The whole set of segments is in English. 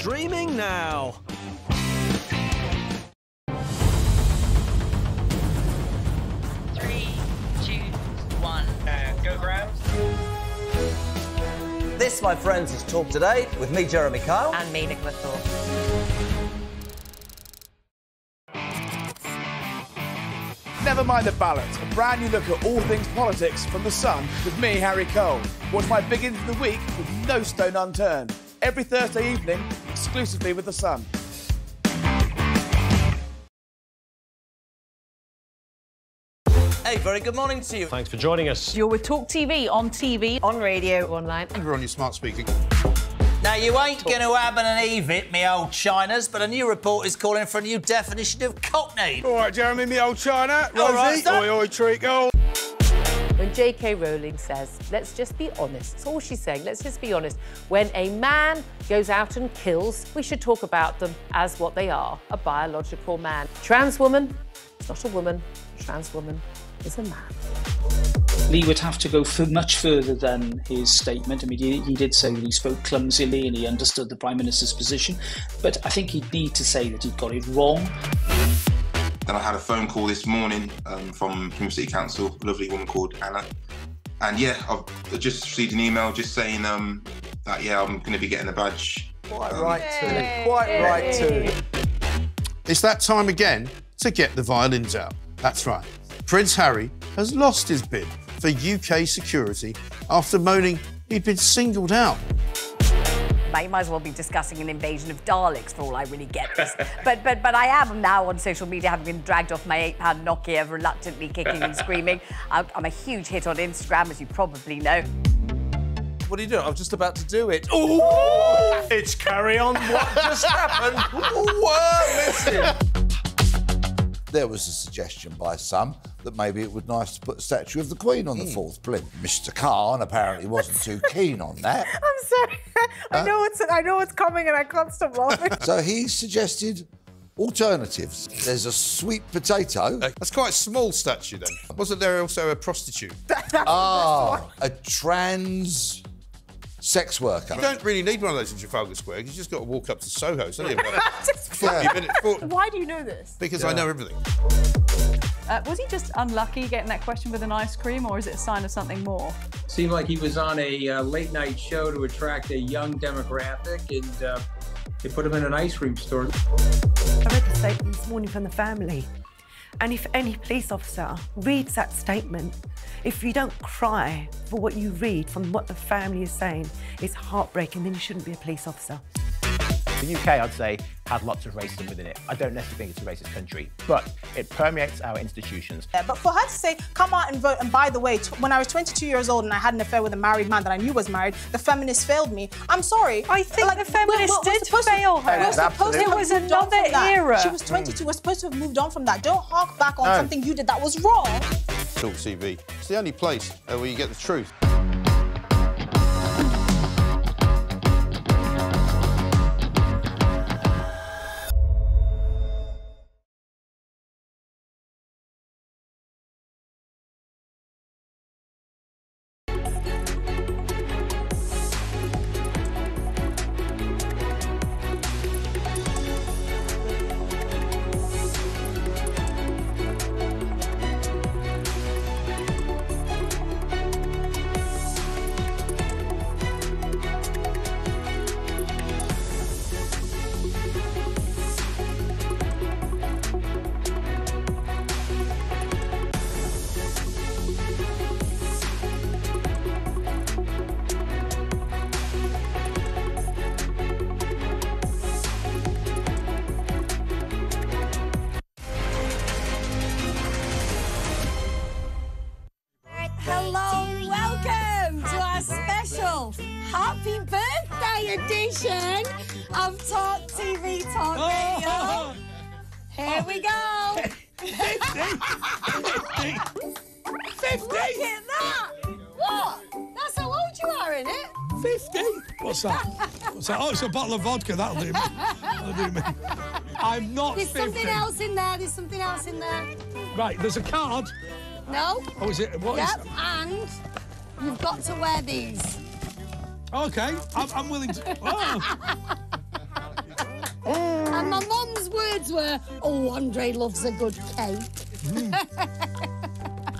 streaming now. Three, two, one. And go ground. This, my friends, is Talk Today with me, Jeremy Kyle. And me, Nicola Thorp. Never mind the ballot, A brand new look at all things politics from The Sun with me, Harry Cole. Watch my big end of the week with no stone unturned. Every Thursday evening, exclusively with The Sun. Hey, very good morning to you. Thanks for joining us. You're with Talk TV, on TV, On radio, online. You're on your smart speaker. Now, you ain't going to have an Eve it, me old Chinas, but a new report is calling for a new definition of cockney. All right, Jeremy, me old China. All right, Rosie, son. oi, oi, treacle. When J.K. Rowling says, let's just be honest, that's all she's saying, let's just be honest. When a man goes out and kills, we should talk about them as what they are a biological man. Trans woman, it's not a woman, trans woman is a man. Lee would have to go much further than his statement. I mean, he, he did say that he spoke clumsily and he understood the Prime Minister's position, but I think he'd need to say that he'd got it wrong. Then I had a phone call this morning um, from Plymouth City Council, a lovely woman called Anna. And yeah, I've just received an email just saying um, that, yeah, I'm going to be getting a badge. Quite right, too. Quite right, too. It's that time again to get the violins out. That's right. Prince Harry has lost his bid for UK security after moaning he'd been singled out. You might as well be discussing an invasion of Daleks for all I really get this. but but but I am now on social media, having been dragged off my eight-pound Nokia, reluctantly kicking and screaming. I'm, I'm a huge hit on Instagram, as you probably know. What are you doing? I'm just about to do it. It's carry on. What just happened? Whoa, listen. There was a suggestion by some that maybe it would be nice to put a statue of the Queen on the fourth plinth. Mr. Khan apparently wasn't too keen on that. I'm sorry. I know it's I know it's coming and I can't stop laughing. So he suggested alternatives. There's a sweet potato. That's quite a small statue then. Wasn't there also a prostitute? Ah, a trans sex worker. You don't really need one of those in Trafalgar Square. You just got to walk up to Soho. It's only about Just- 40 minutes. Why do you know this? because I know everything. Uh, was he just unlucky getting that question with an ice cream, or is it a sign of something more? Seemed like he was on a uh, late night show to attract a young demographic, and uh, they put him in an ice cream store. I read the statement this morning from the family. And if any police officer reads that statement, if you don't cry for what you read from what the family is saying, it's heartbreaking, then you shouldn't be a police officer. The UK, I'd say, has lots of racism within it. I don't necessarily think it's a racist country, but it permeates our institutions. But for her to say, come out and vote, and by the way, t- when I was 22 years old and I had an affair with a married man that I knew was married, the feminists failed me. I'm sorry. I think the feminists did supposed to- fail her. We're supposed to It have was moved on another from that. era. She was 22. We're supposed to have moved on from that. Don't hark back on No. something you did that was wrong. Talk TV. It's the only place uh, where you get the truth. That? Oh, it's a bottle of vodka. That'll do me. That'll do me. I'm not There's 50. something else in there. There's something else in there. Right, there's a card. No? Oh, is it? What is yep, and you've got to wear these. Okay, I'm, I'm willing to. Oh. And my mum's words were, "Oh, Andre loves a good cake."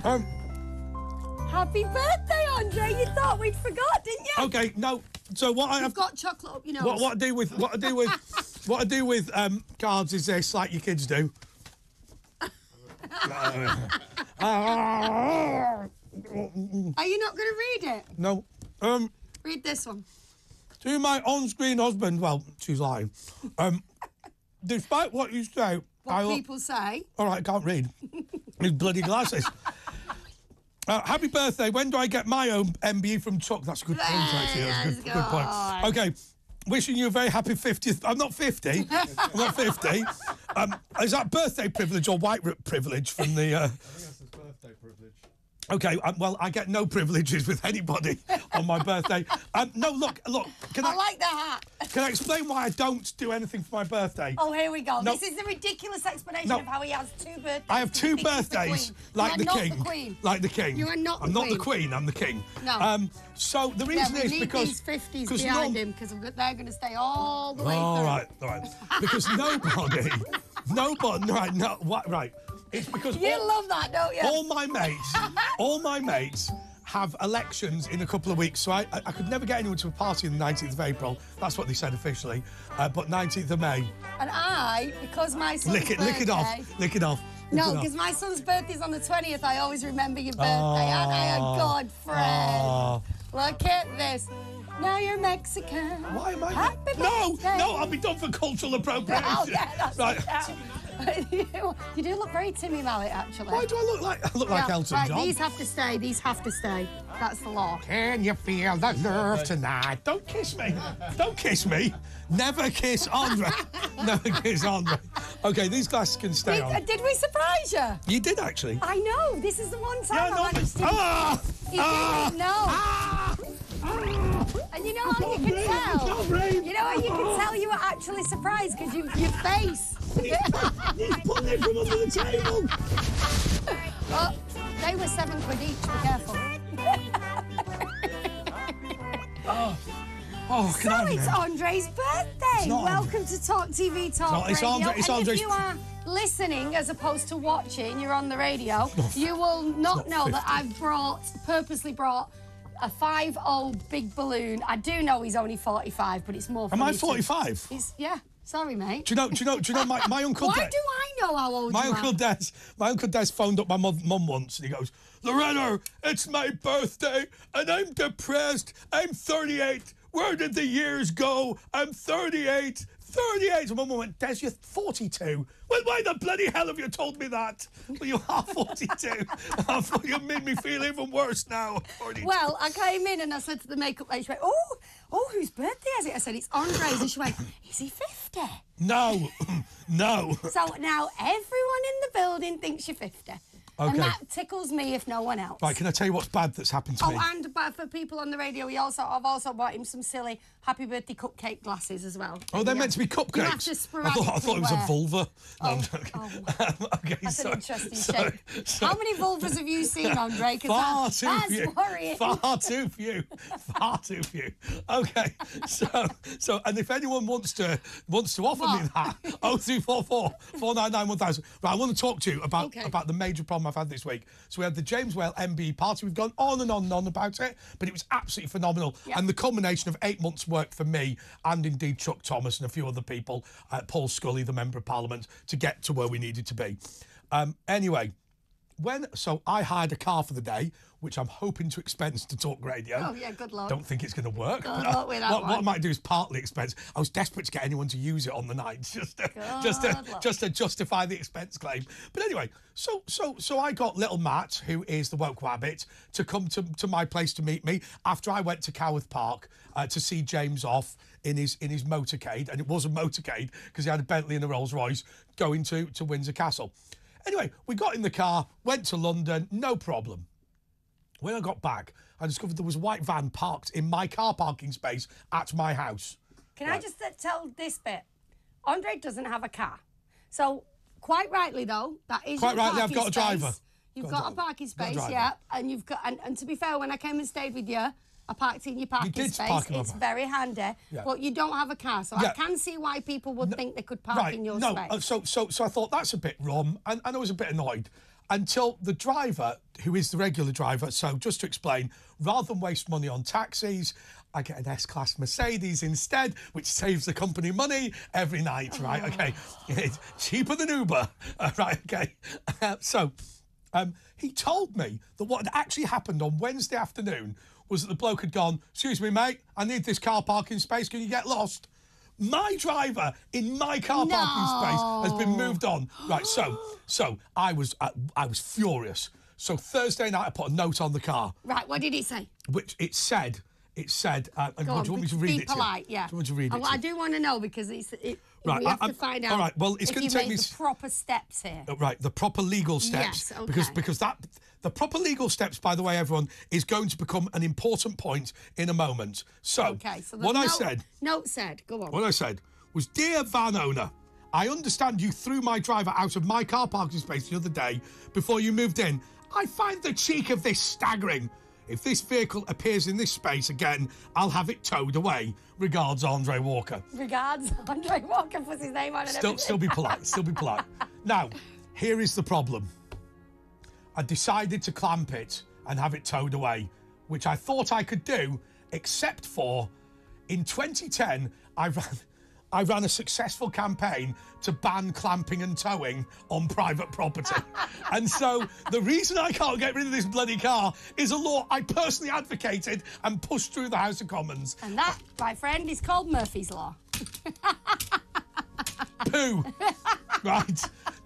Um, Happy birthday, Andre! You thought we'd forgot, didn't you? okay, no. So what You've have got chocolate up your nose. what, what I do with what I do with what I do with um, cards is this, like your kids do. Are you not going to read it? no. Um, Read this one. to my on-screen husband, well, she's lying. Um, despite what you say, What I people say. All right, I can't read. His bloody glasses. Uh, happy birthday. When do I get my own MBE from Chuck? That's a good point, actually. That's a good, good point. Okay. Wishing you a very happy 50th. I'm not 50. I'm not 50. Um, is that birthday privilege or white privilege from the. Uh... Okay, um, well, I get no privileges with anybody on my birthday. Um, no, look, look. Can I I, like the hat. can I explain why I don't do anything for my birthday? Oh, here we go. No. This is the ridiculous explanation No. of how he has two birthdays. I have two the birthdays, queen. like the king. The. Like the king. You are not the I'm not the queen. I'm the king. No. Um. So the reason yeah, is because these 50s 'cause behind no- him because they're going to stay all the way All through. right, all right. Because nobody, nobody, right, no, what, right. It's because You all, love that, don't you? all my mates, all my mates have elections in a couple of weeks, so I, I, could never get anyone to a party on the 19th of April. That's what they said officially. Uh, but 19th of May, And I, because my son's lick it, birthday, lick it off, lick it off. lick No, because my son's birthday's on the 20th. I always remember your birthday. Aren't I a Oh. good friend? Oh. Look at this. Now you're Mexican. Why am I? Happy No, birthday. no, I'll be done for cultural appropriation. Oh, yeah, that's right. You you do look very Timmy Mallett, actually. Why do I look like I look like Yeah, Elton right, John? These have to stay. These have to stay. That's the law. Can you feel the love tonight? Don't kiss me. Don't kiss me. Never kiss Andre. Never kiss Andre. Okay, these glasses can stay Did, uh, on. did we surprise you? You did actually. I know. This is the one time Yeah, I no, managed to. Ah! He Ah! didn't know. And you know how you can tell? You know how you can tell you were actually surprised because you, your face. He's putting it from under the table. Oh, they were seven quid each. Be careful. Oh, oh can so I it's it? Andre's birthday. It's Welcome to Talk TV Talk not- it's Radio. Andre- it's and if you are listening as opposed to watching, you're on the radio. Oh, you will not, not know that I've brought, purposely brought. A five old big balloon. I do know he's only 45, but it's more. Am I 45? He's, yeah. Sorry, mate. Do you know? Do you know? Do you know? My, my uncle. Why Des- do I know how old My you uncle are? Des, my uncle Des phoned up my mum mum once and he goes, Loretta, it's my birthday and I'm depressed. I'm 38. Where did the years go? I'm 38. 38. And my mum went, Des, you're 42. Well, why the bloody hell have you told me that? Well, you are 42. I thought you made me feel even worse now. 42. Well, I came in and I said to the makeup lady, she went, oh, oh, whose birthday is it? I said, it's Andre's. And she went, is he 50? No, no. So now everyone in the building thinks you're 50. And that tickles me if no one else. Right, can I tell you what's bad that's happened to Oh, me? Oh, and but for people on the radio, we also I've also bought him some silly happy birthday cupcake glasses as well. Oh, they're meant to be You have cupcakes. to I thought, I thought it was a vulva. No, Oh, joking. Oh. okay, That's sorry, an interesting sorry, shape. sorry. How many vulvas have you seen, Andre? Far that- too that's few. worrying. Far too few. Far too few. Okay. So so and if anyone wants to wants to offer me that, oh three four four four nine nine one thousand. Right, I want to talk to you about Okay. about the major problem I've had this week. So we had the James Whale MB party. We've gone on and on and on about it, but it was absolutely phenomenal. And the culmination of eight months' work for me and indeed Chuck Thomas and a few other people, uh, Paul Scully, the member of Parliament, to get to where we needed to be. Um, anyway, when so I hired a car for the day, which I'm hoping to expense to talk radio. Oh, yeah, good luck. Don't think it's going to work. Good luck with that what, what I might do is partly expense. I was desperate to get anyone to use it on the night, just to, just to, luck. just to justify the expense claim. But anyway, so so so I got little Matt, who is the woke rabbit, to come to, to my place to meet me after I went to Coworth Park uh, to see James off in his in his motorcade, and it was a motorcade because he had a Bentley and a Rolls Royce going to to Windsor Castle. Anyway, we got in the car, went to London, no problem. When I got back, I discovered there was a white van parked in my car parking space at my house. Can I just tell this bit? Andre doesn't have a car. So, quite rightly, though, that is Quite rightly, I've got a driver. You've Got a got, a parking space, yeah. And you've got, and, and to be fair, when I came and stayed with you, I parked in your parking did space. park it's very handy, Yeah. but you don't have a car, so Yeah. I can see why people would think they could park right. in your no, space. uh, so so so I thought that's a bit rum, and, and I was a bit annoyed until the driver, who is the regular driver. So just to explain, rather than waste money on taxis, I get an S-class Mercedes instead, which saves the company money every night. Right? Okay, it's cheaper than Uber. Uh, right? Okay. Uh, so. Um, he told me that what had actually happened on Wednesday afternoon was that the bloke had gone, Excuse me, mate, I need this car parking space. Can you get lost? My driver in my car parking space has been moved on. Right, so so I was uh, I was furious. So Thursday night I put a note on the car, right, what did it say? which it said it said. Uh, Go do you want me to be- read be it? to you? polite, yeah. Do you want me to read I, it? to I you? do want to know because it's it, Right, we have I- to find out. all right, well, it's gonna take me the proper steps here. Uh, Right, the proper legal steps. Yes, Because because that the proper legal steps, by the way, everyone, is going to become an important point in a moment. So, okay, so what I note- said, Note said, go on. what I said was, dear van owner, I understand you threw my driver out of my car parking space the other day before you moved in. I find the cheek of this staggering. If this vehicle appears in this space again, I'll have it towed away. Regards, Andre Walker. Regards, Andre Walker puts his name on it. Still, still be polite. Still be polite. Now, here is the problem. I decided to clamp it and have it towed away, which I thought I could do, except for in 2010, I ran. I ran a successful campaign to ban clamping and towing on private property. and so the reason I can't get rid of this bloody car is a law I personally advocated and pushed through the House of Commons. And that, my friend, is called Murphy's Law. Pooh. right.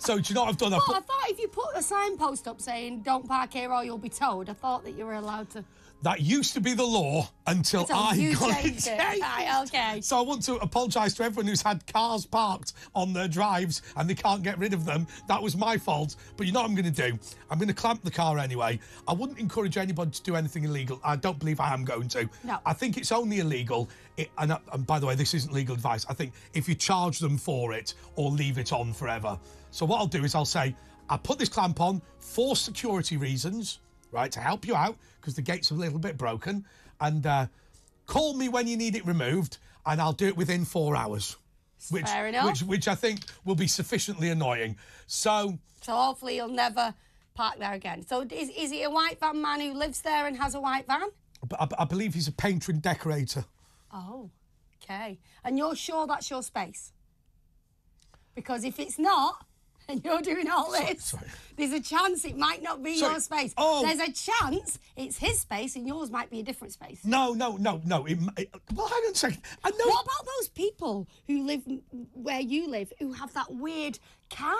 So do you know what I've done? I've But I thought if you put a signpost up saying "Don't park here or you'll be towed," I thought that you were allowed to. That used to be the law until, Until I got changed it changed. Right, okay. So I want to apologise to everyone who's had cars parked on their drives and they can't get rid of them. That was my fault. But you know what I'm going to do? I'm going to clamp the car anyway. I wouldn't encourage anybody to do anything illegal. I don't believe I am going to. No. I think it's only illegal. It, and, uh, and by the way, this isn't legal advice. I think if you charge them for it or leave it on forever. So what I'll do is I'll say, I put this clamp on for security reasons, right, to help you out because the gate's a little bit broken. And uh, call me when you need it removed, and I'll do it within four hours. Which, Fair enough. which, which I think will be sufficiently annoying. So, So hopefully you'll never park there again. So is is he a white van man who lives there and has a white van? I, I believe he's a painter and decorator. Oh, okay. And you're sure that's your space? Because if it's not, and you're doing all this, there's a chance it might not be Sorry. your space. Oh. There's a chance it's his space and yours might be a different space. No, no, no, no. It, it, well, hang on a second. I know. What about those people who live where you live who have that weird car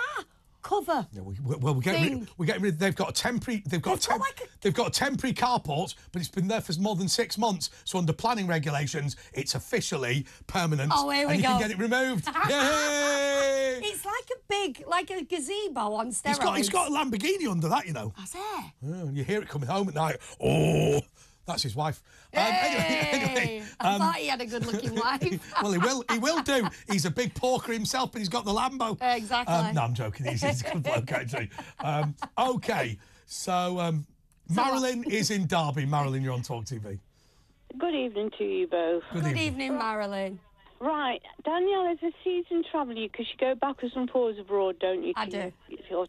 cover? Yeah, we, we- well, we're getting rid, we're getting rid. They've got a temporary. They've got a, They've got temp, they've got a temporary carport, but it's been there for more than six months. So under planning regulations, it's officially permanent. Oh, here we and you can get it removed. Yay! It's like a big, like a gazebo on steroids. He's got, he's got a Lamborghini under that, you know. That's it. Oh, you hear it coming home at night. Oh, that's his wife. Um, anyway, anyway, I um, thought he had a good-looking wife. well, he will. He will do. He's a big porker himself, but he's got the Lambo. Exactly. Um, no, I'm joking. He's, he's a good bloke, actually. Um, okay, so um, Marilyn is in Derby. Marilyn, you're on Talk TV. Good evening to you both. Good Good evening, Marilyn. Right, Danielle, as a seasoned traveller, because you go backwards and forwards abroad, don't you? I to do. your-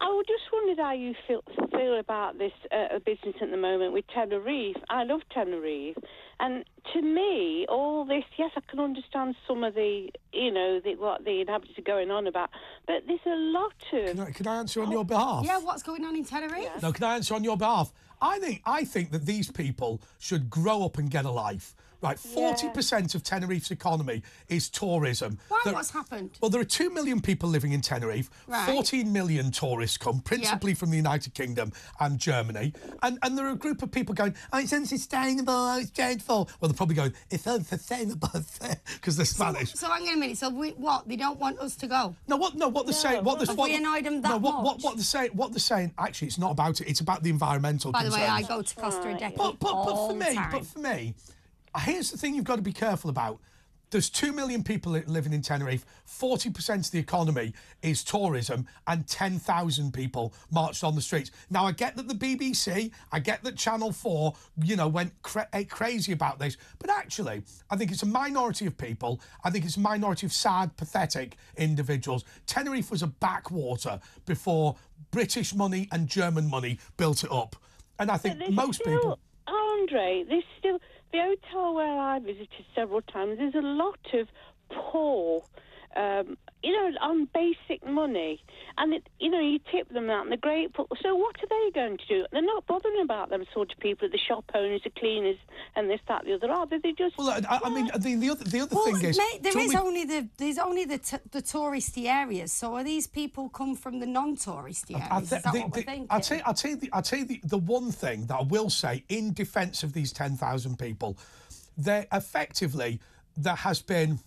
I would just wondered how you feel feel about this uh, business at the moment with Tenerife. I love Tenerife, and to me, all this. Yes, I can understand some of the, you know, the, what the inhabitants are going on about, but there's a lot of. Can I, can I answer on your behalf? Yeah, what's going on in Tenerife? No, can I answer on your behalf? I think I think that these people should grow up and get a life. Right, forty percent of Tenerife's economy is tourism. Why? There- What's happened? Well, there are two million people living in Tenerife. Right. Fourteen million tourists come, principally from the United Kingdom and Germany. And and there are a group of people going, "Oh, it's unsustainable. Oh, it's dreadful." Well, they're probably going, "It's unsustainable," because they're Spanish. So hang on a minute. So we, what? They don't want us to go? No, what? No, what they're saying. What they're Have what, we annoyed them that no, what, what, much? what they're saying. What they're saying. Actually, it's not about it. It's about the environmental. By the way, I concerns. go to Costa Rica But, but, but for the me, time. but for me, here's the thing: you've got to be careful about. there's two million people living in Tenerife. Forty percent of the economy is tourism, and ten thousand people marched on the streets. Now I get that the BBC, I get that Channel Four, you know, went cra- eh, crazy about this, but actually, I think it's a minority of people. I think it's a minority of sad, pathetic individuals. Tenerife was a backwater before British money and German money built it up, and I think most still, people. Andre, there's still the hotel where I visited several times. There's a lot of poor, um, you know, on basic money, and it, you know, you tip them out, and they're grateful. So what are they going to do? They're not bothering about them sort of people, the shop owners, the cleaners, and this, that, the other. Are they? They just. Well, I, I mean, the, the other the other Well, thing is, mate, there do you is want me- only the there's only the t- the touristy areas. So are these people come from the non-touristy areas? I is thi- that the- what we're the- thinking? I'll tell you, I'll tell you, the, I'll tell you the, the one thing that I will say in defence of these 10,000 people, there effectively, there has been,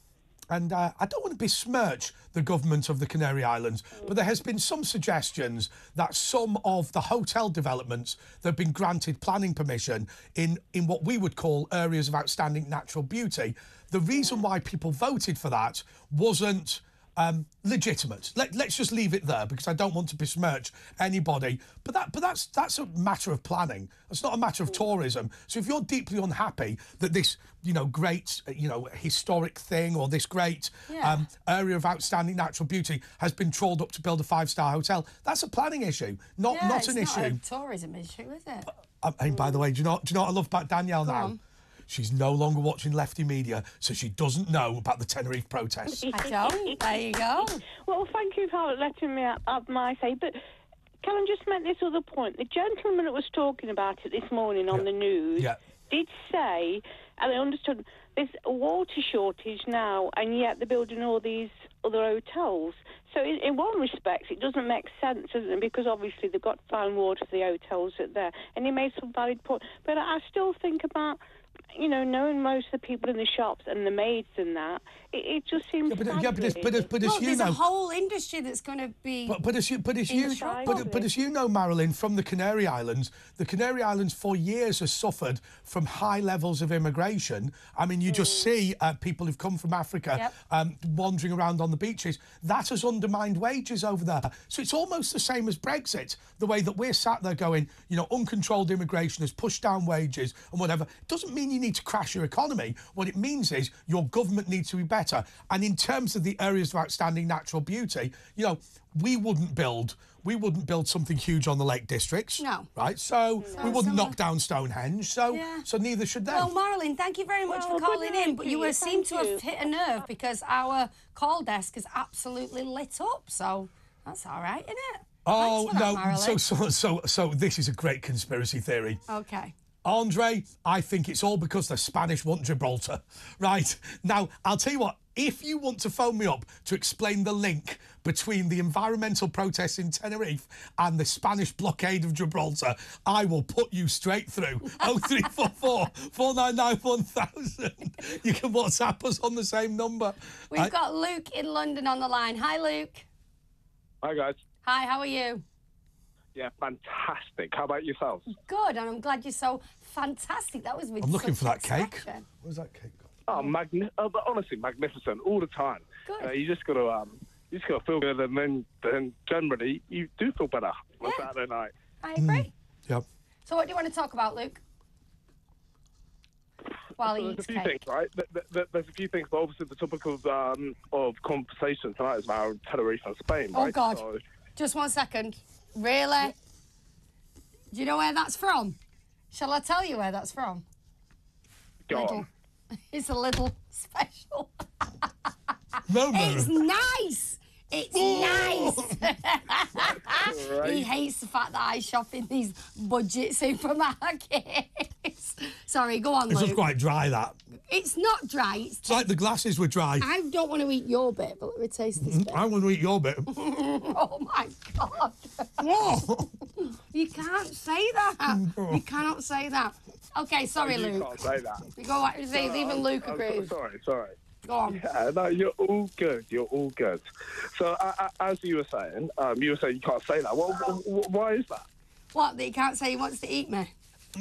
and uh, I don't want to besmirch the government of the Canary Islands, but there has been some suggestions that some of the hotel developments that have been granted planning permission in, in what we would call areas of outstanding natural beauty, the reason why people voted for that wasn't um, legitimate. Let, let's just leave it there because I don't want to besmirch anybody. But that, but that's that's a matter of planning. It's not a matter of tourism. So if you're deeply unhappy that this, you know, great, you know, historic thing or this great Yeah. um, area of outstanding natural beauty has been trawled up to build a five-star hotel, that's a planning issue, not yeah, not it's an not issue. a tourism issue, is it? Um, and by the way, do you know do you know what I love about Danielle Go now? on. She's no longer watching Lefty Media, so she doesn't know about the Tenerife protests. I don't. There you go. Well, thank you for letting me have- have my say. But can I just make this other point? The gentleman that was talking about it this morning on the news Yeah. did say, and I understood, there's a water shortage now, and yet they're building all these other hotels. So in, in one respect, it doesn't make sense, doesn't it? Because obviously they've got fine water for the hotels that there, and he made some valid point. But I still think about. You know, knowing most of the people in the shops and the maids and that, it, it just seems. Yeah, but- sad, yeah, but it's- but it's- but it's Look, you there's know- a whole industry that's going to be. But, but as you, but as you, trouble. but, but as you know, Marilyn, from the Canary Islands, the Canary Islands for years has suffered from high levels of immigration. I mean, you just see uh, people who've come from Africa Yep. um, wandering around on the beaches. That has undermined wages over there. So it's almost the same as Brexit. The way that we're sat there going, you know, uncontrolled immigration has pushed down wages and whatever. Doesn't mean you need to crash your economy. What it means is your government needs to be better. And in terms of the areas of outstanding natural beauty, you know, we wouldn't build we wouldn't build something huge on the Lake Districts. No. Right? So No. we wouldn't So- knock down Stonehenge. So Yeah. so neither should they. Well, Marilyn, thank you very much Well, for calling good in. But you were, you. seem to Thank have hit a nerve because our call desk is absolutely lit up. So that's all right, isn't it? oh Thanks that, no. Marilyn. So so so so this is a great conspiracy theory. Okay. Andre, I think it's all because the Spanish want Gibraltar. Right. Now, I'll tell you what, if you want to phone me up to explain the link between the environmental protests in Tenerife and the Spanish blockade of Gibraltar, I will put you straight through. 0344 499 1000. You can WhatsApp us on the same number. We've I- got Luke in London on the line. Hi, Luke. Hi guys. Hi, how are you? Yeah, fantastic. How about yourselves? Good, and I'm glad you're so fantastic. That was with I'm looking for that cake. expression. Where's that cake? Oh, magni- uh, but honestly, magnificent all the time. Good. Uh, you just got to um, you just got to feel good, and then then generally you do feel better on Yeah. Saturday night. I agree. Yep. So, what do you want to talk about, Luke? While he There's a eats few cake. things, right? Th- th- th- There's a few things, but obviously the topic of um, of conversation tonight is about Tenerife and Spain, Oh, right? God. So, Just one second. Really? Do you know where that's from? Shall I tell you where that's from? go Little. on. It's a little special. No, It's nice. It's oh. nice. Right. He hates the fact that I shop in these budget supermarkets. Sorry, go on, It's just Luke. quite dry, that. It's not dry. It's It's like the glasses were dry. I don't want to eat your bit, but let me taste this bit. I want to eat your bit. oh my god! Whoa. You can't say that. Mm-hmm. You cannot say that. Okay, sorry, you Luke. can't say that. You go back. No, even Luke agrees. Sorry, sorry. Go on. Yeah, no, you're all good. You're all good. So, uh, uh, as you were saying, um, you were saying you can't say that. Well, wh- wh- why is that? What? That he can't say he wants to eat me?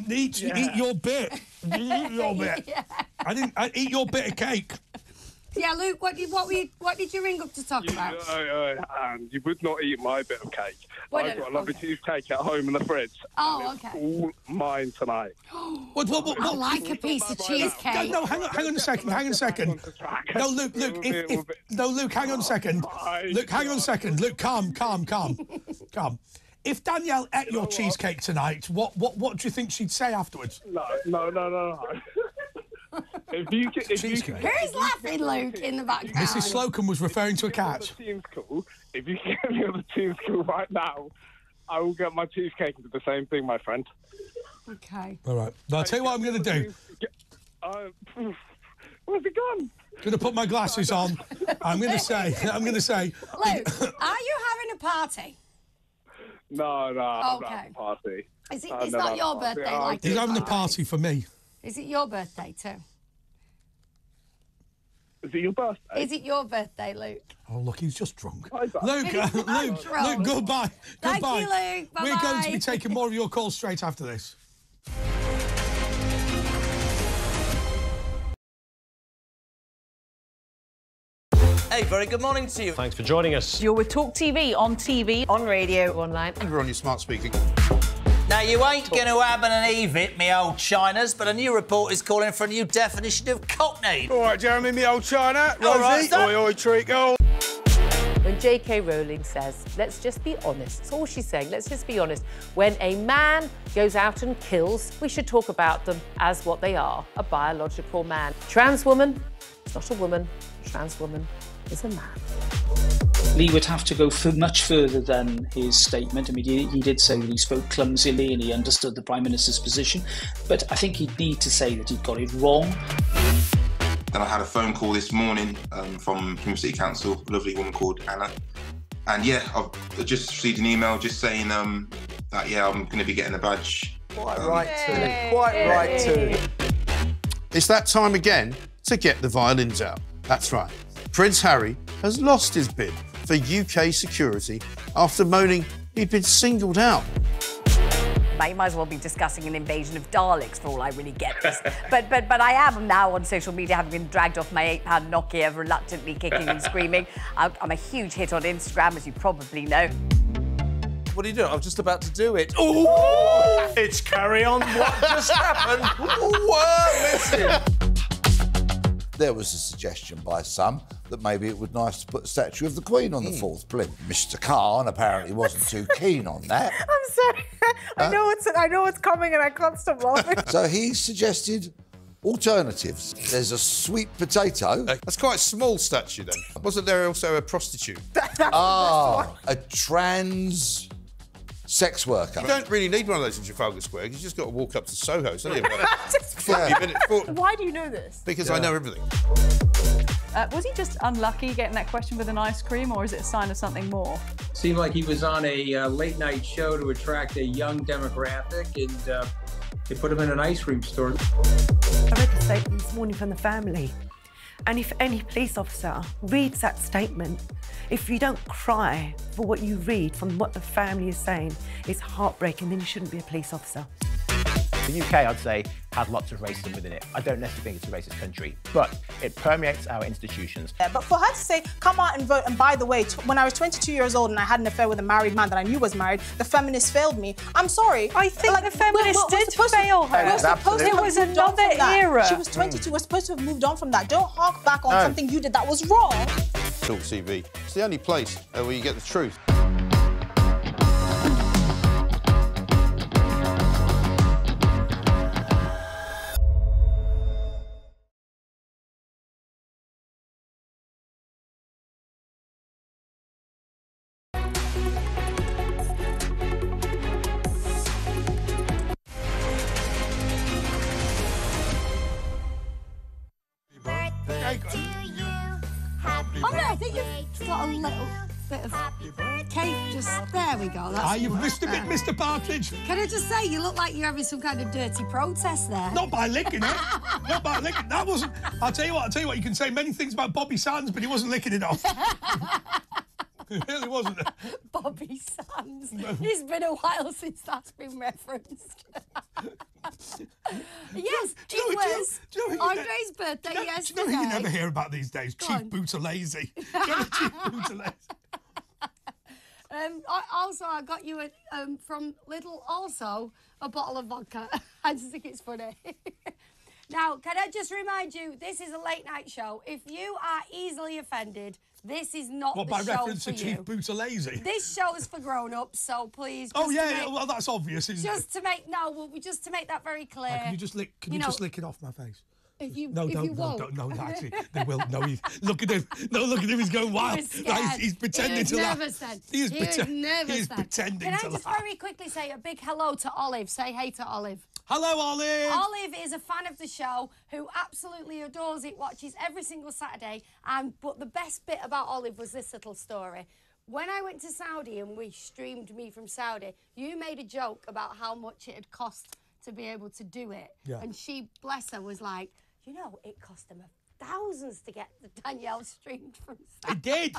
Eat, Yeah. eat your bit. eat your bit. Yeah. I didn't. I eat your bit of cake. Yeah, Luke, what did what were you, what did you ring up to talk about? Uh, uh, and you would not eat my bit of cake. Well, I've got a lovely okay. cheesecake at home in the fridge. Oh, and it's okay. All mine tonight. What, what, what, I like a piece of cheesecake. No, hang on, hang on a second, hang on a second. No, Luke, Luke, if, if, no, Luke, hang on a second. Luke, hang on a second. Luke, calm, calm, calm, calm. If Danielle ate your cheesecake tonight, what, what, what do you think she'd say afterwards? No, no, no, no, no. If you can, if you can, Who's laughing, Luke, in the background? Mrs. Slocombe was referring to a cat. team's call. If you can get me on the team's call right now, I will get my cheesecake and do the same thing, my friend. Okay. All right. Now, I'll tell you what I'm going to do. Uh, poof. where's it gone? Going to put my glasses on. I'm going to say, I'm going to say, Luke, are you having a party? No, no, I'm not Okay. having a party. Is it- it's never not had your party. birthday, I like he's having a party for me. Is it your birthday too? Is it your birthday? Is it your birthday, Luke? Oh, look, he's just drunk. Hi, Dad. Luke, uh, He's Luke, drunk. Luke, goodbye. Thank goodbye. you, Luke. Bye We're going to be taking more of your calls straight after this. Hey, very good morning to you. Thanks for joining us. You're with Talk TV, on TV, on radio, online. You're on your smart speaking. Now, you ain't going to have and eve it, me old Chinas, but a new report is calling for a new definition of cockney. All right, Jeremy, me old China. All right, Rosie, sir. oi, oi, treacle. When J.K. Rowling says, let's just be honest, that's all she's saying, let's just be honest. When a man goes out and kills, we should talk about them as what they are a biological man. Trans woman, it's not a woman, trans woman is a man. Lee would have to go for much further than his statement. I mean, he, he did say that he spoke clumsily and he understood the Prime Minister's position, but I think he'd need to say that he'd got it wrong. Then I had a phone call this morning um, from Plymouth City Council, a lovely woman called Anna. And yeah, I've just received an email just saying um, that, yeah, I'm going to be getting a badge. Quite Um, right too. Quite right too. It's that time again to get the violins out. That's right. Prince Harry has lost his bid for UK security after moaning he'd been singled out. Might, might as well be discussing an invasion of Daleks for all I really get this. but but but I am now on social media, having been dragged off my eight-pound Nokia, reluctantly kicking and screaming. I'm, I'm a huge hit on Instagram, as you probably know. What are you doing? I was just about to do it. Oh! It's carry on. What just happened? Whoa, listen. There was a suggestion by some that maybe it would be nice to put a statue of the Queen on the Hmm. fourth plinth. Mr. Khan apparently wasn't too keen on that. I'm sorry. I know it's I know what's coming, and I can't stop laughing. So he suggested alternatives. There's a sweet potato. That's quite a small statue then. Wasn't there also a prostitute? Ah, a trans sex worker. You don't really need one of those in Trafalgar Square. You just got to walk up to Soho, don't you? Just- 40 minutes, 40 Why do you know this? because I know everything. Uh, was he just unlucky getting that question with an ice cream, or is it a sign of something more? Seemed like he was on a uh, late night show to attract a young demographic, and uh, they put him in an ice cream store. I read the statement this morning from the family. And if any police officer reads that statement, if you don't cry for what you read from what the family is saying, it's heartbreaking, then you shouldn't be a police officer. The UK, I'd say, has lots of racism within it. I don't necessarily think it's a racist country, but it permeates our institutions. Yeah, But for her to say, come out and vote, and by the way, t- when I was 22 years old and I had an affair with a married man that I knew was married, the feminists failed me. I'm sorry. I think the feminists did fail her. We're supposed to It was moved on another from that. era. She was 22. Hmm. We're supposed to have moved on from that. Don't hark back on No. something you did that was wrong. Talk TV. It's the only place where you get the truth. Ah, you've missed a bit. Mr. Partridge. Can I just say, you look like you're having some kind of dirty protest there. Not by licking it. Not by licking. That wasn't. I'll tell you what. I'll tell you what. You can say many things about Bobby Sands, but he wasn't licking it off. it really wasn't. Bobby Sands. it's been a while since that's been referenced. yes, Do you it do you know- was do you know Andre's birthday Do you know- yesterday. Do you know who you never hear about these days? Go Chief on. Buthelezi. Do you know Chief Buthelezi? Um, I, also, I got you a, um, from Little also a bottle of vodka. I just think it's funny. now, can I just remind you, this is a late night show. If you are easily offended, this is not What, the by show reference for to Chief you. Buthelezi? This show is for grown-ups, so please. Oh yeah, make- well that's obvious, isn't just to make no, well, we- just to make that very clear. it? Can you just lick? Can you, know, just lick it off my face? If you, No, if don't, you no, don't, no, no, actually, they will. No, he's, look at him. No, look at him. He's going wild. He was Right, he's, he's pretending he was to laugh. nervous then. He is, he was pretend- nervous he is then. pretending Can I to just laugh. very quickly say a big hello to Olive? Say hey to Olive. Hello, Olive. Olive is a fan of the show who absolutely adores it, watches every single Saturday. And but the best bit about Olive was this little story. When I went to Saudi and we streamed me from Saudi, you made a joke about how much it had cost to be able to do it. Yeah. And she, bless her, was like, you know, it cost them thousands to get the Danielle streamed from. It did.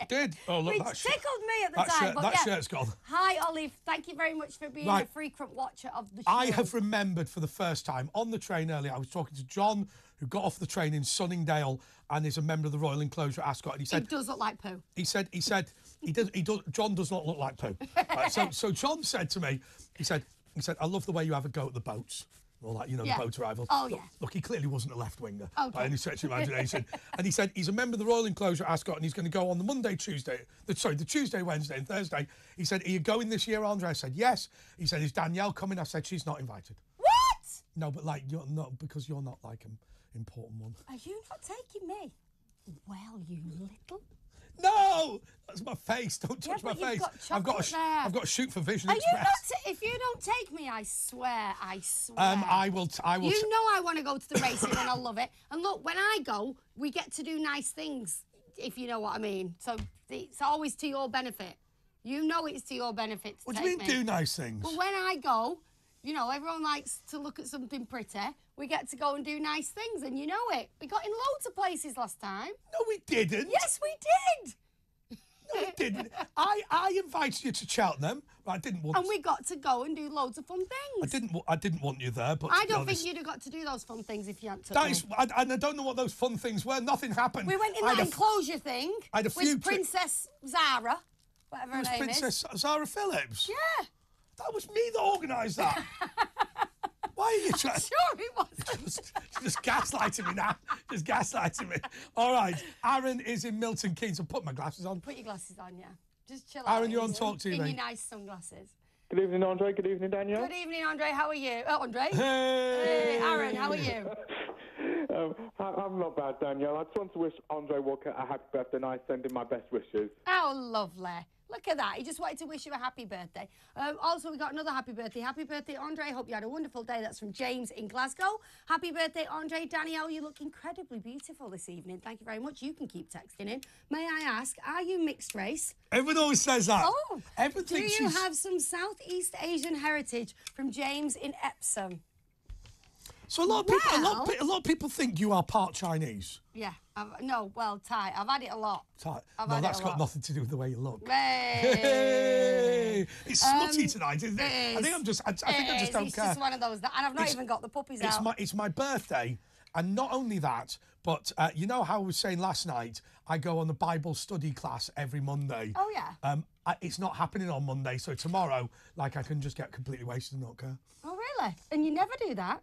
It did. Oh, look, Which that shirt- tickled me at the that time. shirt- but that yeah. shirt's gone. Hi, Olive. Thank you very much for being a frequent watcher of the show. I have remembered for the first time on the train earlier. I was talking to John, who got off the train in Sunningdale and is a member of the Royal Enclosure at Ascot. And he said, It does look like poo. he said, he said, he does, he does. John does not look like poo. Right, uh, so, so John said to me, he said, he said, I love the way you have a go at the boats. All that, you know, Yeah. the boat arrival. Oh, look, yeah. Look, he clearly wasn't a left winger Okay. Oh, by any stretch of imagination. and he said he's a member of the Royal Enclosure at Ascot, and he's going to go on the Monday, Tuesday, the, sorry, the Tuesday, Wednesday, and Thursday. He said, "Are you going this year, Andre?" I said, "Yes." He said, "Is Danielle coming?" I said, "She's not invited." What? No, but like you're not because you're not like an important one. Are you not taking me? Well, you little. No, that's my face. Don't Yeah, touch my face. got I've got a there. I've got a shoot for Vision Are you not? T- if you don't take me, I swear, I swear. Um, I will. T- I will. you know I want to go to the racing and I love it. And look, when I go, we get to do nice things, if you know what I mean. So it's always to your benefit. You know it's to your benefit. To What do you mean, me. do nice things? But when I go, you know, everyone likes to look at something pretty. We get to go and do nice things, and you know it. We got in loads of places last time. No, we didn't. Yes, we did. No, we didn't. I, I invited you to Cheltenham. but I didn't want. And we got to go and do loads of fun things. I didn't. wa- I didn't want you there. But I to be don't honest, think you'd have got to do those fun things if you hadn't took That me. is, I, and I don't know what those fun things were. Nothing happened. We went in I had that a f- enclosure thing I had a few with tri- Princess Zara, whatever It her was name Princess is. Zara Phillips. Yeah. That was me that organised that. Why are you trying? Sure, it was. just, just gaslighting me now. Just gaslighting me. All right. Aaron is in Milton Keynes. I'll put my glasses on. Put your glasses on, yeah. Just chill Aaron, out. you're on talk to TV. In your nice sunglasses. Good evening, Andre. Good evening, Danielle. Good evening, Andre. How are you? Oh, Andre. Hey. hey Aaron, how are you? Um, I- I'm not bad, Danielle. I just want to wish Andre Walker a happy birthday and I send him my best wishes. Oh, lovely. Look at that. He just wanted to wish you a happy birthday. Um, also, we got another happy birthday. Happy birthday, Andre. Hope you had a wonderful day. That's from James in Glasgow. Happy birthday, Andre. Danielle, you look incredibly beautiful this evening. Thank you very much. You can keep texting in. May I ask, are you mixed race? Everyone always says that. Oh, Everyone do you she's- have some Southeast Asian heritage from James in Epsom? So a lot of people, a lot, of, a lot of people think you are part Chinese. Yeah. I've, no, well, Thai. I've had it a lot. Thai. I've no, it a got lot. nothing to do with the way you look. Hey. It's smutty Um, tonight, isn't it? I think I'm just. I, I think I just is. don't it's care. just one of those. That, and I've not It's- even got the puppies It's out. my it's my birthday, and not only that, but uh, you know how I was saying last night, I go on the Bible study class every Monday. Oh, yeah. Um, I, it's not happening on Monday, so tomorrow, like I can just get completely wasted and not care. Oh, really? And you never do that?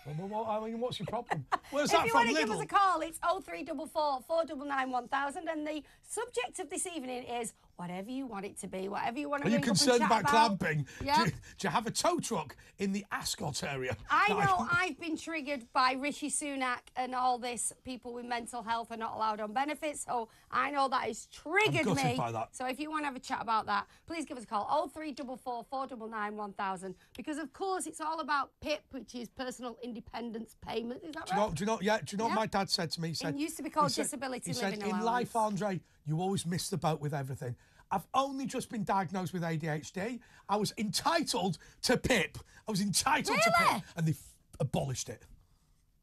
Well, well, I mean, what's your problem? Where's if you want to give us a call, it's 0344 499 1000. And the subject of this evening is whatever you want it to be, whatever you want to Are you ring up and concerned chat about clamping? Yeah. Do, you, do you have a tow truck in the Ascot area? I know can- I've been triggered by Rishi Sunak and all this. People with mental health are not allowed on benefits. So I know that has triggered me. by that. So if you want to have a chat about that, please give us a call 0344 499 1000. Because, of course, it's all about PIP, which is personal independence payment. Is that Do you right? know? Do you know? Yeah. Do you know Yeah. what my dad said to me? He said used to be called he said- disability he said, living In life, Andre, you always miss the boat with everything. I've only just been diagnosed with ADHD. I was entitled to PIP. I was entitled to PIP, and they abolished it.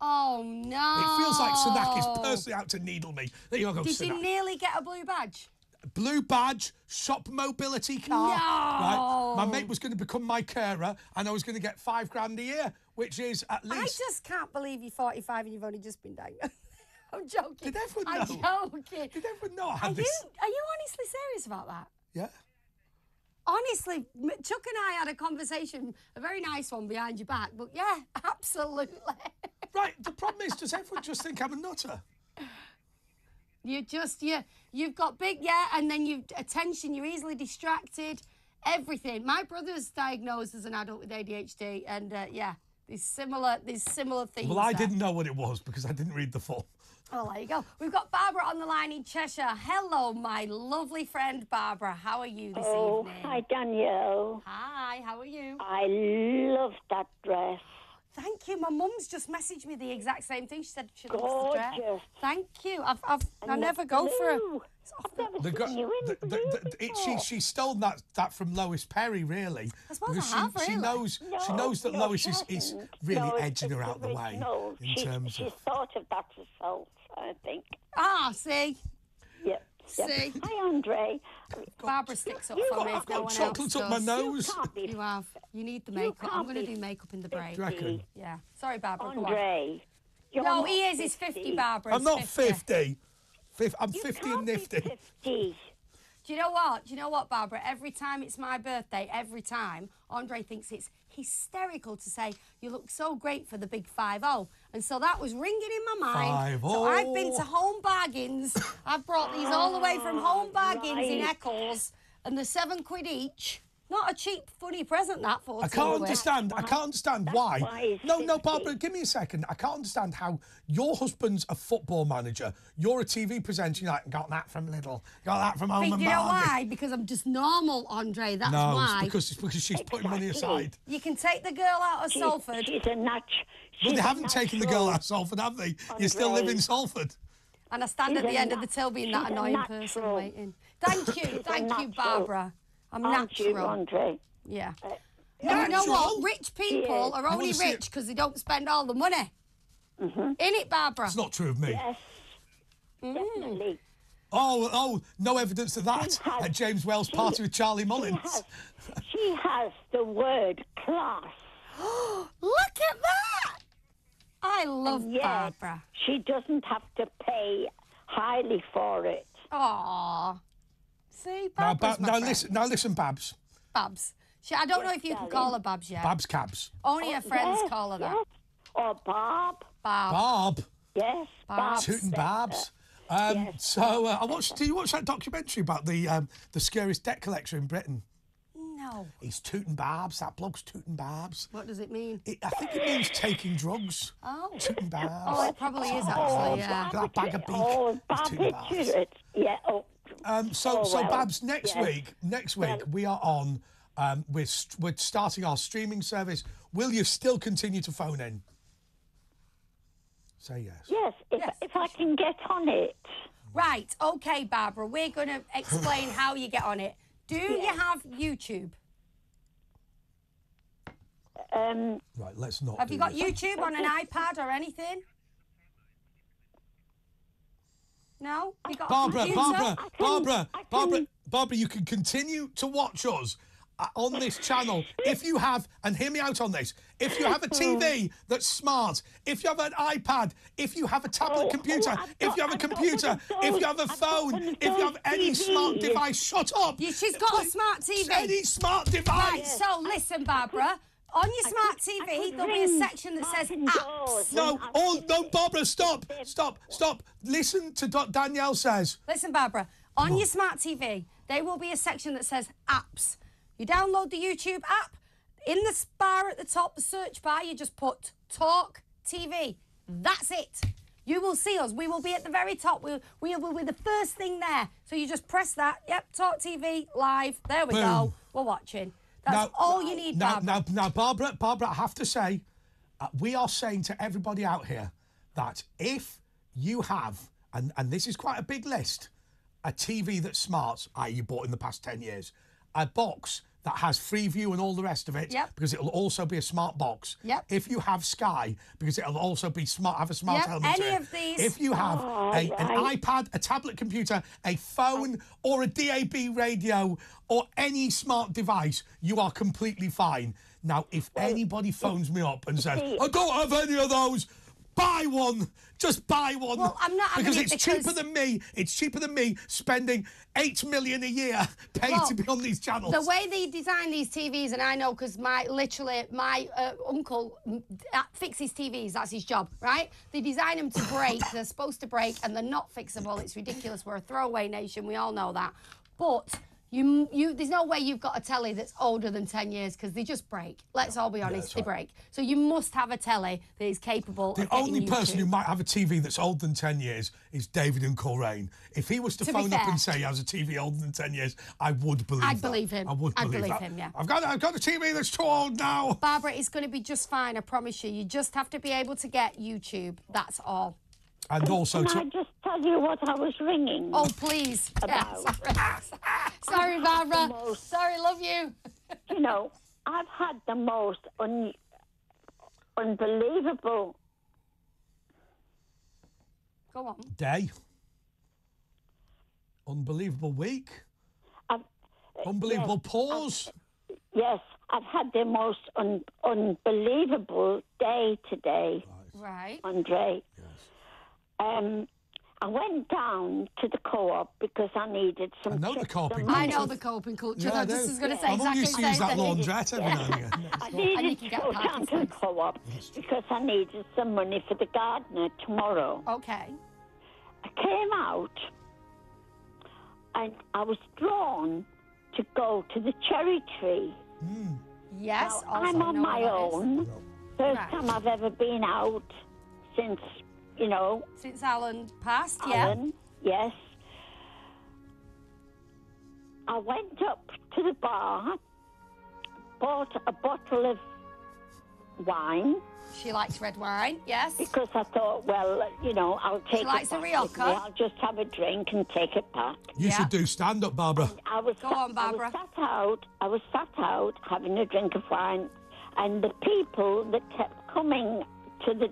Oh, no. It feels like Sunak is personally out to needle me. There you go, Did you nearly get a blue badge? blue badge, shop mobility car. Right? My mate was going to become my carer, and I was going to get five grand a year, which is at least. I just can't believe you're 45 and you've only just been diagnosed. I'm joking. Did everyone I'm joking. Did everyone know Are had you, are you honestly serious about that? Yeah. Honestly, Chuck and I had a conversation, a very nice one behind your back, but yeah, absolutely. Right. The problem is, does everyone just think I'm a nutter? You just you you've got big yeah, and then you attention. You're easily distracted. Everything. My brother's diagnosed as an adult with ADHD, and uh, yeah, there's similar there's similar things. Well, I there. didn't know what it was because I didn't read the form. Oh, there you go. We've got Barbara on the line in Cheshire. Hello, my lovely friend Barbara. How are you this oh, evening? Oh, hi, Danielle. Hi, how are you? I love that dress. Thank you. My mum's just messaged me the exact same thing. She said she loves the dress. Gorgeous. Thank you. I've, I've, I And the never go for a. blue. I've never The, seen go- you in the, the, blue the, it, she before. she stole that that from Lois Perry really I suppose because I have, she, she really. knows she knows that no, Lois is, is really No, edging her it's out the way original. in She- terms She's of thought of that herself, I think. Ah, see? Yep. Yep. See? Hi, Andre. Barbara sticks up You for me I've if no got one chocolate else up my nose. You can't be You have. You need the makeup. I'm going to do makeup in the break. Reckon? Yeah. Sorry, Barbara. Andre. No, he is. He's 50, Barbara. I'm not 50. Fif- I'm You 50 and nifty. 50. Do you know what? Do you know what, Barbara? Every time it's my birthday, every time, Andre thinks it's hysterical to say, You look so great for the big 5 0. And so that was ringing in my mind. So I've been to oh. Home Bargains. I've brought these all the way from Home Bargains in right. Eccles, and they're seven quid each. Not a cheap, funny present, that for I can't understand. I can't understand why. why it's No, no, Barbara, give me a second. I can't understand how your husband's a football manager. You're a TV presenter. You're like, got that from Lidl. Got that from Home and you know why? Because I'm just normal, Andre. That's no, why. it's because it's because she's putting money aside. You can take the girl out of She's, Salford. she's a nat- But they haven't taken the girl out of Salford, have they? You still Andre. live in Salford. And I stand She's at the a end of the till being that she's a annoying person waiting. Thank you, thank you. Barbara. I'm Aren't you, natural. Andre? Yeah. Uh, No, you know what? Rich people Yes. are only rich because they don't spend all the money. Mhm. In it, Barbara. It's not true of me. Yes. Mm. Definitely. Oh, oh, no evidence of that has- at James Wells' she- party with Charlie She Mullins. has, she has the word class. Look at that! I love And yes, Barbara. She doesn't have to pay highly for it. Aww. See, Now, Barbara's Ba- now friend. listen, now listen, Babs. Babs. She, I don't know if you can call her Babs yet. Babs Cabs. Only her friends Yes, call her that. yes. Or Bob. Bob. Bob. Yes, Bob. Babs. Tootin' Babs. Um, Yes, so uh, I watched. Do you watch that documentary about the um, the scariest debt collector in Britain? No. He's Tootin' Babs. That bloke's Tootin' Babs. What does it mean? It, I think it means taking drugs. Oh. Tootin' Babs. Oh, it probably is Oh, actually, yeah. That bag of beef. Oh, He's Bob Babs. Richard. Yeah. Oh, Um, so, Oh, so well, Babs, next yes. week, next week Well- we are on. Um, we're st- we're starting our streaming service. Will you still continue to phone in? Say yes. yes. If, if I can get on it. Right, okay, Barbara, we're going to explain how you get on it. Do you have YouTube? Um, Right, let's not. Have do you got this. YouTube on an iPad or anything? No? You got Barbara? Barbara, Barbara, Barbara, Barbara, you can continue to watch us uh, on this channel if you have, and hear me out on this, if you have a TV that's smart, if you have an iPad, if you have a tablet Oh, computer, oh, if you have a I've computer, if you have a I've phone, if you have any smart device, shut up. Yeah, she's got a smart TV. Any smart device. Right, so listen, Barbara. On your smart I TV, there'll be a section that says apps. No, and I oh, could- no, Barbara, stop, stop, stop. Listen to what Danielle says. Listen, Barbara, on your smart TV, there will be a section that says apps. You download the YouTube app. In the bar at the top, the search bar, you just put Talk TV. That's it. You will see us. We will be at the very top. We, we will be the first thing there. So you just press that. Yep, Talk TV live. There we Boom. go. We're watching. That's all you need, now, Barbara. now, now, Barbara, Barbara, I have to say, uh, we are saying to everybody out here that if you have, and, and this is quite a big list, a TV that's smart, i.e., you bought in the past 10 years, a box that has Freeview and all the rest of it, Yep. because it'll also be a smart box. Yep. If you have Sky, because it'll also be smart, have a smart Yep, element. any of these. If you have Oh, a, an iPad, a tablet computer, a phone, or a DAB radio, or any smart device, you are completely fine. Now, if anybody phones me up and says, see- I don't have any of those, buy one. Just buy one. Well, I'm not because it's because- cheaper than me. It's cheaper than me spending eight million a year paying Well, to be on these channels. The way they design these TVs, and I know because my literally my uh, uncle mm, uh, fixes TVs. That's his job, right? They design them to break. they're supposed to break, and they're not fixable. It's ridiculous. We're a throwaway nation. We all know that. But you, you, there's no way you've got a telly that's older than 10 years because they just break. Let's all be honest, they break. So you must have a telly that is capable The of getting only person YouTube. who might have a TV that's older than 10 years is David and Coleraine. If he was to, To be phone up and say he has a TV older than 10 years, I would believe I'd that. believe him. I would I'd believe, believe that. him, yeah. I've got, I've got a TV that's too old now. Barbara, it's going to be just fine, I promise you. You just have to be able to get YouTube. That's all. And also, Can I to, just tell you what I was ringing? Oh, please. Yeah, About. sorry, Barbara. Sorry, love you. you know, I've had the most un- unbelievable. Go on. day. Unbelievable week. Unbelievable pause. Yes, I've had the most un- unbelievable day today, Right. Andre. Yes. Um, I went down to the co-op because I needed some. I know the chips co-op I know the coping culture. Yeah, I though. This do. is going to Yeah. say I've only exactly the used same that thing. laundrette every now and again. I And needed to go down to the co-op because I needed some money for the gardener tomorrow. Okay. I came out and I was drawn to go to the cherry tree. Hmm. Yes. Now, also I'm on know my what that is. own. First Right. time I've ever been out since, you know, Since Alan passed, yeah. Yes. I went up to the bar, bought a bottle of wine She likes red wine, yes. because I thought, well, you know, I'll take She likes it a back with me. Rioja. I'll just have a drink and take it back. You should do stand up, Barbara. I was Go sat, on, Barbara. I was sat out. I was sat out having a drink of wine, and the people that kept coming to the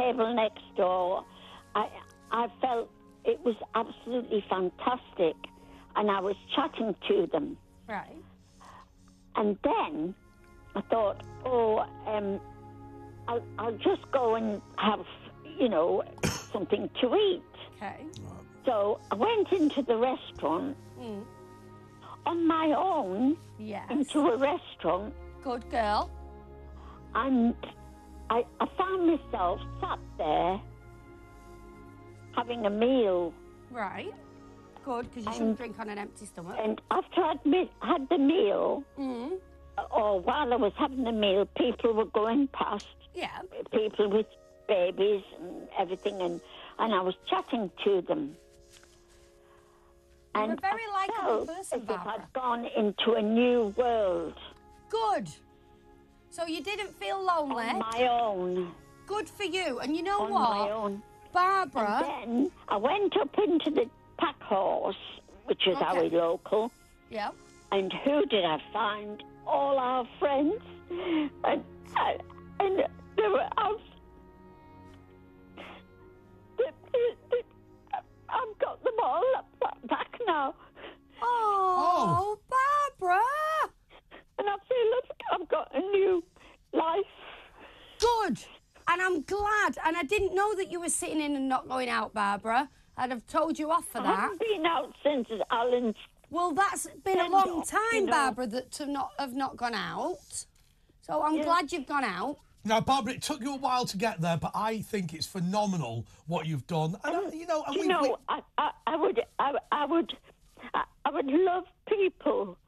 table next door, I I felt it was absolutely fantastic, and I was chatting to them, Right. and then I thought, oh, um, I'll, I'll just go and have, you know, something to eat. Okay. So I went into the restaurant Mm. on my own Yes. into a restaurant Good girl. and I, I found myself sat there having a meal. Right. Good, because you shouldn't drink on an empty stomach. And after I'd mi- had the meal, Mm. or while I was having the meal, people were going past, Yeah. people with babies and everything, and, and I was chatting to them. You're a And very I likeable felt person, as if I'd gone into a new world Good. So you didn't feel lonely. on my own. Good for you. And you know on what? my own. Barbara. And then I went up into the pack horse, which is our local, Yeah. and who did I find? All our friends, and uh, and, and they were out. I've got them all ba- back now. Oh, oh. Barbara. And I feel like I've got a new life. Good. And I'm glad. And I didn't know that you were sitting in and not going out, Barbara. I'd have told you off for I that. I haven't been out since Alan's. Well, that's been a long off, time, you know. Barbara, that to not have not gone out. So I'm Yeah. glad you've gone out. Now, Barbara, it took you a while to get there, but I think it's phenomenal what you've done. And, uh, you know, and you we, know, we- I, I, I would, I, I would, I, I would love people.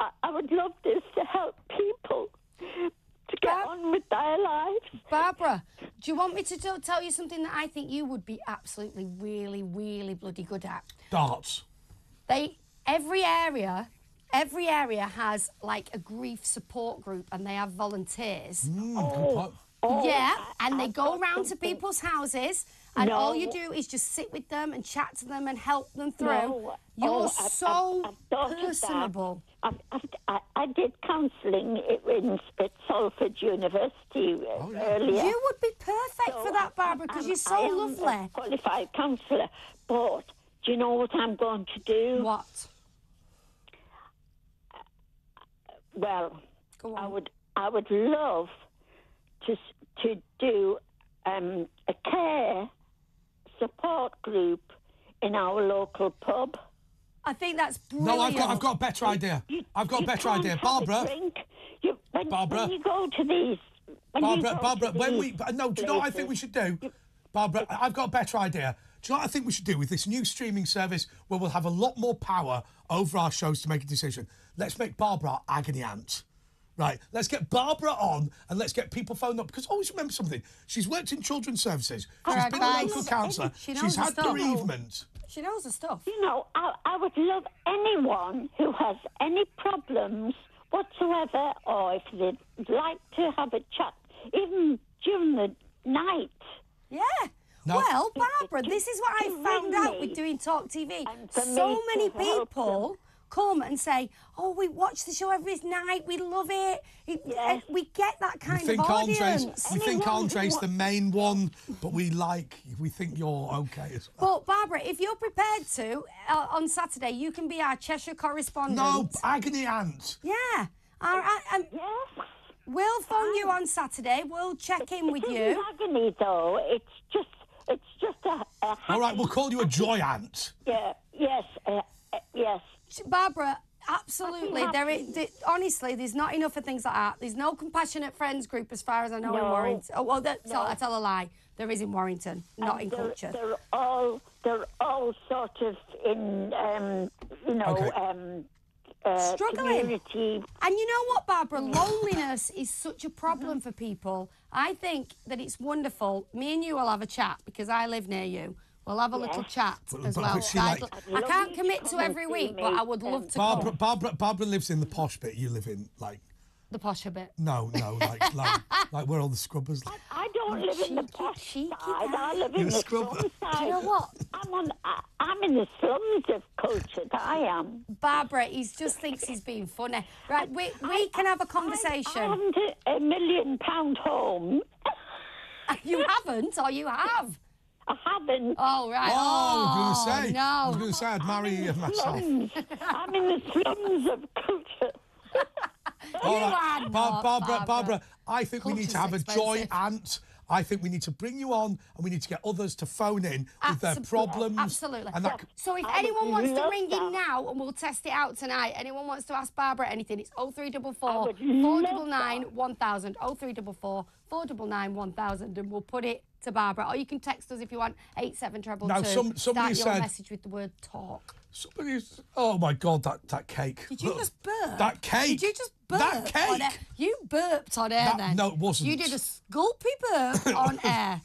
I, I would love this to help people to get on with their lives. Barbara, do you want me to tell- tell you something that I think you would be absolutely, really, really bloody good at? darts. They every area, every area has like a grief support group, and they have volunteers. Mm, good point. Oh, yeah, and they I've go around to people's houses And all you do is just sit with them and chat to them and help them through. No. You're Oh, I've- so I've- I've thought of that. personable. I've, I've, I, I did counselling in at Salford University uh, earlier. You would be perfect for that, Barbara, because you're so I am lovely. A qualified counsellor, but do you know what I'm going to do? What? Well, I would I would love to to do um, a care support group in our local pub. I think that's brilliant. No, I've got, I've got a better idea. I've got a better can't idea. have a Barbara. drink. You, when, Barbara. when you go to these, when Barbara, Barbara, when we no, do you know what I think we should do? Barbara, I've got a better idea. Do you know what I think we should do with this new streaming service where we'll have a lot more power over our shows to make a decision? Let's make Barbara our agony aunt. Right, let's get Barbara on and let's get people phoned up because always remember something. She's worked in children's services. She's Her been a local counsellor. She knows She's her had stuff. bereavement. She knows the stuff. You know, I, I would love anyone who has any problems whatsoever, or if they'd like to have a chat, even during the night. Yeah. No. Well, Barbara, this is what I found out with doing Talk TV. So many to help people come and say, "Oh, we watch the show every night. We love it." It- and We get that We kind think of Andre's audience. we think Andre's the main one, but we like we think you're okay as well. But Barbara, if you're prepared to uh, on Saturday, you can be our Cheshire correspondent. No, agony aunt. Yeah. All right. And We'll phone you on Saturday. We'll check in with you. isn't agony, though. It's just, it's just a, a All right, we'll call you a joy aunt. yeah, yes, uh, uh, yes. Barbara, absolutely. There is, th- honestly, there's not enough of things like that. There's no compassionate friends group, as far as I know, in Warrington. Oh, well, that, No. I tell a lie. There is in Warrington, not And in they're, Culcheth. They're all, they're all sort of in, um, you know, Okay. um, uh, Struggling. community. And you know what, Barbara? Loneliness is such a problem for people. I think that it's wonderful. Me and you will have a chat because I live near you. We'll have a little chat But- as but well. she I'd like- l- I can't commit to every week, but I would love to Barbara, come. Barbara, Barbara lives in the posh bit. You live in like The posher bit. no, no, like like like where all the scrubbers. live. I don't live in the posh side. I live in You're the scrubber. side. Do you know what? I'm on. I, I'm in the slums of Culcheth. I am. Barbara, he just thinks he's being funny. Right, we, we can have a conversation. I haven't a, a million pound home. you haven't, or you have? I haven't. Oh, right. Oh, I was going to say. no. I was going to say I'd marry uh, myself. Slums. I'm in the slums of Culcheth. All You are Bar- not, Barbara, Barbara. Barbara, I think we need to have Culcheth's a joy expensive. aunt. I think we need to bring you on and we need to get others to phone in with their Absolutely. problems. Absolutely. And that, So if I anyone wants to ring that. in now and we'll test it out tonight, anyone wants to ask Barbara anything, it's 0344 would love 499 1000. 0344 499 1000 and we'll put it to Barbara. Or you can text us if you want 8722. Now, some- somebody Start your said- message with the word talk. somebody's. Oh my God, that, that cake. Did you Look, just burp? That cake. Did you just burp? That on cake. air? You burped on air That- then. no, it wasn't. You did a sculpy burp on air.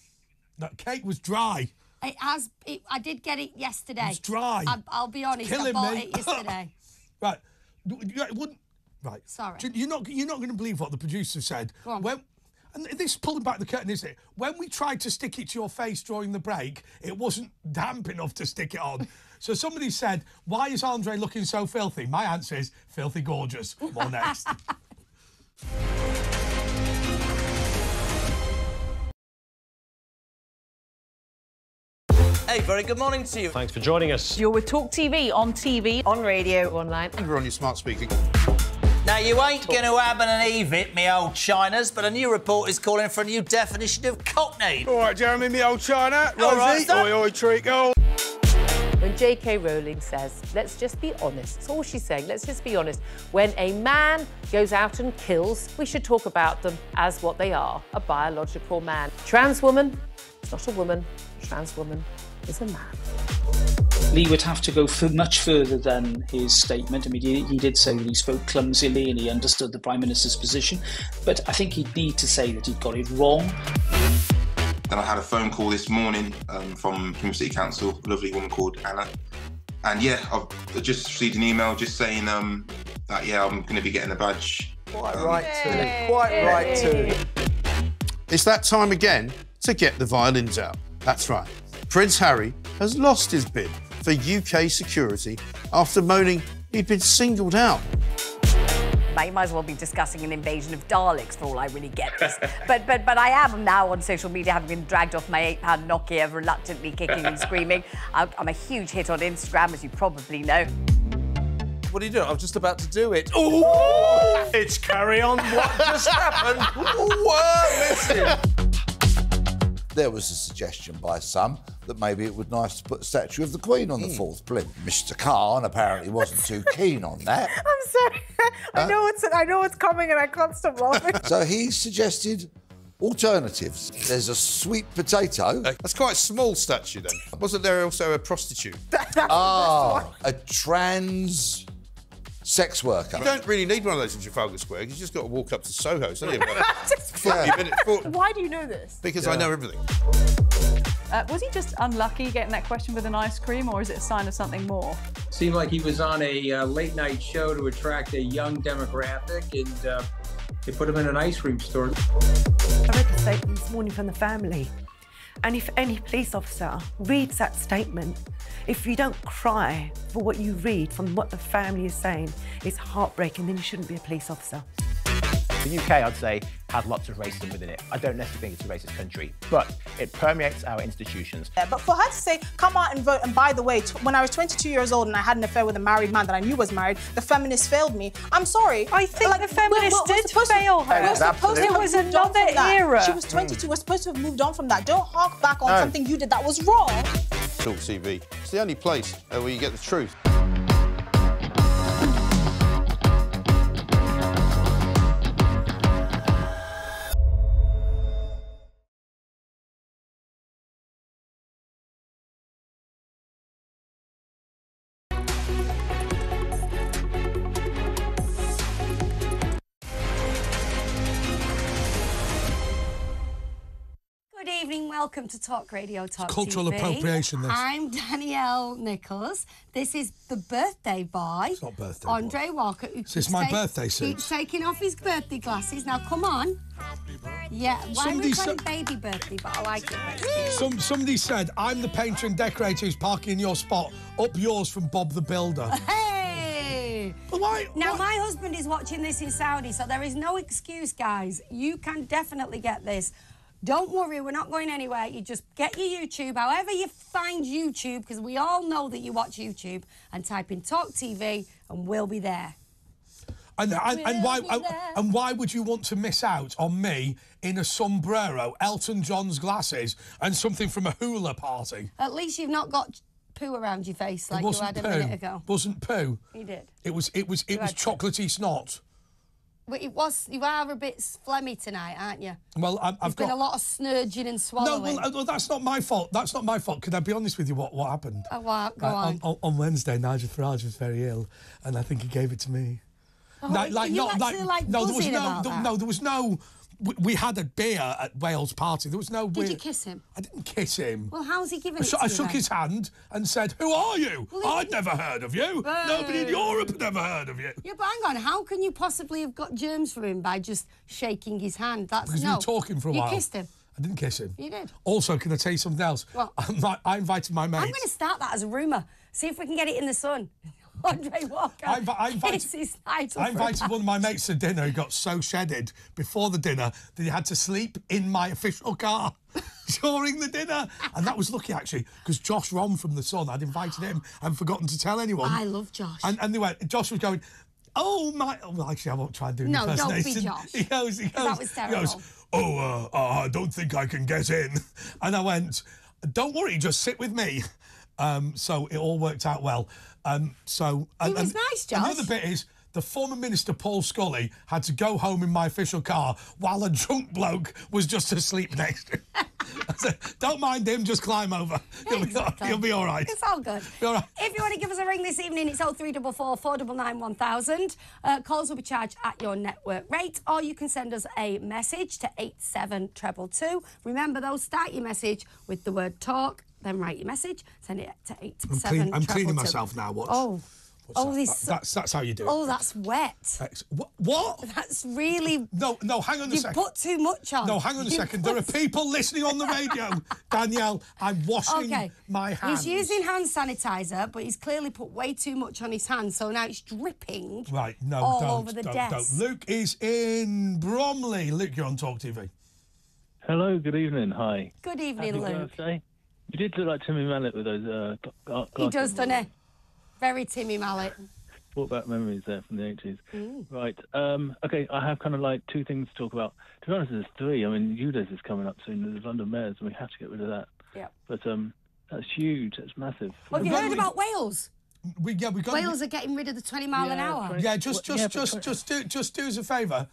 That cake was dry. It has. It, I did get it yesterday. It's dry. I, I'll be honest. I Killing bought me. it yesterday. Right. You- you- it wouldn't. Right. Sorry. Do you- You're not. You're not going to believe what the producer said. Go on. When, and this pulling back the curtain, isn't it? When we tried to stick it to your face during the break, it wasn't damp enough to stick it on. so somebody said, "Why is Andre looking so filthy?" My answer is filthy gorgeous. More next. Hey, very good morning to you. Thanks for joining us. You're with Talk TV, on TV, on radio, online. And we're on your smart speaker. Now, you ain't going to have and eve it, me old Chinas, but a new report is calling for a new definition of cockney. All right, Jeremy, me old China. All right, Rosie, son. oi, oi, treacle. When J.K. Rowling says, let's just be honest, that's all she's saying, let's just be honest. When a man goes out and kills, we should talk about them as what they are a biological man. Trans woman, it's not a woman, trans woman is a man. Lee would have to go for much further than his statement. I mean, he, he did say that he spoke clumsily and he understood the Prime Minister's position, but I think he'd need to say that he'd got it wrong. Then I had a phone call this morning um, from Plymouth City Council, a lovely woman called Anna. And yeah, I've just received an email just saying um, that, yeah, I'm going to be getting a badge. Quite Um, right too. Quite right too. It's that time again to get the violins out. That's right. Prince Harry has lost his bid for UK security after moaning he'd been singled out. They might as well be discussing an invasion of Daleks for all I really get this. but but but I am now on social media having been dragged off my eight-pound Nokia, reluctantly kicking and screaming. I'm, I'm a huge hit on Instagram, as you probably know. What are you doing? I'm just about to do it. Ooh! It's carry on. What just happened? Whoa, listen. There was a suggestion by some that maybe it would be nice to put a statue of the Queen on the fourth plinth. Mr. Khan apparently wasn't too keen on that. I'm sorry. I know it's I know it's coming and I can't stop laughing. So he suggested alternatives. There's a sweet potato. That's quite a small statue then. Wasn't there also a prostitute? Ah, a trans sex worker. You don't really need one of those in Trafalgar Square. You just got to walk up to Soho. It's only about Just- 40 minutes. 40 Why do you know this? because I know everything. Uh, was he just unlucky getting that question with an ice cream, or is it a sign of something more? Seemed like he was on a uh, late night show to attract a young demographic, and uh, they put him in an ice cream store. I read the statement this morning from the family. And if any police officer reads that statement, if you don't cry for what you read from what the family is saying, it's heartbreaking, then you shouldn't be a police officer. The UK, I'd say, has lots of racism within it. I don't necessarily think it's a racist country, but it permeates our institutions. Yeah, But for her to say, come out and vote, and by the way, t- when I was 22 years old and I had an affair with a married man that I knew was married, the feminists failed me. I'm sorry. I think the feminists did fail her. We're supposed to It have was moved on from another that. era. She was 22. Hmm. We're supposed to have moved on from that. Don't hark back on No. something you did that was wrong. Talk TV. It's the only place where you get the truth. Welcome to Talk Radio Talk cultural TV. appropriation, this. I'm Danielle Nicholls. This is the birthday boy. It's not birthday Andre Walker. Who Is this keeps my ta- birthday suit? Keeps taking off his birthday glasses. Now, come on. Yeah, why Somebody we sa- call baby birthday, but I like it. baby. Some, somebody said, I'm the painter and decorator who's parking in your spot, up yours from Bob the Builder. Hey! why? Now, my husband is watching this in Saudi, so there is no excuse, guys. You can definitely get this. Don't worry, we're not going anywhere. You just get your YouTube, however you find YouTube, because we all know that you watch YouTube, and type in Talk TV, and we'll be there. And, and, and why We'll be there. and why would you want to miss out on me in a sombrero, Elton John's glasses, and something from a hula party? At least you've not got poo around your face like you had a poo. minute ago. Wasn't poo. You did. It was. It was. It You was had poo. chocolatey snot. But it was. You are a bit phlegmy tonight, aren't you? Well, I, There's I've been got. a lot of snurging and no, swallowing. well, uh, well, that's not my fault. That's not my fault. Can I be honest with you? What what happened? Oh, what? Go Uh, on. on, on Wednesday, Nigel Farage was very ill, and I think he gave it to me. Oh, you actually, like, no, there was no, about there- that? no, there was no. We, we had a beer at Wales party. There was no. Did weird- you kiss him? I didn't kiss him. Well, how's he giving I, sh- I you shook then? his hand and said, "Who are you? Well, I'd never heard of you. Nobody in Europe had ever heard of you." Yeah, but hang on. How can you possibly have got germs from him by just shaking his hand? That's Because no. we were talking for a you while. kissed him. I didn't kiss him. You did. Also, can I tell you something else? What? I, I invited my I'm going to start that as a rumour. See if we can get it in the sun. Andre Walker. I, I invited, kisses Nigel I invited one of my mates to dinner who got so shedded before the dinner that he had to sleep in my official car during the dinner. And that was lucky, actually, because Josh Rom from The Sun, I'd invited him and forgotten to tell anyone. I love Josh. And, and they went, Josh was going, Oh my! Well, actually, I won't try and do an No, don't be. Josh. He goes, he 'Cause goes, that was he terrible. goes, Oh, uh, uh, I don't think I can get in. And I went, Don't worry, just sit with me. Um, so it all worked out well. Um, so and, was and- nice, and the Josh. other bit is the former minister Paul Scully had to go home in my official car while a drunk bloke was just asleep next to him. I said, Don't mind him, just climb over. You'll, Exactly. be, you'll be all right. It's all good. All right. If you want to give us a ring this evening, it's 0344 499 1000. Uh, calls will be charged at your network rate, or you can send us a message to 87222. Remember, though, start your message with the word talk, then write your message, send it to I'm, clean, I'm cleaning 87222. myself now. Watch. Oh. oh, this. That- that's that's how you do it. Oh, that's wet. Ex- wha- What? That's really. No, no, hang on a You second. put too much on. No, hang on a You second. There are people listening on the radio. Danielle, I'm washing Okay. my hands. He's using hand sanitizer, but he's clearly put way too much on his hands, so now it's dripping. Right, no, all don't, over the don't, desk. don't. Luke is in Bromley. Luke, you're on Talk TV. Hello, good evening. Hi. Good evening, Happy Luke. birthday. You did look like Timmy Mallett with those uh, gla- gla- He does, doesn't he? Very Timmy Mallett. Brought back memories there from the 80s. Mm. Right. Um, okay, I have kind of like two things to talk about. To be honest, there's three. I mean, ULEZ is coming up soon. There's London Mayors, and we have to get rid of that. Yep. But um, that's huge. That's massive. Well, have you heard about Wales? We yeah, we got Wales are getting rid of the 20 mile an hour. Yeah, just just yeah, but just try- just do just do us a favour.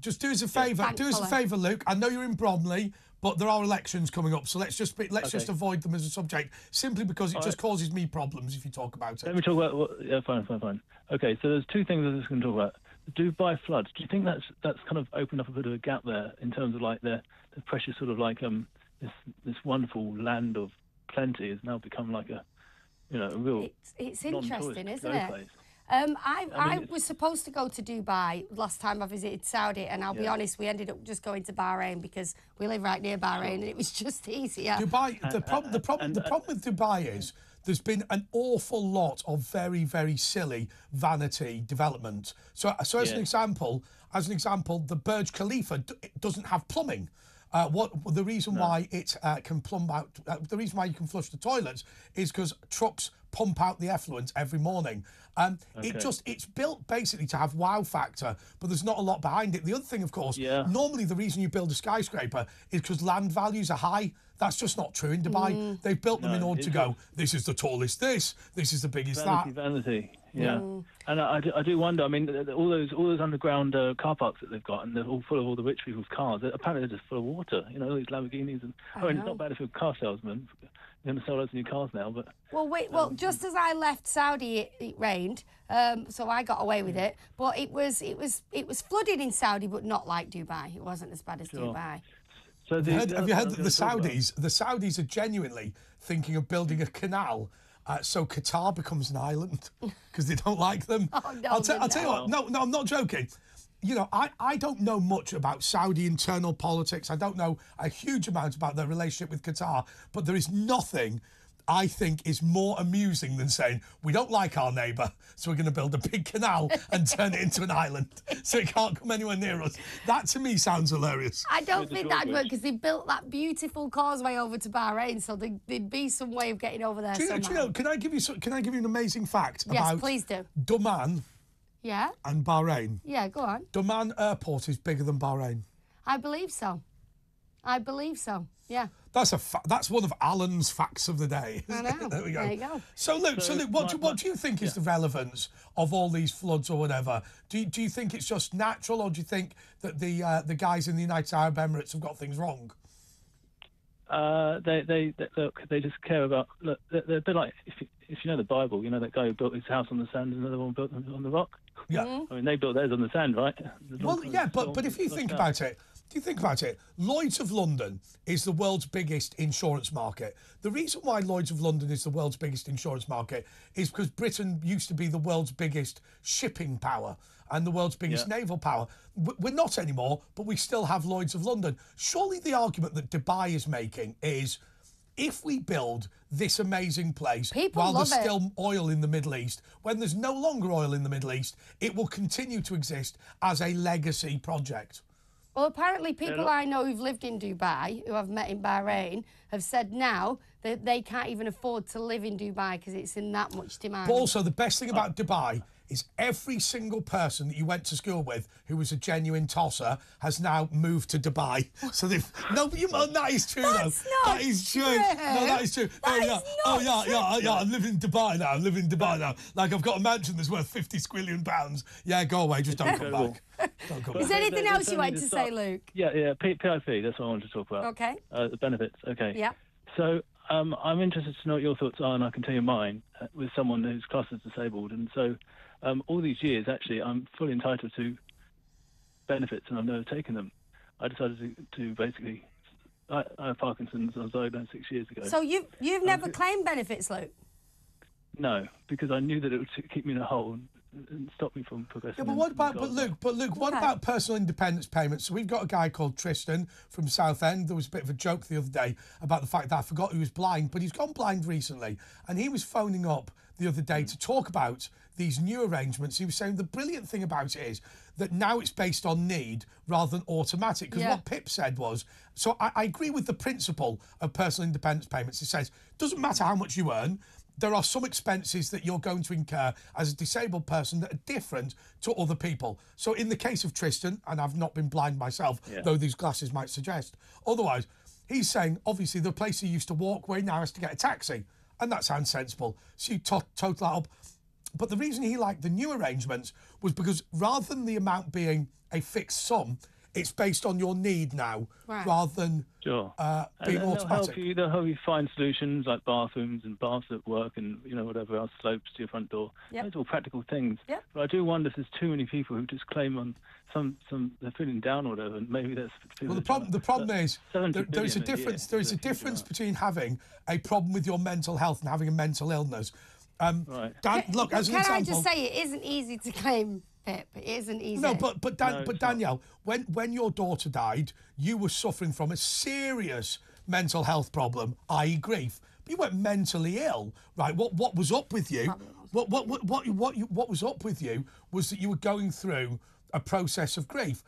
Just do us a favour. Do us a favour, Luke. I know you're in Bromley, but there are elections coming up, so let's just be, let's just avoid them as a subject, simply because it All just right. causes me problems if you talk about it. Let me talk about. What, yeah, fine, fine, fine. Okay, so there's two things I was going to talk about. The Dubai floods. Do you think that's that's kind of opened up a bit of a gap there in terms of like the the precious sort of like um this this wonderful land of plenty has now become like a you know a real It's non-tourist interesting, isn't it? place. Um, I, I I, mean, it's- was supposed to go to Dubai last time I visited Saudi, and I'll be honest, we ended up just going to Bahrain because we live right near Bahrain, and it was just easier. Dubai. The problem. The problem. The problem with Dubai is there's been an awful lot of very very silly vanity development. So so as an example, as an example, the Burj Khalifa d- doesn't have plumbing. Uh, what the reason why it uh, can plumb out? Uh, the reason why you can flush the toilets is because trucks pump out the effluent every morning. Um, It just it's built basically to have wow factor, but there's not a lot behind it. The other thing, of course, normally the reason you build a skyscraper is because land values are high. That's just not true in Dubai. Mm. They've built them in order to go. This is the tallest. This. This is the biggest. vanity, that. vanity. Yeah, Mm. and I, I do, I do wonder. I mean, th- th- all those all those underground uh, car parks that they've got, and they're all full of all the rich people's cars. They're, apparently, they're just full of water. You know, all these Lamborghinis, and I I mean, know. it's not bad if you're a car salesman. You're going to sell loads of new cars now, but Well, wait. Well, just as I left Saudi, it, it rained, um, so I got away with it. But it was it was it was flooded in Saudi, but not like Dubai. It wasn't as bad as Sure. Dubai. So Have you heard, have you heard that the talk about- Saudis? The Saudis are genuinely thinking of building a canal. Uh, so Qatar becomes an island because they don't like them. Oh, no, I'll, tell- no, I'll tell you what. no. No, no, I'm not joking. You know, I, I don't know much about Saudi internal politics. I don't know a huge amount about their relationship with Qatar. But there is nothing I think is more amusing than saying we don't like our neighbour, so we're going to build a big canal and turn it into an island so it can't come anywhere near us. That to me sounds hilarious. I don't think that'd work because they built that beautiful causeway over to Bahrain, so there, there'd be some way of getting over there Do you, know, do you know? Can I give you? some- Can I give you an amazing fact Yes, about please do. Dammam Yeah, and Bahrain? yeah, go on. Dammam Airport is bigger than Bahrain. I believe so. I believe so. Yeah. That's a fa- that's one of Alan's facts of the day. I know. There we go. There you go. So Luke, so, So Luke, what, my- do, what do you think is the relevance of all these floods or whatever? Do you, do you think it's just natural, or do you think that the uh, the guys in the United Arab Emirates have got things wrong? Uh, they, they, they look. They just care about. Look, they're, they're a bit like if you, if you know the Bible. You know that guy who built his house on the sand, and another one built on the rock. Yeah. Mm-hmm. I mean, they built theirs on the sand, right? The Well, yeah, but but if you think down. about it, do you think about it? Lloyd's of London is the world's biggest insurance market. The reason why Lloyd's of London is the world's biggest insurance market is because Britain used to be the world's biggest shipping power and the world's biggest Yeah. naval power. We're not anymore, but we still have Lloyd's of London. Surely the argument that Dubai is making is if we build this amazing place People while there's it. still oil in the Middle East, when there's no longer oil in the Middle East, it will continue to exist as a legacy project. Well, apparently, people I know who've lived in Dubai, who I've met in Bahrain, have said now that they can't even afford to live in Dubai because it's in that much demand. But also, the best thing about Dubai is every single person that you went to school with who was a genuine tosser has now moved to Dubai. So they've no, but you, oh, that is true That's though. not that is true. true. No, that is true. oh That yeah, is oh not yeah, yeah, true. yeah. I'm living in Dubai now. I'm living in Dubai now. Like I've got a mansion that's worth fifty squillion pounds. Yeah, go away. Just don't come back. Don't come Is there anything else you wanted to say, Luke? Yeah, yeah. PIP. That's what I wanted to talk about. Okay. Uh, the benefits. Okay. Yeah. So um, I'm interested to know what your thoughts are, and I can tell you mine uh, with someone who's classed as disabled. And so um, all these years, actually, I'm fully entitled to benefits, and I've never taken them. I decided to, to basically. I, I have Parkinson's. I was diagnosed six years ago. So you've you've never claimed benefits, Luke? No, because I knew that it would keep me in a hole and, and stop me from progressing. Yeah, but what about, but Luke, but Luke, what about personal independence payments? So we've got a guy called Tristan from Southend. There was a bit of a joke the other day about the fact that I forgot he was blind, but he's gone blind recently. And he was phoning up the other day hmm. to talk about these new arrangements. He was saying the brilliant thing about it is that now it's based on need rather than automatic. Because Yeah. what Pip said was, so I, I agree with the principle of personal independence payments. It says, doesn't matter how much you earn, there are some expenses that you're going to incur as a disabled person that are different to other people. So in the case of Tristan, and I've not been blind myself, Yeah. though these glasses might suggest otherwise, he's saying obviously the place he used to walk where he now has to get a taxi. And that sounds sensible. So you to- total that up. But the reason he liked the new arrangements was because rather than the amount being a fixed sum, it's based on your need now Right. rather than Sure. uh, And being then they'll automatic. help you. They'll help you find solutions like bathrooms and baths at work and you know whatever else, slopes to your front door. Yep. Those are all practical things. Yep. But I do wonder if there's too many people who just claim on some some they're feeling down or whatever, and maybe that's. Well, the problem the problem is there, there is a billion a difference. There is a difference between having a problem with your mental health and having a mental illness. Um, Dan, look, Can- as an Can I just say it isn't easy to claim, Pip? It isn't easy. No, but but Dan, but Danielle, when when your daughter died, you were suffering from a serious mental health problem, i.e., grief. But you weren't mentally ill, right? What what was up with you? What what what what you- what you, what was up with you was that you were going through a process of grief.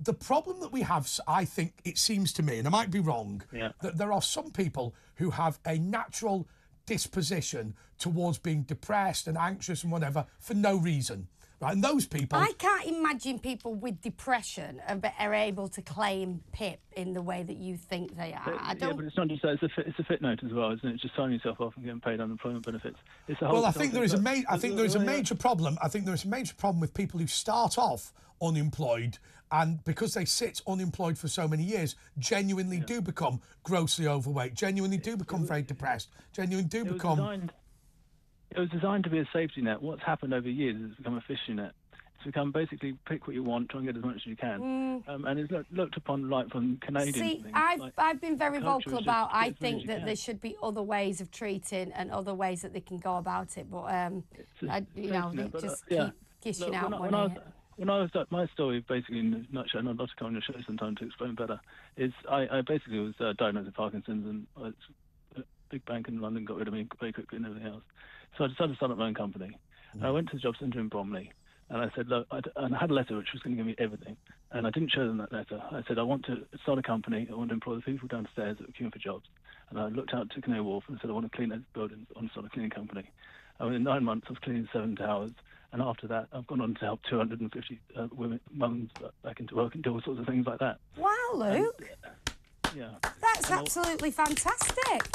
The problem that we have, I think, it seems to me, and I might be wrong, Yeah. that there are some people who have a natural disposition towards being depressed and anxious and whatever for no reason, right? And those people. I can't imagine people with depression are, are able to claim PIP in the way that you think they are. But- I yeah, don't. but it's not just that. It's a fit, it's a fit note as well, isn't it? It's just signing yourself off and getting paid unemployment benefits. It's a whole. Well, I think there is a thing. ma- I think there is a major problem. I think there is a major problem with people who start off unemployed and because they sit unemployed for so many years, genuinely do become grossly overweight, genuinely do become very depressed, genuinely do become. designed. It was designed to be a safety net. What's happened over years is it's become a fishing net. It's become basically pick what you want, try and get as much as you can, Mm. um, and it's looked, looked upon like from Canadian. See, I've, like, I've been very vocal about. I as many as think that there should be other ways of treating and other ways that they can go about it. But um, I, you know, net, uh, just yeah. keep kissing Look, out when, I- money. when I was, when I was at my story, basically in a nutshell, and I'd love to come on your show sometime to explain better, is I, I basically was uh, diagnosed with Parkinson's and I a big bank in London got rid of me very quickly and everything else. So I decided to start up my own company. And I went to the job centre in Bromley and I said, look, I, d- and I had a letter which was going to give me everything. And I didn't show them that letter. I said, I want to start a company. I want to employ the people downstairs that are queuing for jobs. And I looked out to Canary Wharf and said, I want to clean those buildings. I want to start a cleaning company. And within nine months, I was cleaning seven towers. And after that, I've gone on to help 250 uh, women, mums back into work and do all sorts of things like that. Wow, Luke, Yeah. that's absolutely fantastic.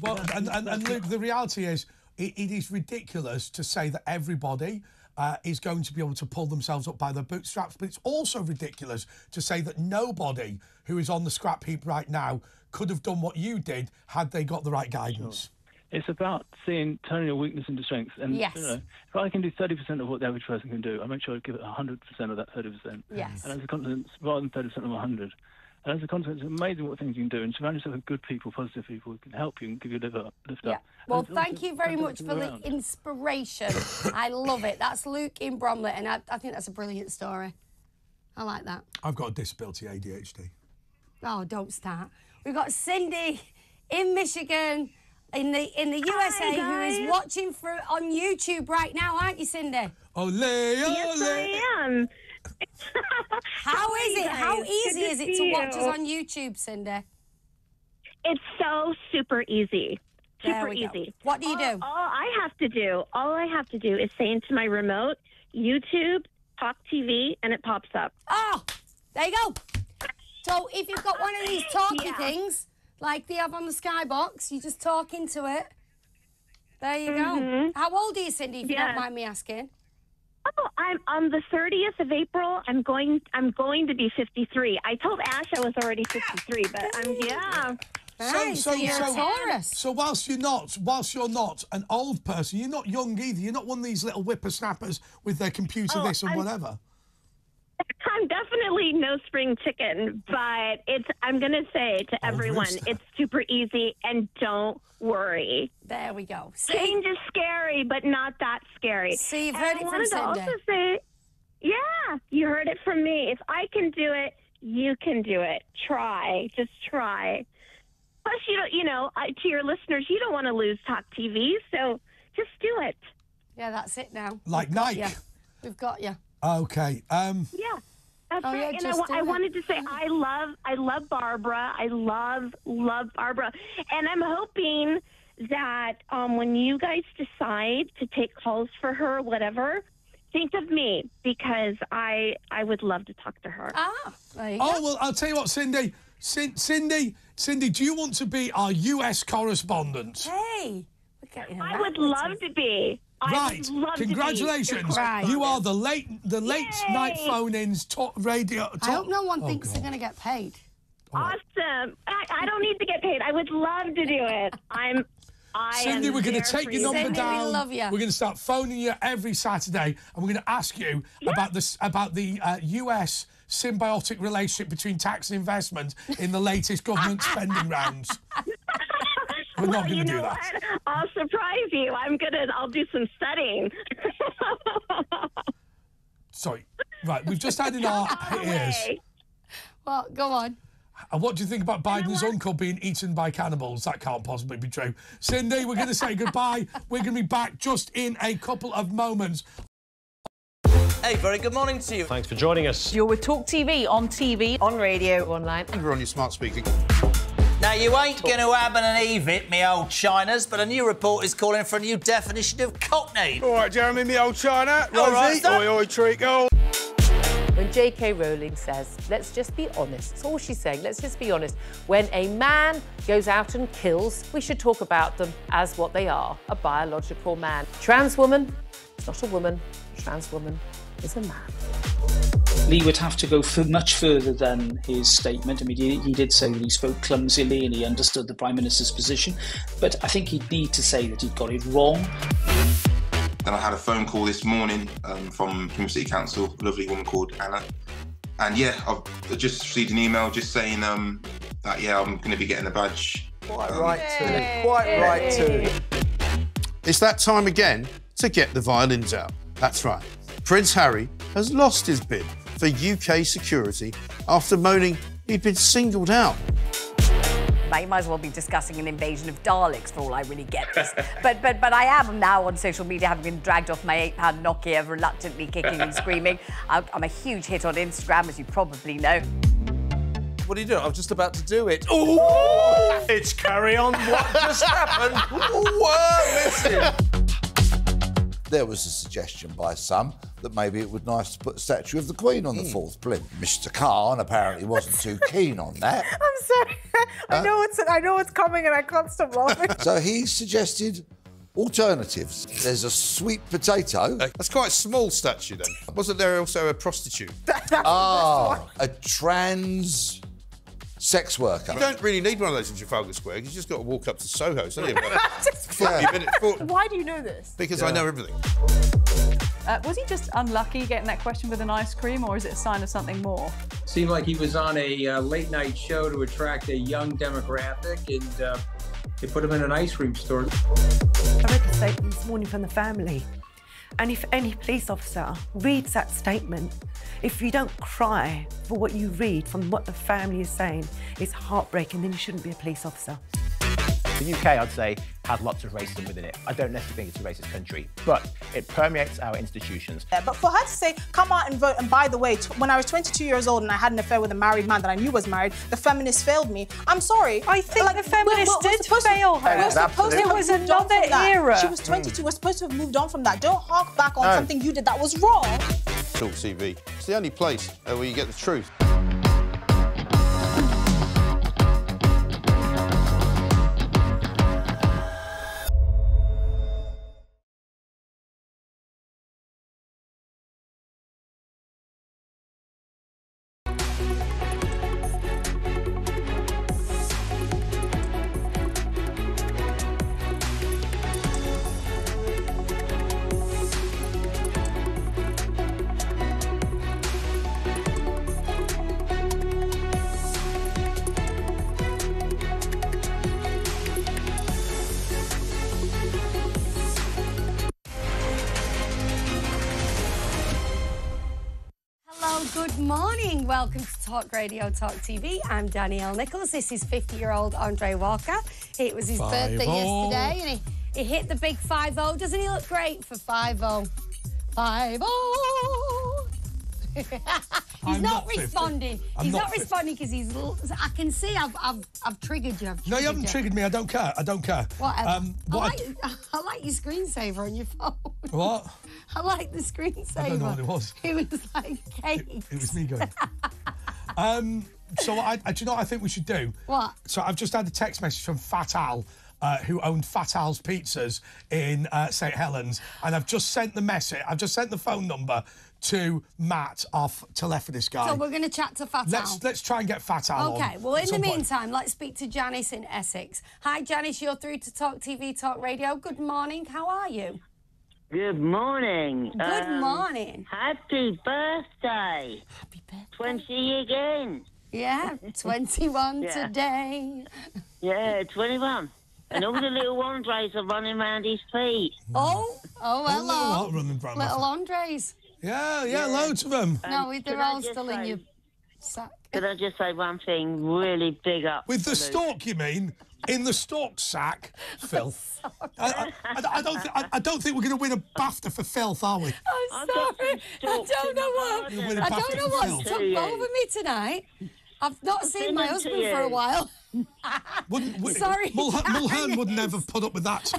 Well, and, and, and Luke, the reality is, it, it is ridiculous to say that everybody uh, is going to be able to pull themselves up by their bootstraps, but it's also ridiculous to say that nobody who is on the scrap heap right now could have done what you did had they got the right guidance. It's about seeing turning your weakness into strength. And Yes. you know, if I can do 30% of what the average person can do, I make sure I give it 100% of that 30%. Yes. And as a consequence, rather than 30% of 100. And as a consequence, it's amazing what things you can do. And surround yourself with good people, positive people who can help you and give you a lift up. Lift Yeah. up. Well, And thank you very much fantastic for the inspiration. I love it. That's Luke in Bromley, and I, I think that's a brilliant story. I like that. I've got a disability, ADHD. Oh, don't start. We've got Cindy in Michigan, in the in the USA, who guys. is watching for on YouTube right now, aren't you, Cindy? Ole, Yes, I am. How is it? How easy is it to see watch us on YouTube, Cindy? It's so super easy. Super we go. easy. What do you all, do? All I have to do, all I have to do is say into my remote, YouTube, Talk TV, and it pops up. Oh, there you go. So if you've got one of these talky Yeah. things, like they have on the Skybox, you just talk into it. There you Mhm. go. How old are you, Cindy, if you don't mind me asking? Oh, I'm on the 30th of April. I'm going. I'm going to be 53. I told Ash I was already 53, but I'm yeah. so whilst you're not, whilst you're not an old person, you're not young either. You're not one of these little whippersnappers with their computer Oh, this and I'm- whatever. I'm I'm definitely no spring chicken, but it's. I'm gonna say Oh, to everyone, it's super easy, and don't worry. There we go. Change is scary, but not that scary. See, you've And heard I it from wanted to Cindy. also say, yeah, you heard it from me. If I can do it, you can do it. Try, just try. Plus, you don't. You know, I, to your listeners, you don't want to lose talk TV, so just do it. Yeah, that's it now. Like We've Nike. ya. We've got you. Okay. Um, Yeah. That's Oh, right. yeah, and I, just wa- do I wanted to say I love I love Barbara. I love love Barbara. And I'm hoping that um, when you guys decide to take calls for her, whatever, think of me because I I would love to talk to her. Ah, Oh well, I'll tell you what, Cindy. Cin- Cindy, Cindy, do you want to be our U.S. correspondent? Hey, we're getting I would love to be. I Right. would love to be your Congratulations. correspondent. You are the late the late night phone-ins top radio. Top, I hope no one Oh, thinks God. they're going to get paid. Awesome. I, I don't need to get paid. I would love to do it. I'm. I Cindy, we're going to take your number Cindy, we down. love ya. We're going to start phoning you every Saturday, and we're going to ask you about this about the uh, U.S. symbiotic relationship between tax and investment in the latest government spending rounds. We're not Well, going you to do know that. what? I'll surprise you. I'm gonna. I'll do some studying. Sorry. Right, we've just had in our ears. Well, go on. And what do you think about Biden's uncle being eaten by cannibals? That can't possibly be true. Cindy, we're going to say goodbye. We're going to be back just in a couple of moments. Hey, very good morning to you. Thanks for joining us. You're with Talk TV, on TV, on radio, online. We're on your smart speaker. Now, you ain't going to have and eve it, me old Chinas, but a new report is calling for a new definition of cockney. All right, Jeremy, me old China. All right, Rosie, sir. oi, oi, treacle. When J.K. Rowling says, let's just be honest, that's all she's saying, let's just be honest. When a man goes out and kills, we should talk about them as what they are a biological man. Trans woman, it's not a woman, trans woman is a man. Lee would have to go for much further than his statement. I mean, he, he did say that he spoke clumsily and he understood the Prime Minister's position, but I think he'd need to say that he'd got it wrong. Then I had a phone call this morning um, from Plymouth City Council, a lovely woman called Anna. And yeah, I've just received an email just saying um, that, yeah, I'm going to be getting a badge. Quite Um, right too. Quite right too. It's that time again to get the violins out. That's right. Prince Harry has lost his bid for UK security after moaning he'd been singled out. I might as well be discussing an invasion of Daleks for all I really get this. but but but I am now on social media, having been dragged off my eight-pound Nokia, reluctantly kicking and screaming. I'm, I'm a huge hit on Instagram, as you probably know. What are you doing? I was just about to do it. Ooh! It's carry on. What just happened? Whoa, listen. There was a suggestion by some that maybe it would be nice to put a statue of the Queen Hmm. on the fourth plinth. Mr. Khan apparently wasn't too keen on that. I'm sorry. I know it's I know it's coming and I can't stop laughing. So he suggested alternatives. There's a sweet potato. That's quite a small statue then. Wasn't there also a prostitute? Ah, a trans sex worker. You don't really need one of those in Trafalgar Square. You've just got to walk up to Soho, don't you? Just- 40 minutes, 40 Why do you know this? because I know everything. Uh, was he just unlucky getting that question with an ice cream, or is it a sign of something more? Seemed like he was on a uh, late night show to attract a young demographic, and uh, they put him in an ice cream store. I read the statement this morning from the family. And if any police officer reads that statement, if you don't cry for what you read from what the family is saying, it's heartbreaking, then you shouldn't be a police officer. The UK, I'd say, has lots of racism within it. I don't necessarily think it's a racist country, but it permeates our institutions. Yeah, but for her to say, come out and vote, and by the way, t- when I was 22 years old and I had an affair with a married man that I knew was married, the feminists failed me. I'm sorry. I think the feminists did supposed fail her. We're supposed to It was moved on another era. She was 22. We're supposed to have moved on from that. Don't hark back on No. something you did that was wrong. Talk TV. It's the only place uh, where you get the truth. Talk Radio, Talk TV. I'm Danielle Nicholls. This is 50 year old Andre Walker. It was his birthday Five-oh. yesterday and he, he hit the big 5 0. Doesn't he look great for 5 0? 5 0. He's not, not responding. He's not not, responding because he's. I can see I've, I've, I've triggered you. I've No, you haven't you. triggered me. I don't care. I don't care. Whatever. Um, I, what? like, I like your screensaver on your phone. what? I like the screensaver. I don't know what it was. It was like cake. It was me going. Um, so I, I, do you know what I think we should do? What? So I've just had a text message from Fat Al. Uh, who owned Fat Al's Pizzas in uh, St Helens, and I've just sent the message. I've just sent the phone number to Matt, our f- telephonist guy. So we're going to chat to Fat let's Al. let's try and get Fat Al on Okay, well, in the some point. meantime, let's speak to Janice in Essex. Hi, Janice, you're through to Talk TV, Talk Radio. Good morning, how are you? Good morning. Good Um, morning. Happy birthday. Happy birthday. 20 again. Yeah, 21 Yeah. today. Yeah, 21. And all the little Andres are running around his feet. Oh, oh, hello. what running around Little Andres. Yeah, yeah, loads of them. no, Um, they're can I all just still in your sack. Can I just say one thing? Really big up. With the to stalk, you mean? In the stalk sack, filth. I, I, I, I don't. Th- I, I don't think we're going to win a BAFTA for filth, are we? I'm sorry. I don't know what. I don't know for what's filth. took over me tonight. I've not seen my send them husband for a while. Wouldn't, would, Sorry, Mulh- Mulhern would never have put up with that,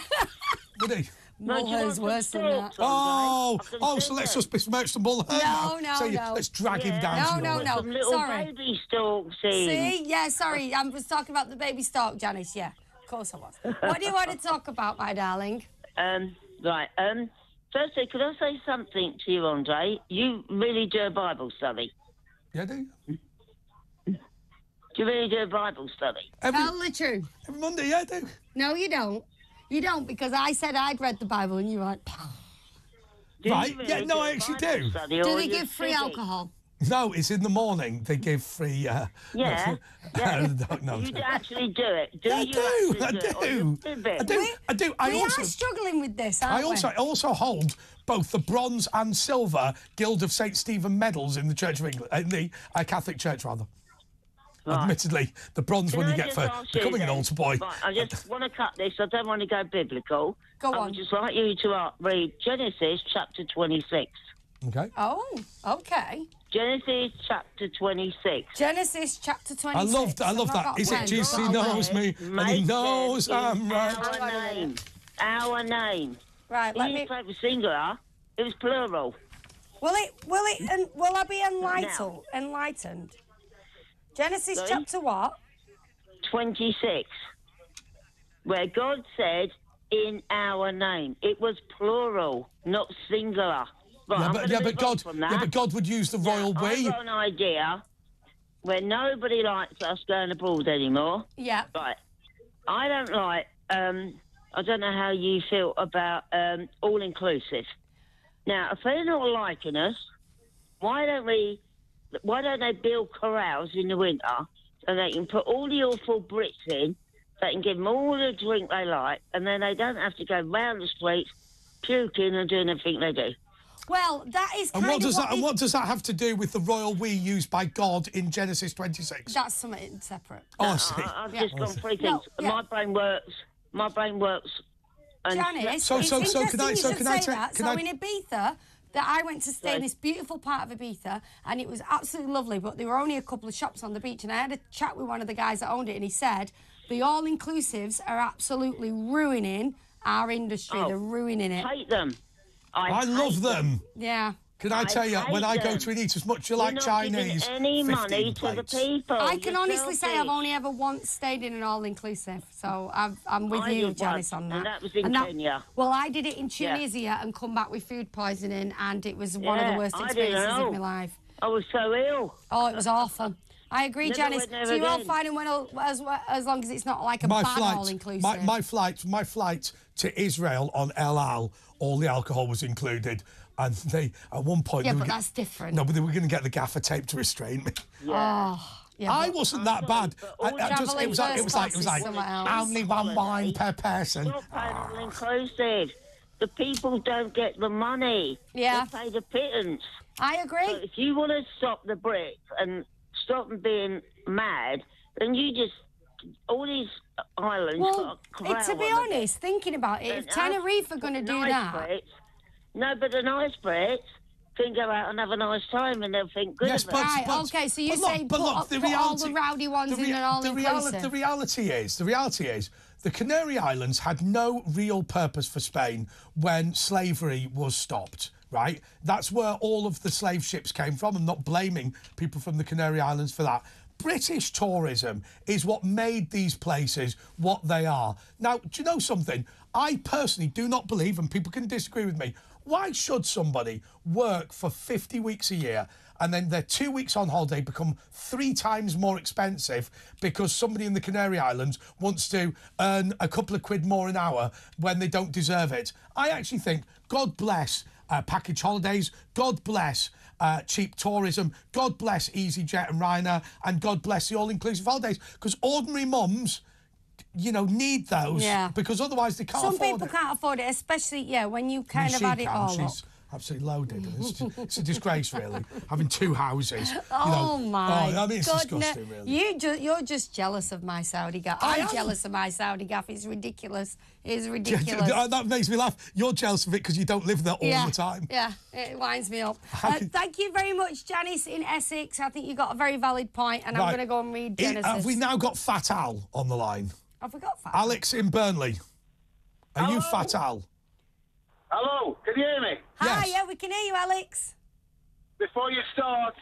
would he? No, do Mulhern's worse than that. Oh, Andre? I can oh, so let's just besmirch the Mulhern now. No, no, So you- no. Let's drag him down. No, to no, the- no. Some Sorry. baby stalks in. See, yeah, sorry. I was talking about the baby stalk, Janice. Yeah, of course I was. What do you want to talk about, my darling? Um, right. Um, firstly, could I say something to you, Andre? You really do a Bible study. Yeah, do you? Do you really do a Bible study? Every, Tell the truth. every Monday, yeah, I do. No, you don't. You don't because I said I'd read the Bible and you were like, "Pah." You Right, yeah, no, I actually do. do or they give free silly? alcohol? No, it's in the morning. They give free. Uh, Yeah, yeah. I don't know. You do actually do it. Do Yeah, I you do, actually I do it, or do. it? I do. I do. I we also. are struggling with this, aren't I also we? also hold both the bronze and silver Guild of Saint Stephen medals in the Church of England, in the uh, Catholic Church rather. Right. Admittedly, the bronze Can one you I get just for ask you becoming an then? altar boy. Right, I just want to cut this. I don't want to go biblical. Go I on. would just like you to uh, read Genesis chapter 26. Okay. Oh, okay. Genesis chapter 26. Genesis chapter 26. I love I I've love not that. got Is it. Jesus? He knows me, and he knows I'm right. Our name. Our name. Right, let me. it was singular. It was plural. Will it? Will it? And will I be enlightened? Enlightened. Genesis Sorry? chapter what? 26. Where God said, in our name. It was plural, not singular. Right, yeah, but, yeah, but God, yeah, but God would use the royal way. I've got an idea where nobody likes us going abroad anymore. Yeah. Right. I don't like. Um, I don't know how you feel about um, all inclusive. Now, if they're not liking us, why don't we? Why don't they build corrals in the winter so they can put all the awful Brits in? They can give them all the drink they like, and then they don't have to go round the streets puking and doing everything they do. Well, that is kind And what of does what that? And what does that have to do with the royal we used by God in Genesis 26? That's something separate. Oh, I see. I, I've Yeah. just gone through No, yeah. My brain works. My brain works. And Janice, So- it's so- so interesting can I- you so should can I say ta- that. can so I- in Ibiza, that I went to stay in this beautiful part of Ibiza, and it was absolutely lovely. But there were only a couple of shops on the beach, and I had a chat with one of the guys that owned it, and he said the all-inclusives are absolutely ruining our industry. Oh, They're ruining it. I hate them. I, I love hate them. Yeah. Can I I tell you, when I go to an eat as much as you like not Chinese, any 15 money to the plates. people. I can You're honestly say I've only ever once stayed in an all-inclusive, so I've, I'm with I you, Janice, on that. and that was in Kenya. Well, I did it in Yeah. Tunisia and come back with food poisoning, and it was one of the worst experiences know. of my life. I was so ill. Oh, it was awful. I agree, Never Janice. went So you're all again. fine and well as, as long as it's not like a my bad flight, all-inclusive. my, my flight, my flight to Israel on El Al, all the alcohol was included, and they at one point. Yeah, they were but get- that's different. No, but they were going to get the gaffer tape to restrain me. Oh, yeah. I wasn't that bad. I, all I just, it was like it was like it was like travelling first class is somewhere else. only one wine per person. Stop having inclusive. the people don't get the money. Yeah. They pay the pittance. I agree. So if you want to stop the Brits and stop them being mad, then you just all these islands. Well, got a it- to be on them. honest, thinking about it, if Tenerife are going to do nice that, Brits- no, but the nice Brits can go out and have a nice time, and they'll think good Yes, of but, it. Right, but- okay, so you but look, say but put look, the put all the reality, rowdy ones the in an all the, reali- the reality is, the reality is, the Canary Islands had no real purpose for Spain when slavery was stopped. Right, that's where all of the slave ships came from. I'm not blaming people from the Canary Islands for that. British tourism is what made these places what they are. Now, do you know something? I personally do not believe, and people can disagree with me, why should somebody work for 50 weeks a year and then their two weeks on holiday become three times more expensive because somebody in the Canary Islands wants to earn a couple of quid more an hour when they don't deserve it? I actually think, God bless uh, package holidays, God bless uh, cheap tourism, God bless EasyJet and Ryanair, and God bless the all inclusive holidays because ordinary mums. You know, need those Yeah. because otherwise they can't Some afford people can't afford it, especially yeah when you I mean, kind of had it all up. She's absolutely loaded. It's, it's a disgrace, really, having two houses. you Oh know. my Oh, I mean, it's goodness! disgusting, really. You ju- you're just jealous of my Saudi gaff. I I'm am. jealous of my Saudi gaff. It's ridiculous. It's ridiculous. that makes me laugh. You're jealous of it because you don't live there all yeah, the time. Yeah, it winds me up. Uh, thank you very much, Janice in Essex. I think you got a very valid point, and I'm going to go and read Genesis. Have we now got Fat Al on the line? Have we got fat? Alex in Burnley. Are you Fat Al? Hello, can you hear me? Hi, yeah, we can hear you, Alex. Before you start,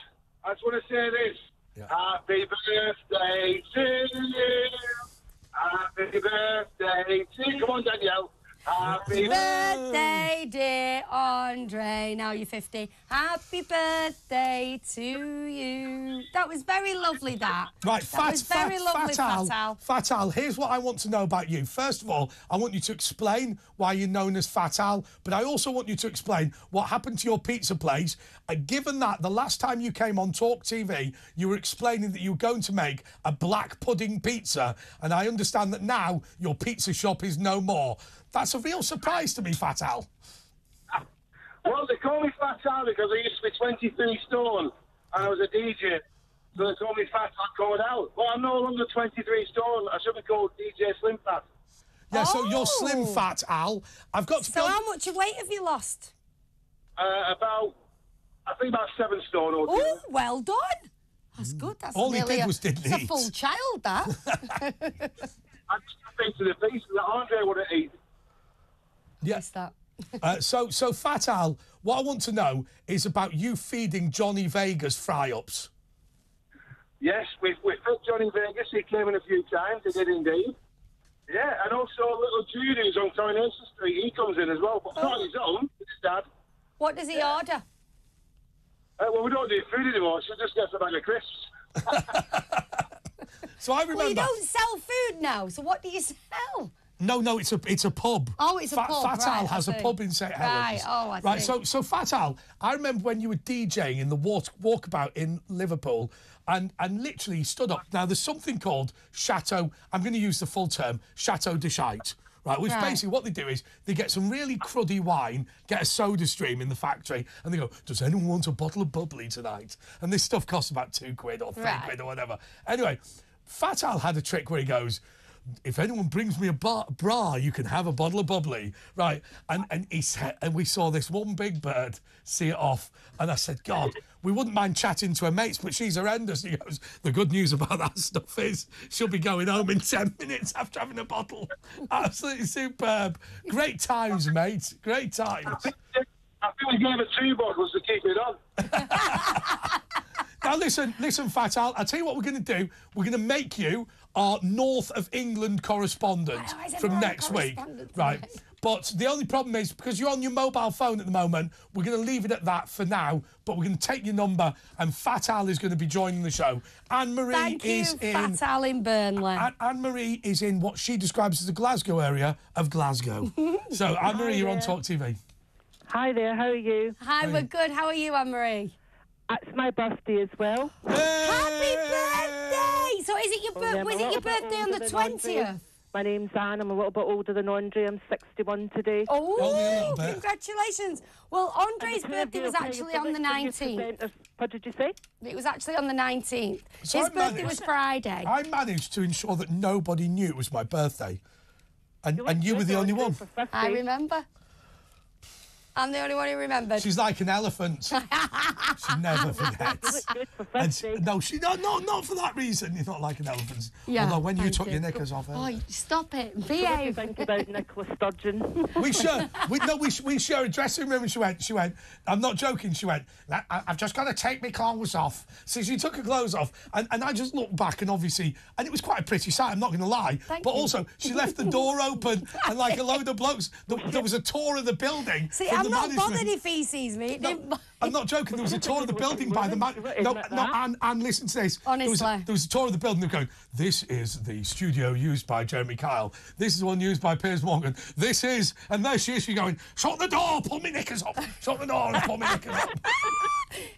I just want to say this. Happy birthday to you. Happy birthday to you. Come on, Danielle. Happy birthday, dear Andre. Now you're 50. Happy birthday to you. That was very lovely, that. Right, that Fat, was very fat, lovely, fat, Al, Fat Al. Here's what I want to know about you. First of all, I want you to explain why you're known as Fat Al, but I also want you to explain what happened to your pizza place. And given that the last time you came on Talk TV, you were explaining that you were going to make a black pudding pizza, and I understand that now your pizza shop is no more. That's a real surprise to me, Fat Al. Well, they call me Fat Al because I used to be 23 stone and I was a DJ. So they call me Fat Al called out. Well, I'm no longer 23 stone. I should be called DJ Slim Fat. Yeah, so you're Slim Oh. Fat Al. I've got to So how much weight have you lost? Uh, about, I think about seven stone or Oh, well done. That's good. That's All he did a, was didn't it's a eat. full child, that. I just think to the piece that Andre wouldn't eat. Yeah. that. Uh, so, so Fat Al, what I want to know is about you feeding Johnny Vegas fry-ups. Yes, we've, we've fed Johnny Vegas. He came in a few times. He did indeed. Yeah, and also little Jude who's on Coronation Street. He comes in as well, but not on his own. It's his dad. What does he order? Uh, well, we don't do food anymore, so just gets a bag of crisps. So I remember. Well, you don't sell food now, so what do you sell? No, no, it's a it's a pub. Oh, it's a Fat, pub, Fat Al right, has a pub in St Helens. Right, oh, I Right, see. so so Fat Al, I remember when you were DJing in the walk, walkabout in Liverpool, and and literally stood up. Now there's something called Chateau. I'm going to use the full term, Chateau de Shite. Right, which Right. basically what they do is they get some really cruddy wine, get a soda stream in the factory, and they go, "Does anyone want a bottle of bubbly tonight?" And this stuff costs about two quid or three Right. quid or whatever. Anyway, Fat Al had a trick where he goes, if anyone brings me a bar, bra, you can have a bottle of bubbly, right? And and he said, and we saw this one big bird see it off, and I said, God, we wouldn't mind chatting to her mates, but she's horrendous. He goes, the good news about that stuff is she'll be going home in ten minutes after having a bottle. Absolutely superb. Great times, mate. Great times. I think we gave her two bottles to keep it on. Now listen, listen, Fat Al. I'll tell you what we're going to do. We're going to make you our North of England correspondent Why from everyone next week, correspondent right? But the only problem is because you're on your mobile phone at the moment, we're going to leave it at that for now. But we're going to take your number, and Fat Al is going to be joining the show. Anne Marie Thank you, is in. Fat Al in Burnley. Anne Marie is in what she describes as the Glasgow area of Glasgow. so Anne Marie, you're on Talk TV. Hi there, how are you? Hi, we're good. How are you, Anne Marie? It's my birthday as well. Happy birthday! So is it your Oh, bir- yeah, was it your birthday on the older than Andre. twentieth? My name's Anne. I'm a little bit older than Andre. I'm 61 today. Oh, oh congratulations. Well, Andre's And the two of birthday was actually on the this for you 19th. presenters. What did you say? It was actually on the 19th. So His I birthday managed- was Friday. I managed to ensure that nobody knew it was my birthday. And, and you were the only one. I remember. I'm the only one who remembered. She's like an elephant. she never forgets. And she- no, she no, not not for that reason. You're not like an elephant. Yeah, Although when you took you. your knickers off, Oh, earlier- stop it. What do you think about Nicola Sturgeon? we share we no we, we share a dressing room and she went she went I'm not joking she went "I, I- I've just got to take my clothes off so she took her clothes off and, and I just looked back and obviously and it was quite a pretty sight I'm not going to lie Thank but you. also she left the door open and like a load of blokes there, there was a tour of the building See, from I'm the not management. bothered if he sees me. It I'm not joking. There was a tour of the building by the man. No, no, Anne, Anne, listen to this. There was, a, Honestly. there was a tour of the building. They're going. This is the studio used by Jeremy Kyle. This is the one used by Piers Morgan. This is, and there she is. She going. Shut the door. Pull me knickers up. Shut the door and pull me knickers up.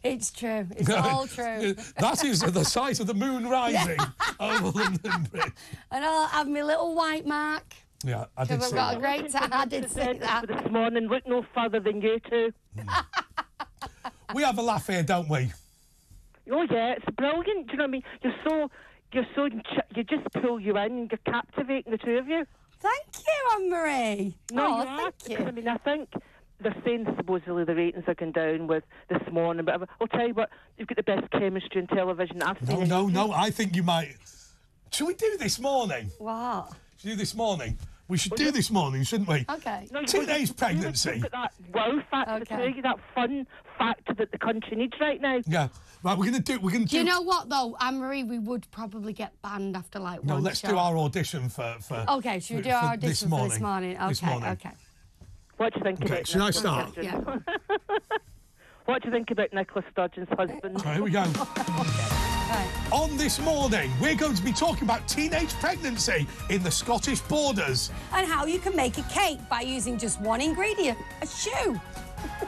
It's true. It's all true. that is the sight of the moon rising over London Bridge. And I'll have my little white mark. Yeah, I did Because I've see got a that. great time. I did see that. This morning, look no further than you two. We have a laugh here, don't we? Oh yeah, it's brilliant. Do you know what I mean? You're so, you're so, you just pull you in. You're captivating the two of you. Thank you, Anne Marie. No, oh, you are. thank you. I mean, I think they're saying supposedly the ratings are going down with this morning, but I'll tell you what, you've got the best chemistry in television I've seen. No, no, no. I think you might. Should we do this morning? What? Should we do this morning? We should do this morning, shouldn't we? Okay. No, you- Teenage pregnancy. Look at that wow factor, the two that fun factor that the country needs right now. Yeah. Right, we're gonna do. We're gonna do. Do you know what though, Anne Marie? We would probably get banned after like no, one No, let's show. do our audition for for. Okay, should we for- do our for audition for this morning? Okay, This morning. okay. What do you think Okay, about should I start? Sturgeon? what do you think about Nicola Sturgeon's husband? Here we go. On this morning, we're going to be talking about teenage pregnancy in the Scottish borders. And how you can make a cake by using just one ingredient, a shoe.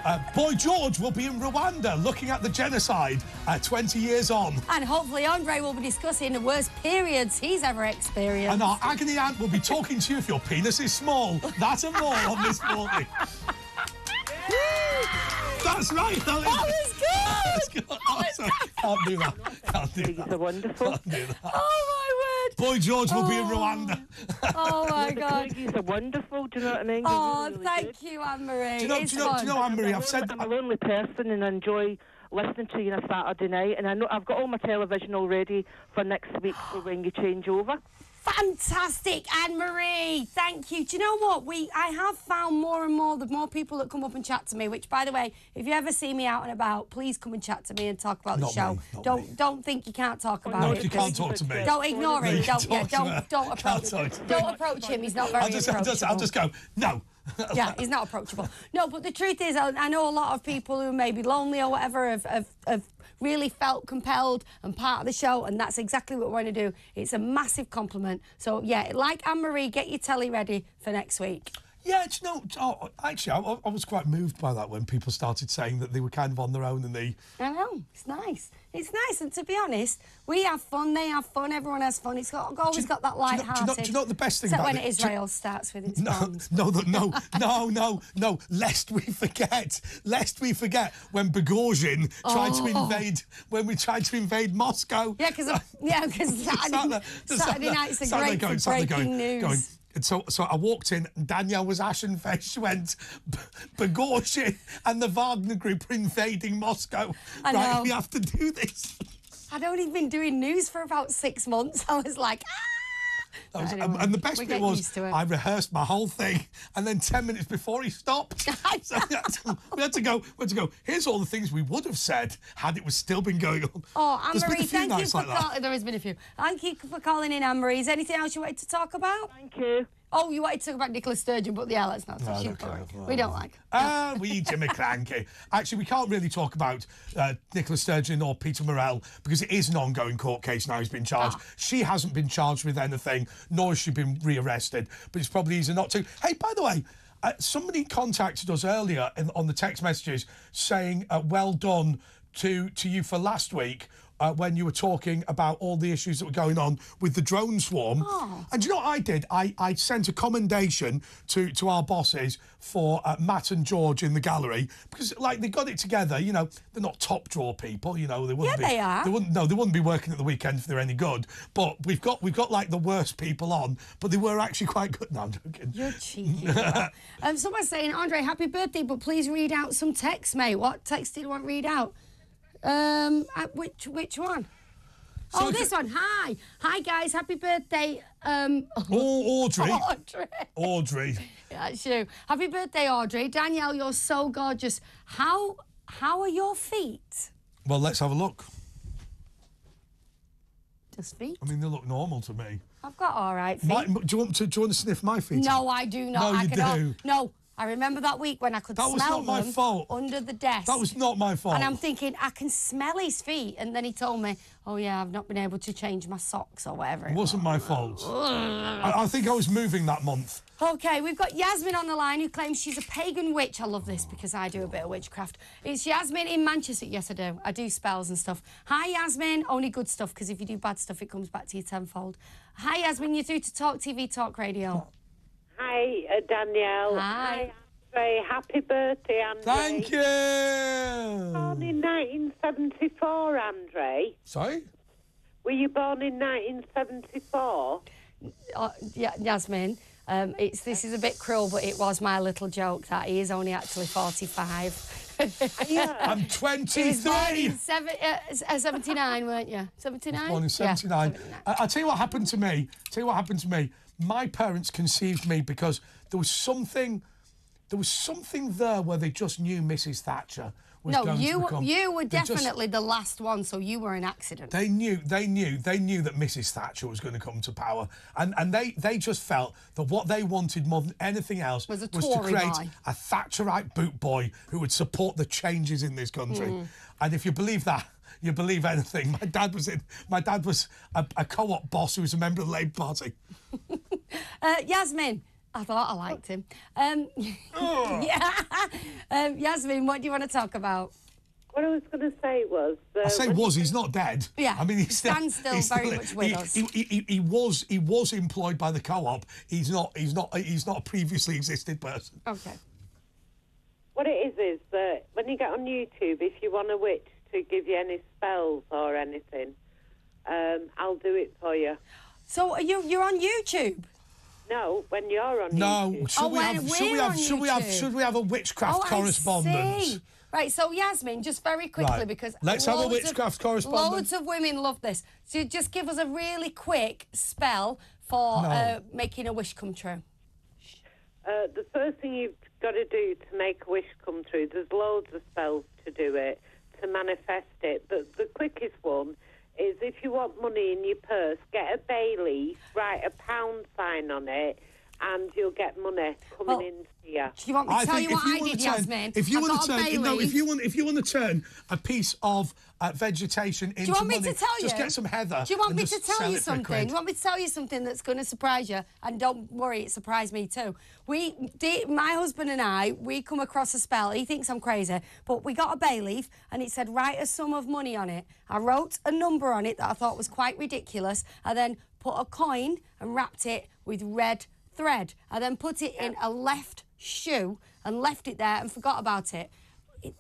Uh, Boy George will be in Rwanda looking at the genocide uh, 20 years on. And hopefully Andre will be discussing the worst periods he's ever experienced. And our agony aunt will be talking to you if your penis is small. That and more on this morning. That's right, Helen. That was good. That's good. Oh, sorry. Can't do that. Can't do that. They're wonderful. Can't do that. Oh my word. Boy George will be in oh. Rwanda. Oh my god. These are wonderful, do you know what I mean? Oh, really, really thank you, Anne Marie. Do you know- it's do you know- do you know, Anne-Marie, I've I'm said- a- I'm a lonely person and I enjoy listening to you on a Saturday night. And I know I've got all my television already for next week for when you change over. Fantastic, Anne Marie. Thank you. Do you know what? We I have found more and more the more people that come up and chat to me. Which, by the way, if you ever see me out and about, please come and chat to me and talk about Not the show. me, don't don't think you can't talk about No, it. you can't talk to me. Don't ignore No, him. Don't yeah, talk to her. don't don't Can't approach talk to don't approach him. He's not very I'll just, I'll, just, I'll just go, no. yeah, he's not approachable. No, but the truth is, I, I know a lot of people who may be lonely or whatever have, have, have really felt compelled and part of the show, and that's exactly what we're going to do. It's a massive compliment. So, yeah, like Anne Marie, get your telly ready for next week. Yeah, do you know, oh, actually, I, I was quite moved by that when people started saying that they were kind of on their own and they. I know, it's nice. It's nice, and to be honest, we have fun, they have fun, everyone has fun. It's got, always got that do you know- do you know- do you know the best thing Except about when it- do Israel starts with its No, bombs. no, no, no, no, no, no. Lest we forget, lest we forget when Prigozhin tried to Oh. invade, when we tried to invade Moscow. Yeah, because yeah, because Saturday, Saturday nights are Saturday great going, Saturday breaking going, news. going. And so, so I walked in, and Danielle was ashen faced. She went, "B- and the Wagner Group are invading Moscow. I right, know. we have to do this. I'd only been doing news for about six months. I was like, ah! That was- Anyway, and, and the best bit was used to it. I rehearsed my whole thing, and then ten minutes before he stopped, so we, had to, we had to go. We had to go. Here's all the things we would have said had it was still been going on. Oh, Anne There's been a Marie, thank you for like that. calling. There has been a few. Thank you for calling in, Anne Marie. Is there anything else you wanted to talk about? Thank you. Oh, you wanted to talk about Nicola Sturgeon, but yeah, let's not. No, touch I you don't for We don't like. Ah, we Jimmy Cranky. Actually, we can't really talk about uh, Nicola Sturgeon or Peter Murrell because it is an ongoing court case now. He's been charged. Ah. She hasn't been charged with anything, nor has she been rearrested. But it's probably easier not to. Hey, by the way. Uh, somebody contacted us earlier in, on the text messages saying, uh, "Well done to to you for last week." Uh, when you were talking about all the issues that were going on with the drone swarm. Oh. And do you know what I did? I, I sent a commendation to, to our bosses for uh, Matt and George in the gallery because, like, they got it together. You know, they're not top draw people. You know, they wouldn't Yeah, be. they are. They wouldn't. No, they wouldn't be working at the weekend if they're any good. But we've got we've got like the worst people on, but they were actually quite good. No, I'm joking. You're cheeky. um, someone's saying, Andre, happy birthday, but please read out some text, mate. What text did you want read out? Um, uh, which which one? oh, this one. Hi, hi guys, happy birthday. Um, Oh, Audrey. Audrey. Audrey. That's you. Happy birthday, Audrey. Danielle, you're so gorgeous. How how are your feet? Well, let's have a look. Just feet. I mean, they look normal to me. I've got all right feet. My, do you want to do you want to sniff my feet? No, I do not. No, I you do. No, I remember that week when I could That was smell not my them fault. under the desk. That was not my fault. And I'm thinking, I can smell his feet. And then he told me, oh, yeah, I've not been able to change my socks or whatever. It wasn't my fault. I, I think I was moving that month. Okay, we've got Yasmin on the line who claims she's a pagan witch. I love this because I do a bit of witchcraft. It's Yasmin in Manchester. Yes, I do. I do spells and stuff. Hi, Yasmin. Only good stuff because if you do bad stuff, it comes back to you tenfold. Hi, Yasmin. You're through to Talk TV, Talk Radio. Hi, uh, Danielle. Hi. Andre. Happy birthday, Andre. Thank you. Born in 1974, Andre. Sorry? Were you born in 1974? Uh, yeah, Yasmin. Um, it's this is a bit cruel, but it was my little joke that he is only actually 45. I'm He 23. born in seven, uh, uh, 79, weren't you? 79? Born in Yeah. 79. I, I'll tell you what happened to me. tell you what happened to me. My parents conceived me because there was something, there was something there where they just knew Mrs. Thatcher was No, going to you become. you were they just- definitely the last one, so you were an accident. They knew, they knew, they knew that Mrs. Thatcher was going to come to power, and and they they just felt that what they wanted more than anything else Was a to create boy. a Thatcherite boot boy who would support the changes in this country. Mm. And if you believe that, you believe anything. My dad was in. My dad was a, a co-op boss who was a member of the Labour Party. Uh, Yasmin, I thought I liked him. Um, Oh. yeah. Um, Yasmin, what do you want to talk about? What I was going to say was. Uh, I say was. He's not dead. Yeah, I mean, he's still, Dan's still he's very still- much with he, us. He, he, he, he was. He was employed by the co-op. He's not. He's not. He's not a previously existed person. Okay. What it is is that when you get on YouTube, if you want a witch to give you any spells or anything, um, I'll do it for you. So are you you're on YouTube? No, when you're on No. YouTube. Should Oh, we when have? Should we have? Should we have? Should we have a witchcraft oh, I see. Right, so Yasmin, just very quickly Right. because Let's have a loads of- witchcraft correspondent. Loads of women love this. So just give us a really quick spell for No. uh, making a wish come true. Uh, the first thing you've got to do to make a wish come true, there's loads of spells to do it, to manifest it. But the quickest one is if you want money in your purse, get a bay leaf, write a pound sign on it, and you'll get money coming in here. Do you want me to I tell you what you I want did, to turn, Yasmin? if you I want to turn, bay no, if you want, if you want to turn a piece of uh, vegetation into Do you want me money, to tell you? just get some heather. Do you want me to tell you it for a something? Do you want me to tell you something that's going to surprise you? And don't worry, it surprised me too. We, did, my husband and I, we come across a spell. He thinks I'm crazy, but we got a bay leaf and it said write a sum of money on it. I wrote a number on it that I thought was quite ridiculous. I then put a coin and wrapped it with red thread. I then put it in a left shoe and left it there and forgot about it.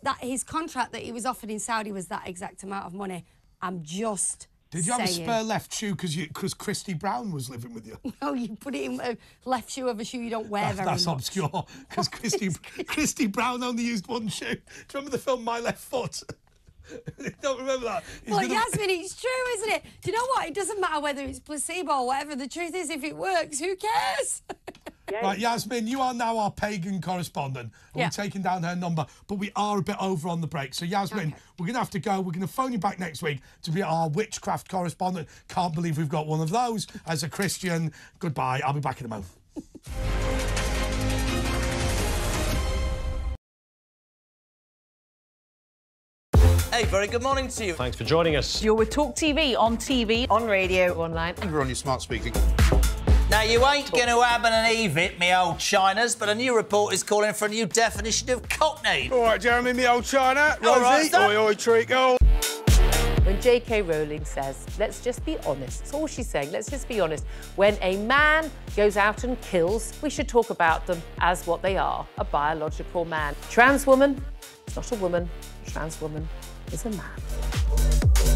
That his contract that he was offered in Saudi was that exact amount of money. I'm just. Did you have a spare left shoe because because Christy Brown was living with you? No, you put it in a left shoe of a shoe you don't wear That's, very that's much. obscure because Christy Christy Brown only used one shoe. Do you remember the film My Left Foot? don't remember that. He's Well, gonna- Yasmin, it's true, isn't it? Do you know what? It doesn't matter whether it's placebo or whatever. The truth is, if it works, who cares? Right, Yasmin, you are now our pagan correspondent. Yeah. We're taking down her number, but we are a bit over on the break. So, Yasmin, we're going to have to go. We're going to phone you back next week to be our witchcraft correspondent. Can't believe we've got one of those as a Christian. Goodbye. I'll be back in a moment. Hey, very good morning to you. Thanks for joining us. You're with Talk TV, on TV, on radio, online. You're on your smart speaker. Now, you ain't going to have and eve it, me old Chinas, but a new report is calling for a new definition of cockney. All right, Jeremy, me old China. All right, Rosie, sir. oi, oi, treacle. When J.K. Rowling says, let's just be honest, that's all she's saying, let's just be honest. When a man goes out and kills, we should talk about them as what they are a biological man. Trans woman, it's not a woman, trans woman is a man.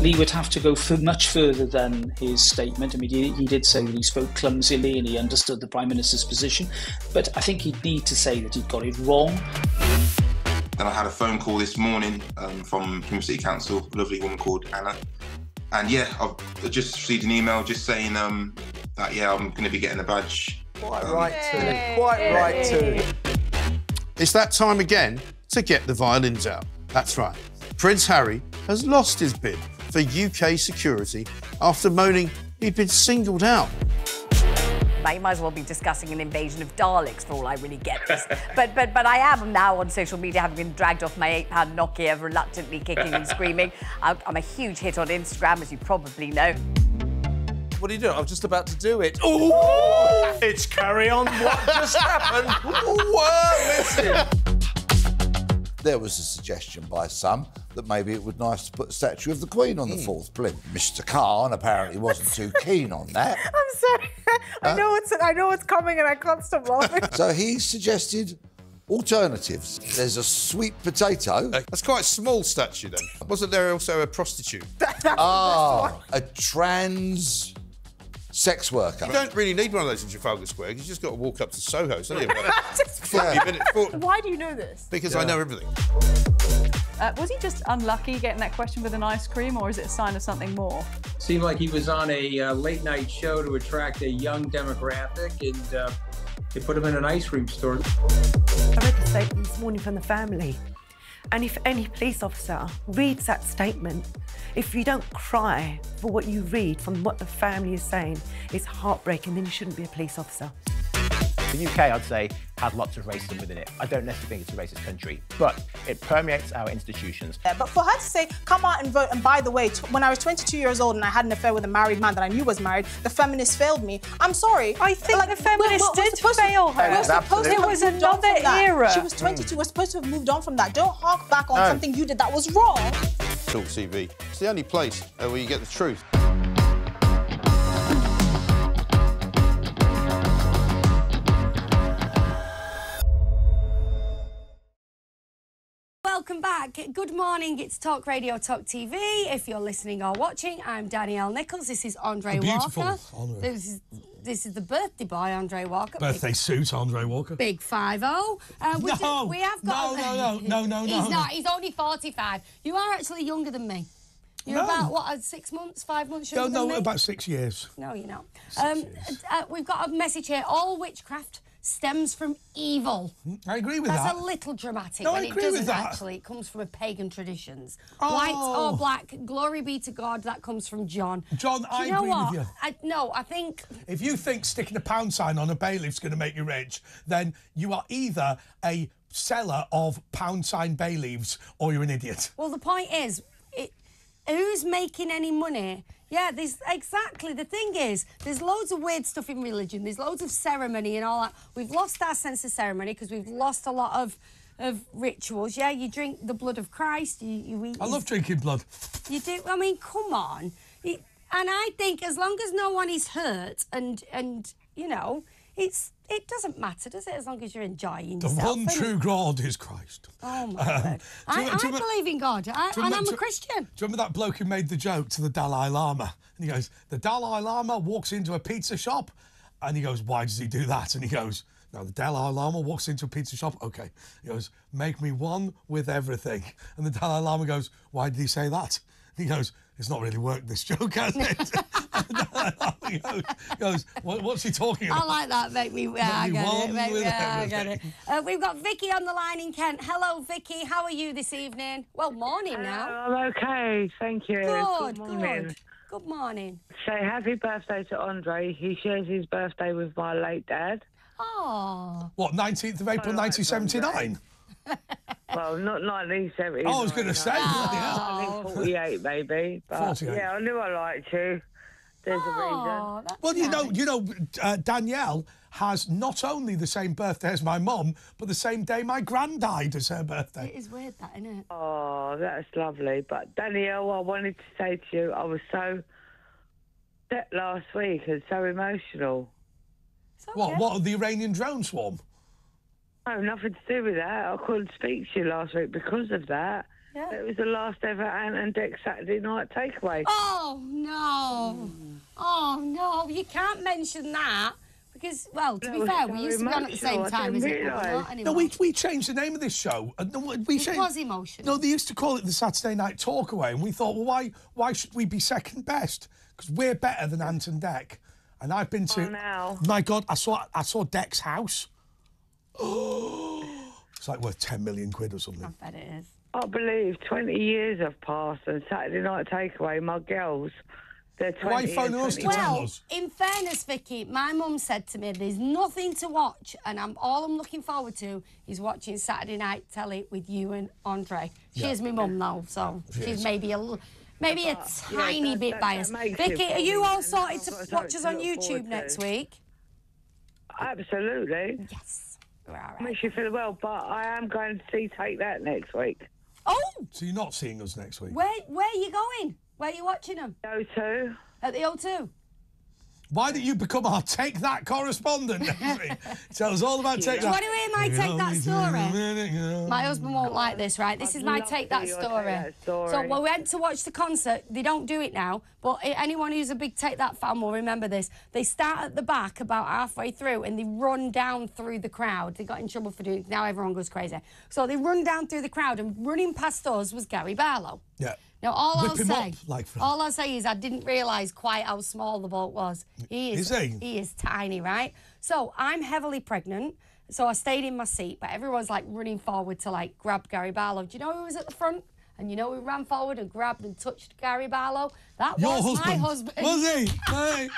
Lee would have to go for much further than his statement. I mean, he, he, did say that he spoke clumsily and he understood the Prime Minister's position, but I think he'd need to say that he'd got it wrong. Then I had a phone call this morning um, from Plymouth City Council, a lovely woman called Anna. And yeah, I've just received an email just saying um, that, yeah, I'm going to be getting a badge. Quite um, right, too. Quite right, too. It's that time again to get the violins out. That's right. Prince Harry has lost his bid for UK security after moaning he'd been singled out. They might as well be discussing an invasion of Daleks for all I really get this. but but but I am now on social media having been dragged off my eight-pound Nokia, reluctantly kicking and screaming. I'm, I'm a huge hit on Instagram, as you probably know. What are you doing? I'm just about to do it. Ooh! it's carry on. What just happened? Whoa, listen. There was a suggestion by some that maybe it would be nice to put a statue of the Queen on the fourth plinth. Mr. Khan apparently wasn't too keen on that. I'm sorry. I know it's I know it's coming and I can't stop laughing. So he suggested alternatives. There's a sweet potato. That's quite a small statue then. Wasn't there also a prostitute? Ah, a trans sex worker. You don't really need one of those in Trafalgar Square. You just got to walk up to Soho. It's only about Just- 40 minutes. 40 Why do you know this? because I know everything. Uh, was he just unlucky getting that question with an ice cream, or is it a sign of something more? Seemed like he was on a uh, late night show to attract a young demographic, and uh, they put him in an ice cream store. I read the statement this morning from the family. And if any police officer reads that statement, if you don't cry for what you read from what the family is saying, it's heartbreaking, then you shouldn't be a police officer. The UK, I'd say, has lots of racism within it. I don't necessarily think it's a racist country, but it permeates our institutions. Yeah, But for her to say, come out and vote, and by the way, t- when I was 22 years old and I had an affair with a married man that I knew was married, the feminists failed me. I'm sorry. I think the feminists did fail her. We're supposed to It was another from that. era. She was 22. We're supposed to have moved on from that. Don't hark back on No. something you did that was wrong. Talk TV. It's the only place uh, where you get the truth. Back. Good morning. It's Talk Radio, Talk TV. If you're listening or watching, I'm Danielle Nicholls. This is Andre A beautiful Walker. Andre. This is this is the birthday boy, Andre Walker. Birthday suit, Andre Walker. Big five zero. Uh, we, No, do- we have got. no, no, no, no, no, He's no. not. He's only forty five. You are actually younger than me. You're No. about what? uh, Six months, five months No, younger no, than me. about six years. No, you're not. Um, uh, we've got a message here. All witchcraft stems from evil. I agree with That's that. That's a little dramatic No, when I agree with doesn't that. actually. It comes from a pagan traditions. Oh. White or black, glory be to God. That comes from John. John, I agree with what? you. I, no, I think If you think sticking a pound sign on a bailiff's going to make you rich, then you are either a seller of pound sign bay leaves or you're an idiot. Well, the point is, it, who's making any money? Yeah, there's exactly the thing is, there's loads of weird stuff in religion. There's loads of ceremony and all that. We've lost our sense of ceremony because we've lost a lot of of rituals. Yeah, you drink the blood of Christ. You, you eat. I love drinking blood. You do. I mean, come on. And I think as long as no one is hurt and and you know, it's it doesn't matter, does it? As long as you're enjoying The yourself. The one true God is Christ. Oh my Um, word! I, I believe in God, I, you and remember- I'm do- a Christian. Do you remember that bloke who made the joke to the Dalai Lama? And he goes, The Dalai Lama walks into a pizza shop. And he goes, Why does he do that? And he goes, Now, the Dalai Lama walks into a pizza shop. Okay. He goes, Make me one with everything. And the Dalai Lama goes, Why did he say that? And he goes, It's not really worked, this joke, has it? And the Dalai Lama goes, goes what, What's he talking about? I like that. Make me. Yeah, I Make me get it. Make, with yeah, I get it. everything. Uh, we've got Vicky on the line in Kent. Hello, Vicky. How are you this evening? Well, morning now. I'm okay, thank you. Good, morning. good. Good morning. So happy birthday to Andre. He shares his birthday with my late dad. Oh. What, 19th of April 1979? Well, not 1970. Oh, I was gonna say, bloody hell. I think 48 maybe. But 48. Yeah, I knew I liked you. There's a reason. Well, you know, you know, uh, Danielle has not only the same birthday as my mum, but the same day my grand died as her birthday. It is weird, that, isn't it? Oh, that's lovely. But Danielle, I wanted to say to you, I was so upset last week and so emotional. What? What? The Iranian drone swarm? No, nothing to do with that. I couldn't speak to you last week because of that. Yeah. It was the last ever Ant and Dec Saturday night takeaway. Oh no! Oh no! You can't mention that because, well, to That be was fair, so we used to be on at the same emotional, I time as didn't it, but we're realise. not anymore. No, we, we changed the name of this show. Uh, no, we It changed, was emotional. No, they used to call it the Saturday Night Talkaway, and we thought, well, why why should we be second best? Because we're better than Ant and Dec. And I've been to. Oh, now. My God, I saw I saw Dec's house. it's like worth ten million quid or something. I bet it is. I believe 20 years have passed and Saturday night takeaway, my girls, they're 20 Why are phoning us to tell Well, in fairness, Vicky, my mum said to me, "There's nothing to watch, and I'm all I'm looking forward to is watching Saturday night telly with you and Andre." She Yeah. is my mum now, so She she's is. maybe a little. Maybe a But, yeah, tiny that- bit that- that biased. makes Vicky, are you all and sorted to watch us on YouTube next week? Absolutely. Yes. We're all right. Makes you feel well, but I am going to see Take That next week. Oh, So you're not seeing us next week? where where are you going? Where are you watching them? O2. At the O2. Why don't you become our Take That correspondent? Tell us all about Take Do you That. want to hear my take that story? My husband won't like this, right? This I'd is my take that story. Take That story. So we went to watch the concert. They don't do it now, but anyone who's a big Take That fan will remember this. They start at the back about halfway through and they run down through the crowd. They got in trouble for doing. Now everyone goes crazy. So they run down through the crowd and running past us was Gary Barlow. Yeah. Now all Whip I'll say, like all I'll say is I didn't realise quite how small the boat was. He is, Is he? is tiny, right? So I'm heavily pregnant. So I stayed in my seat, but everyone's like running forward to like grab Gary Barlow. Do you know who was at the front? And you know who ran forward and grabbed and touched Gary Barlow? That Your was husband. my husband. Was he? Hey.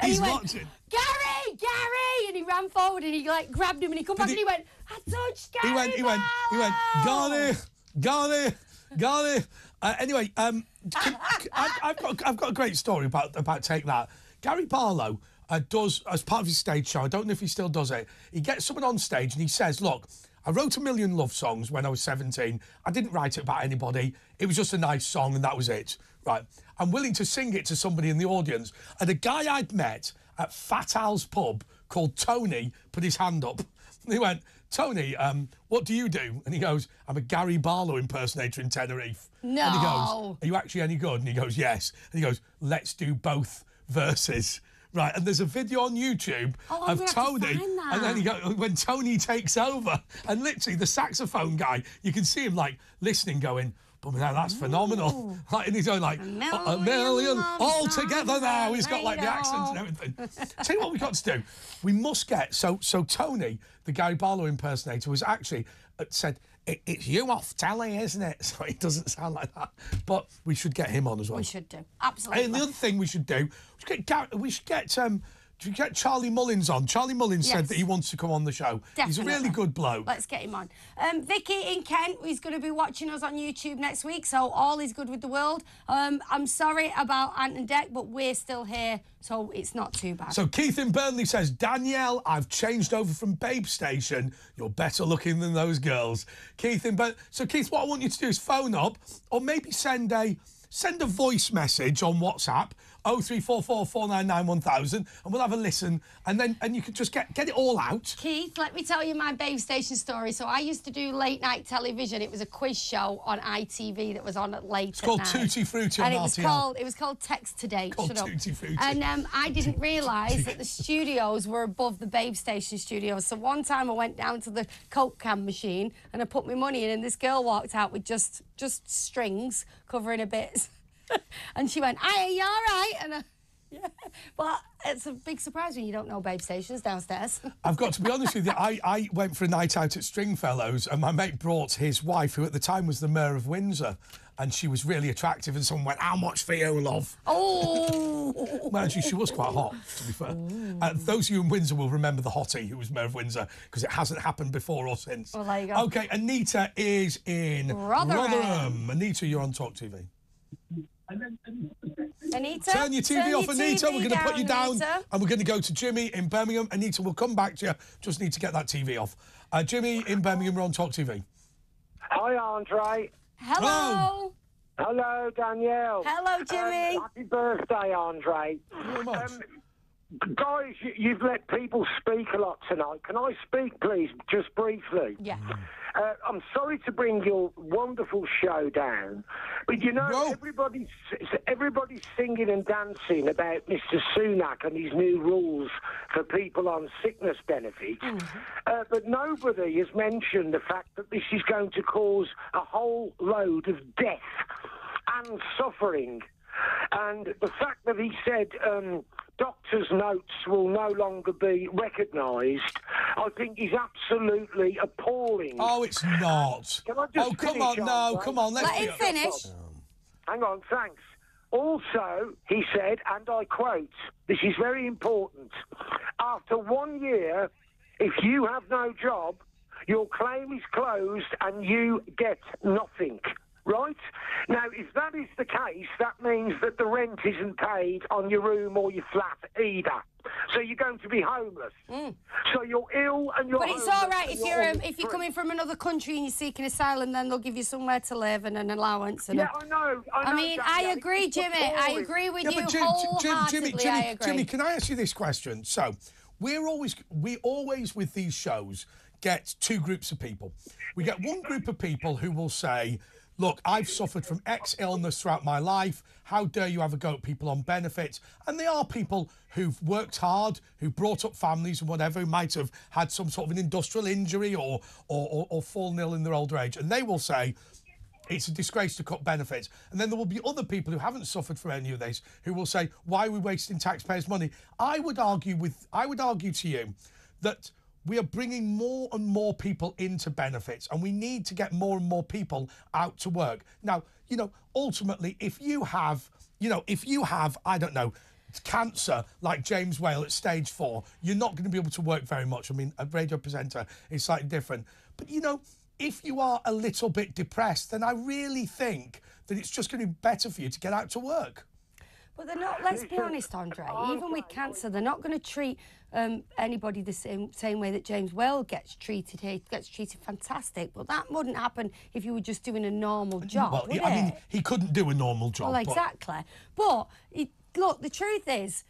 And He's he went, watching. Gary, Gary, and he ran forward and he like grabbed him and he come back and he went, I touched Gary. He went, he went, he went, got it, got it, got it. Uh, anyway, um, can- can- I've, I've, got, I've got a great story about, about Take That. Gary Barlow uh, does, as part of his stage show, I don't know if he still does it, he gets someone on stage and he says, look, I wrote a million love songs when I was 17. I didn't write it about anybody. It was just a nice song and that was it. Right. I'm willing to sing it to somebody in the audience. And a guy I'd met at Fat Al's pub called Tony put his hand up. He went, Tony, um, what do you do? And he goes, I'm a Gary Barlow impersonator in Tenerife. And he goes, No. Are you actually any good? And he goes, Yes. And he goes, Let's do both verses. Right, and there's a video on YouTube Oh, of Tony, and then he go, when Tony takes over, and literally the saxophone guy, you can see him like listening, going, "But now that's phenomenal!" Like, and he's going like, "A million, million all together now." He's got like the accents and everything. Tell you what we've got to do. We must get so so Tony, the Gary Barlow impersonator, was actually uh, said. "It- It's you off telly, isn't it? So it doesn't sound like that. But we should get him on as well. We should do. Absolutely. And the other thing we should do, we should get, we should get, um, should we get Charlie Mullins on. Charlie Mullins said that he wants to come on the show. He's a really good bloke. Let's get him on. Um, Vicky in Kent is going to be watching us on YouTube next week, so all is good with the world. Um, I'm sorry about Ant and Dec, but we're still here, so it's not too bad. So Keith in Burnley says, Danielle, I've changed over from Babe Station. You're better looking than those girls. Keith in Burnley. So Keith, what I want you to do is phone up or maybe send a send a voice message on WhatsApp. 0344 499 1000 and we'll have a listen and then and you can just get get it all out. Keith, let me tell you my Babe Station story. So I used to do late night television. It was a quiz show on ITV that was on at late. It's called Tutti Frutti on and it was RTL. called it was called Text Today. Called Shut up. Tutti Frutti. And um, I didn't realise that the studios were above the Babe Station studios. So one time I went down to the Coke can machine and I put my money in, and this girl walked out with just just strings covering her bits, and she went, "Hey, you all right?" And I, yeah, but it's a big surprise when you don't know Babe Stations downstairs. I've got to be honest with you. I, I went for a night out at Stringfellows, and my mate brought his wife, who at the time was the Mayor of Windsor, and she was really attractive. And someone went, "How much for you, love?" Oh, well, actually, she was quite hot, to be fair. Uh, those of you in Windsor will remember the hottie who was Mayor of Windsor because it hasn't happened before or since. Well, there you go. Okay, Anita is in Rotherham. Anita, you're on Talk TV. Anita, Turn your TV turn off, your Anita. TV we're going to put you down, Anita. and we're going to go to Jimmy in Birmingham. Anita, we'll come back to you. Just need to get that TV off. Uh, Jimmy in Birmingham, we're on Talk TV. Hi, Andre. Hello. Hello, Danielle. Hello, Jimmy. Um, happy birthday, Andre. Um, guys, you, you've let people speak a lot tonight. Can I speak, please, just briefly? Yeah. Uh, I'm sorry to bring your wonderful show down, but you know everybody's everybody's singing and dancing about Mr. Sunak and his new rules for people on sickness benefits, uh, but nobody has mentioned the fact that this is going to cause a whole load of death and suffering. And the fact that he said um, doctors' notes will no longer be recognised, I think is absolutely appalling. Oh, it's not. Can I just Oh, come finish, on, no, Andre? come on, let's Let him finish. Hang on, thanks. Also, he said, and I quote, this is very important. After one year, if you have no job, your claim is closed and you get nothing. Right? Now, if that is the case, that means that the rent isn't paid on your room or your flat either. So you're going to be homeless. So you're ill and you're But it's all right if you're on um, if you're coming from another country and you're seeking asylum, then they'll give you somewhere to live and an allowance. And Yeah, a- I know. I, know, mean, Danielle, I agree, Jimmy. I agree with Yeah, you but Jim- Jim- wholeheartedly. Jimmy, Jimmy, I agree. Jimmy, can I ask you this question? So, we're always we always with these shows get two groups of people. We get one group of people who will say, "Look, I've suffered from X illness throughout my life. How dare you have a go at people on benefits?" And they are people who've worked hard, who brought up families and whatever, who might have had some sort of an industrial injury or or, or, or fallen ill in their older age, and they will say. It's a disgrace to cut benefits. And then there will be other people who haven't suffered from any of this who will say, why are we wasting taxpayers' money? I would argue with I would argue to you that we are bringing more and more people into benefits and we need to get more and more people out to work. Now, you know, ultimately if you have, you know, if you have, I don't know, cancer like James Whale at stage four, you're not going to be able to work very much. I mean, a radio presenter is slightly different. But you know, if you are a little bit depressed, then I really think that it's just going to be better for you to get out to work. But they're not. Let's be honest, Andre. Even with cancer, they're not going to treat um, anybody the same same way that James Whale gets treated. He gets treated fantastic, but that wouldn't happen if you were just doing a normal job. well, would he- I mean, he couldn't do a normal job. Well, but- exactly. But it, look, the truth is,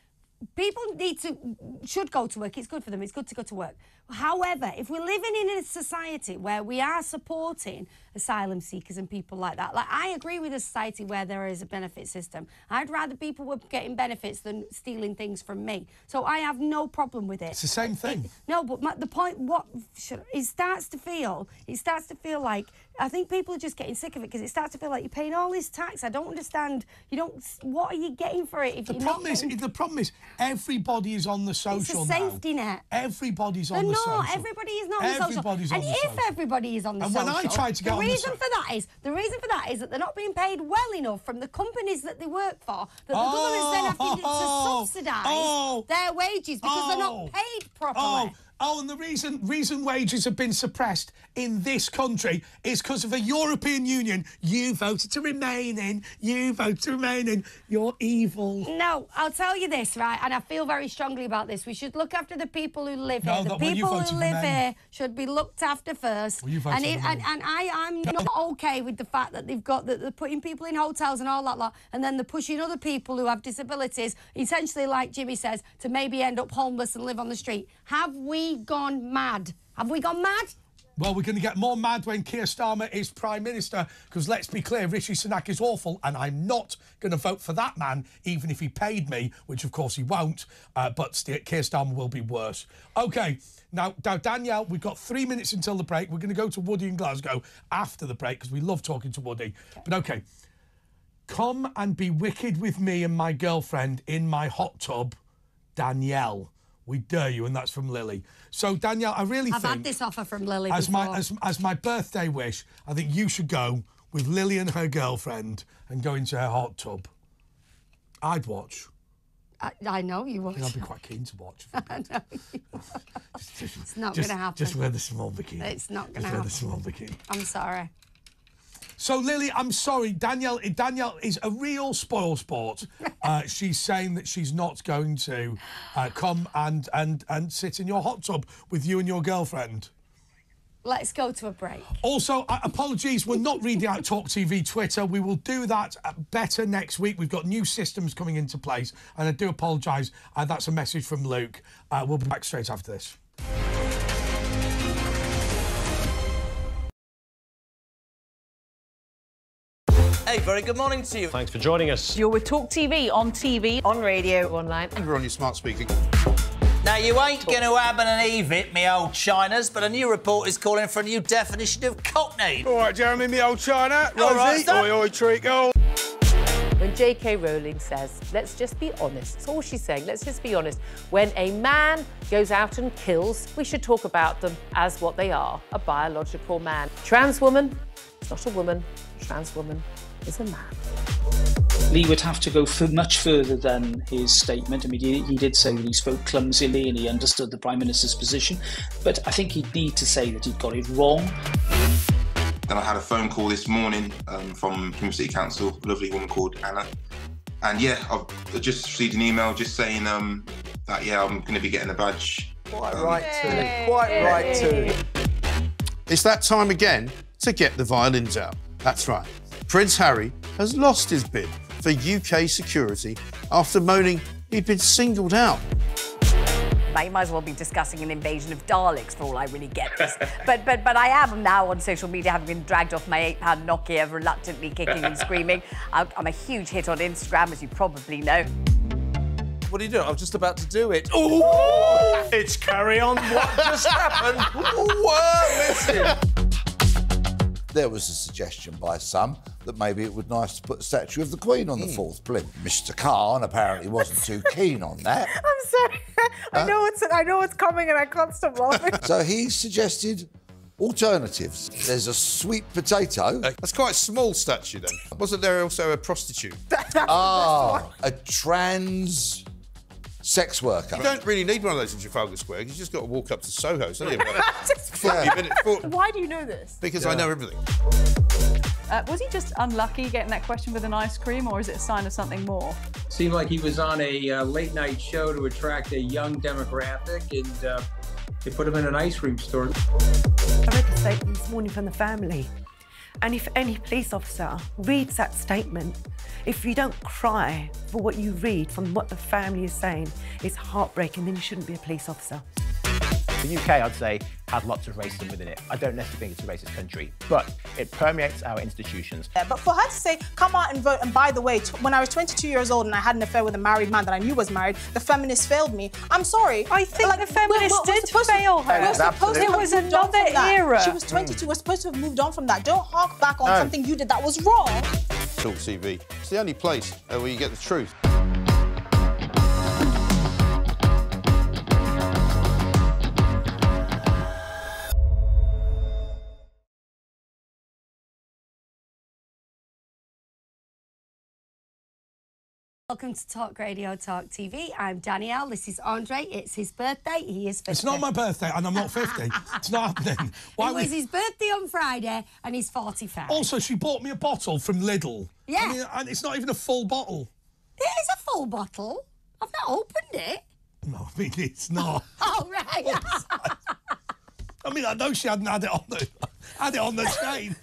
people need to should go to work. It's good for them. It's good to go to work. However, if we're living in a society where we are supporting asylum seekers and people like that, like I agree with a society where there is a benefit system. I'd rather people were getting benefits than stealing things from me. So I have no problem with it. It's the same thing. No, but my, the point, what should, it starts to feel, it starts to feel like I think people are just getting sick of it because it starts to feel like you're paying all this tax. I don't understand. You don't. What are you getting for it? If The you're problem is, getting- the problem is, everybody is on the it's social a now. safety net. Everybody's on They're the not. social. Everybody is not on the social. Everybody's and on the if social. everybody is on the social. And when I tried to get the the reason for that is the reason for that is that they're not being paid well enough from the companies that they work for. That the government's then having Oh, oh to subsidise oh, their wages because they're oh, not paid properly. Oh, Oh, and the reason reason wages have been suppressed in this country is because of a European Union. You voted to remain in. You voted to remain in. You're evil. No, I'll tell you this, right? And I feel very strongly about this. We should look after the people who live No, here. The not when you people who live here should be looked after first. Well, and, it, and, and I, I'm not okay with the fact that they've got that they're putting people in hotels and all that lot, and then they're pushing other people who have disabilities, essentially, like Jimmy says, to maybe end up homeless and live on the street. Have we gone mad? Have we gone mad? Well, we're going to get more mad when Keir Starmer is Prime Minister, because let's be clear, Rishi Sunak is awful, and I'm not going to vote for that man, even if he paid me, which of course he won't, uh, but Keir Starmer will be worse. Okay, now, now, Danielle, we've got three minutes until the break. We're going to go to Woody in Glasgow after the break, because we love talking to Woody. But okay, come and be wicked with me and my girlfriend in my hot tub, Danielle. We dare you, and that's from Lily. So, Danielle, I really I've think had this offer from Lily as before. my as, as my birthday wish, I think you should go with Lily and her girlfriend and go into her hot tub. I'd watch. I, I know you would. I'd be quite keen to watch. I know you would. it's not just, going to happen. Just wear the small bikini. It's not going to happen. Just wear the small bikini. I'm sorry. So Lily, I'm sorry, Danielle. Danielle is a real spoil sport. uh, she's saying that she's not going to uh, come and and and sit in your hot tub with you and your girlfriend. Let's go to a break. Also, uh, apologies, we're not reading out Talk TV Twitter. We will do that uh, better next week. We've got new systems coming into place, and I do apologise. Uh, that's a message from Luke. Uh, we'll be back straight after this. Hey, very good morning to you. Thanks for joining us. You're with Talk TV on TV, on radio, online. And we're on your smart speaker. Now, you ain't going to have an Eve it, me old Chinas, but a new report is calling for a new definition of cockney. All right, Jeremy, me old China. All right, Rosie, son. oi, oi, treacle. When J.K. Rowling says, let's just be honest, that's all she's saying, let's just be honest. When a man goes out and kills, we should talk about them as what they are a biological man. Trans woman, it's not a woman, trans woman is a man. Lee would have to go for much further than his statement. I mean, he, he did say that he spoke clumsily and he understood the Prime Minister's position, but I think he'd need to say that he'd got it wrong. Then I had a phone call this morning um, from Plymouth City Council, a lovely woman called Anna. And yeah, I've just received an email just saying um, that, yeah, I'm going to be getting a badge. Quite Um, right, too. Quite right, too. It's that time again to get the violins out. That's right. Prince Harry has lost his bid for UK security after moaning he'd been singled out. They might as well be discussing an invasion of Daleks for all I really get this. but but but I am now on social media having been dragged off my eight pound Nokia, reluctantly kicking and screaming. I'm, I'm a huge hit on Instagram, as you probably know. What are you doing? I was just about to do it. Ooh! It's carry on. What just happened? Whoa, listen. There was a suggestion by some that maybe it would be nice to put a statue of the Queen on the fourth plinth. Mr. Khan apparently wasn't too keen on that. I'm sorry. I know it's I know it's coming and I can't stop laughing. So he suggested alternatives. There's a sweet potato. That's quite a small statue then. Wasn't there also a prostitute? Ah, a trans sex worker. You don't really need one of those in Trafalgar Square. You just got to walk up to Soho. It's only about Just- 40 minutes. for- Why do you know this? because I know everything. Uh, was he just unlucky getting that question with an ice cream, or is it a sign of something more? Seemed like he was on a uh, late night show to attract a young demographic, and uh, they put him in an ice cream store. I read the statement this morning from the family. And if any police officer reads that statement, if you don't cry for what you read from what the family is saying, it's heartbreaking, then you shouldn't be a police officer. The UK, I'd say, has lots of racism within it. I don't necessarily think it's a racist country, but it permeates our institutions. Yeah, but for her to say, come out and vote, and by the way, t- when I was 22 years old and I had an affair with a married man that I knew was married, the feminists failed me. I'm sorry. I think like, the feminists did supposed to- fail her. We're supposed to It have was moved on another era. She was 22. Hmm. We're supposed to have moved on from that. Don't hark back on No. something you did that was wrong. Talk TV. It's the only place where you get the truth. Welcome to Talk Radio, Talk TV. I'm Danielle. This is Andre. It's his birthday. He is 50. It's not my birthday, and I'm not 50. it's not happening. Why it was his birthday on Friday, and he's 45. Also, she bought me a bottle from Lidl. Yeah. I mean, and it's not even a full bottle. It is a full bottle. I've not opened it. No, I mean, it's not. Oh, right. I mean, I know she hadn't had it on the had it on the chain.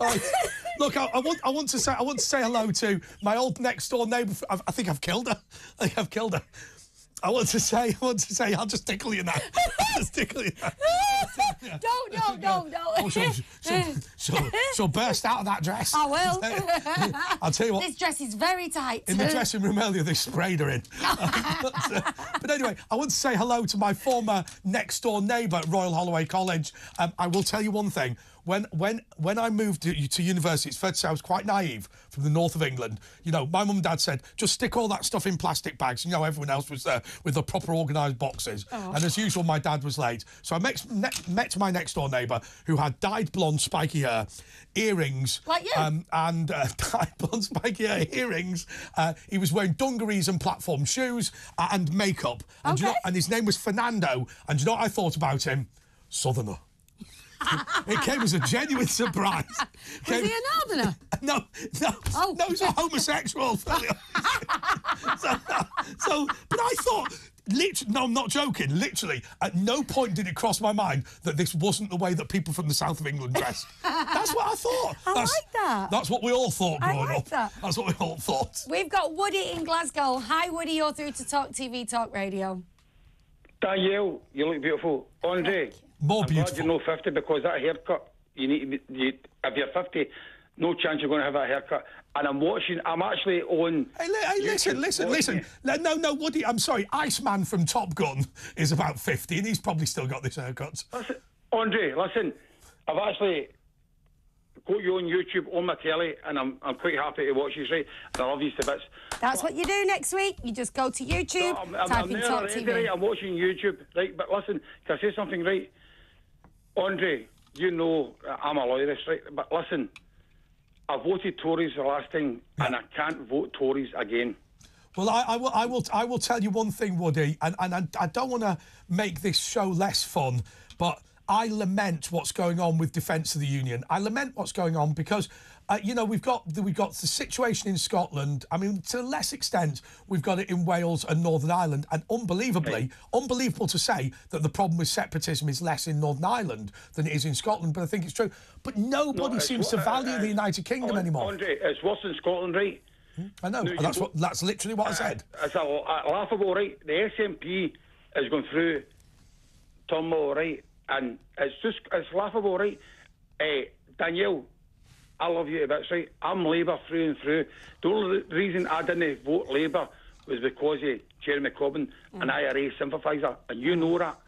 Right. Look, I, I want I want to say I want to say hello to my old next door neighbour. I, I think I've killed her. I think I've killed her. I want to say I want to say I'll just tickle you now. I'll just tickle you now. don't, don't, don't, don't. Oh, she'll, she'll, she'll, she'll burst out of that dress. I will. I'll tell you what. This dress is very tight. In the dressing room earlier, they sprayed her in. but, uh, but anyway, I want to say hello to my former next door neighbour at Royal Holloway College. Um, I will tell you one thing. When when when I moved to, to university, it's fair to say I was quite naive from the north of England. You know, my mum and dad said just stick all that stuff in plastic bags. You know, everyone else was there with the proper organised boxes. Oh. And as usual, my dad was late. So I met, met, my next door neighbour who had dyed blonde, spiky hair, earrings, Like you. um, and uh, dyed blonde, spiky hair, earrings. Uh, he was wearing dungarees and platform shoes uh, and makeup. And, do you know, and his name was Fernando. And do you know what I thought about him? Southerner. it came as a genuine surprise. Was he a northerner? No, no, Oh. no, he's a homosexual. so, so, but I thought, literally, no, I'm not joking. Literally, at no point did it cross my mind that this wasn't the way that people from the south of England dressed. That's what I thought. I that's, like that. That's what we all thought I growing like up. that. That's what we all thought. We've got Woody in Glasgow. Hi, Woody. You're through to Talk TV, Talk Radio. Danielle, you look beautiful. Andre, more I'm beautiful. glad you're not 50 because that haircut, you need to be, you, if you're 50, no chance you're going to have that haircut. And I'm watching, I'm actually on. Hey, li- hey, listen, listen, listen. Le- No, no, Woody, I'm sorry. Iceman from Top Gun is about 50 and he's probably still got this haircut. it. Andre, listen, I've actually got you on YouTube on my telly, and I'm, I'm quite happy to watch you, right? And I love you to bits. That's what you do next week. You just go to YouTube, I'm, I'm, type I'm in there Talk already, TV. right? I'm watching YouTube, right? But listen, can I say something, right? Andre, you know uh, I'm a loyalist, right? But listen, I voted Tories the last time, and I can't vote Tories again. Well, I, I will. I will. I will tell you one thing, Woody, and, and I, I don't want to make this show less fun, but I lament what's going on with Defence of the Union. I lament what's going on because, uh, you know, we've got the, we've got the situation in Scotland. I mean, to a less extent, we've got it in Wales and Northern Ireland, and unbelievably, unbelievable to say that the problem with separatism is less in Northern Ireland than it is in Scotland. But I think it's true. But nobody No, seems to value uh, the United Kingdom An- anymore. Andre, it's worse in Scotland, right? I know. No, that's what. That's literally what I said. It's a, a laughable, right? The SNP is going through turmoil, right? And it's just, it's laughable, right? Uh, Danielle, I love you to bits, right? I'm Labour through and through. The only reason I didn't vote Labour was because of Jeremy Corbyn, an IRA sympathiser, and you know that.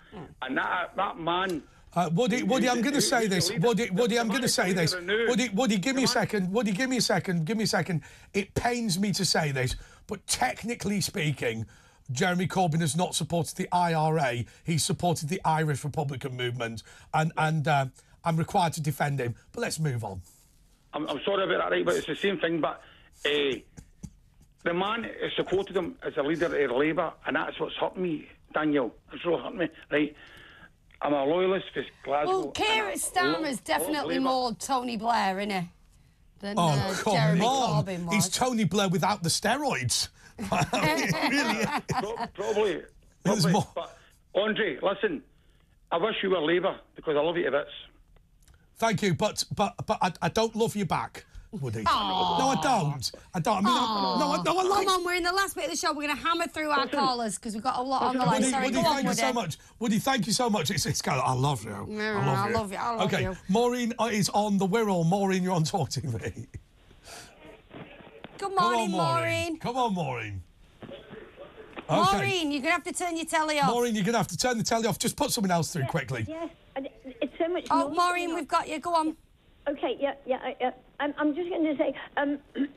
And that, that man. Uh, Woody, Woody, I'm going to say this. Woody, Woody, I'm going to say this. leader of Renew. Woody, Woody, give me a second. Woody, give me a second. Give me a second. It pains me to say this, but technically speaking, Jeremy Corbyn has not supported the IRA. He supported the Irish Republican movement, and and uh, I'm required to defend him. But let's move on. I'm, I'm sorry about that, right? But it's the same thing. But uh, the man who supported him as a leader of Labour, and that's what's hurt me, Daniel. That's what hurt me, right? I'm a loyalist for Glasgow. Well, Keir and I Starmer's love- I love definitely more Tony Blair, isn't he? Than Oh uh, come Jeremy on! Corbyn was. He's Tony Blair without the steroids. really? Pro- probably. There's probably. more. But Andre, listen, I wish you were Labour because I love you to bits. Thank you, but but but I, I don't love you back, Woody. Aw. No, I don't. I don't. I mean, I, no, I, no, I like. Come on, we're in the last bit of the show. We're going to hammer through our callers because we've got a lot on the line. Woody, Sorry, Woody, go on, thank Woody. you so much. Woody, thank you so much. It's, it's kind of, I love you. Yeah, I love I you. love you, I love okay, you. Maureen uh, is on the Wirral. Maureen, you're on Talk TV. Good Come on, morning, Maureen. Come on, Maureen. Okay. Maureen, you're going to have to turn your telly off. Maureen, you're going to have to turn the telly off. Just put someone else through quickly. Yes, and it's so much. Oh, Maureen, we've got you. Go on. Okay, yeah, yeah, yeah. I'm, I'm just going to say, um,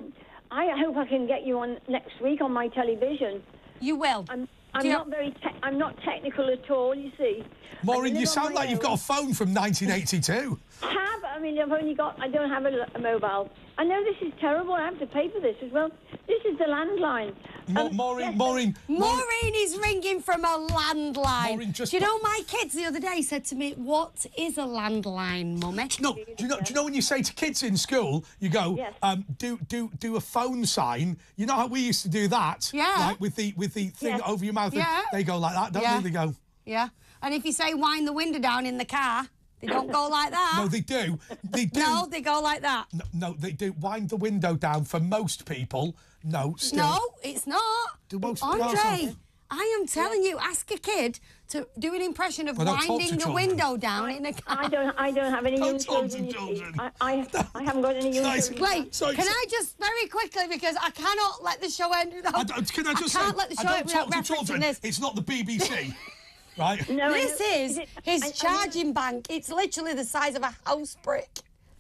I hope I can get you on next week on my television. You will. I'm, I'm you- not very. Te- I'm not technical at all. You see. Maureen, you sound my like you've got a phone from 1982. Have I mean I've only got. I don't have a, a mobile. I know this is terrible. I have to pay for this as well. This is the landline. Ma- Um, Maureen, yes, Maureen, Maureen is ringing from a landline. Maureen, just do you know my kids the other day said to me, "What is a landline, mummy?" No, do you know? Do you know when you say to kids in school, you go, Yes. um, do do do a phone sign. You know how we used to do that, Yeah. Like with the with the thing Yes. over your mouth. and Yeah. They go like that, don't Yeah. they? They go. Yeah. And if you say wind the window down in the car, they don't go like that. No, they do. They do. No, they go like that. No, no, they do. Wind the window down for most people. No, still. No, it's not. Do most Andre, cars I am telling you, ask a kid to do an impression of I don't talk to winding the window down in a car. I don't. I don't have any Don't young talk to children. you. I, I, I haven't got any young Nice. children. Wait, can I just very quickly because I cannot let the show end without. I don't, can I just can't say, let the I show don't end talk to children. this. It's not the BBC, right? this is his charging bank. It's literally the size of a house brick.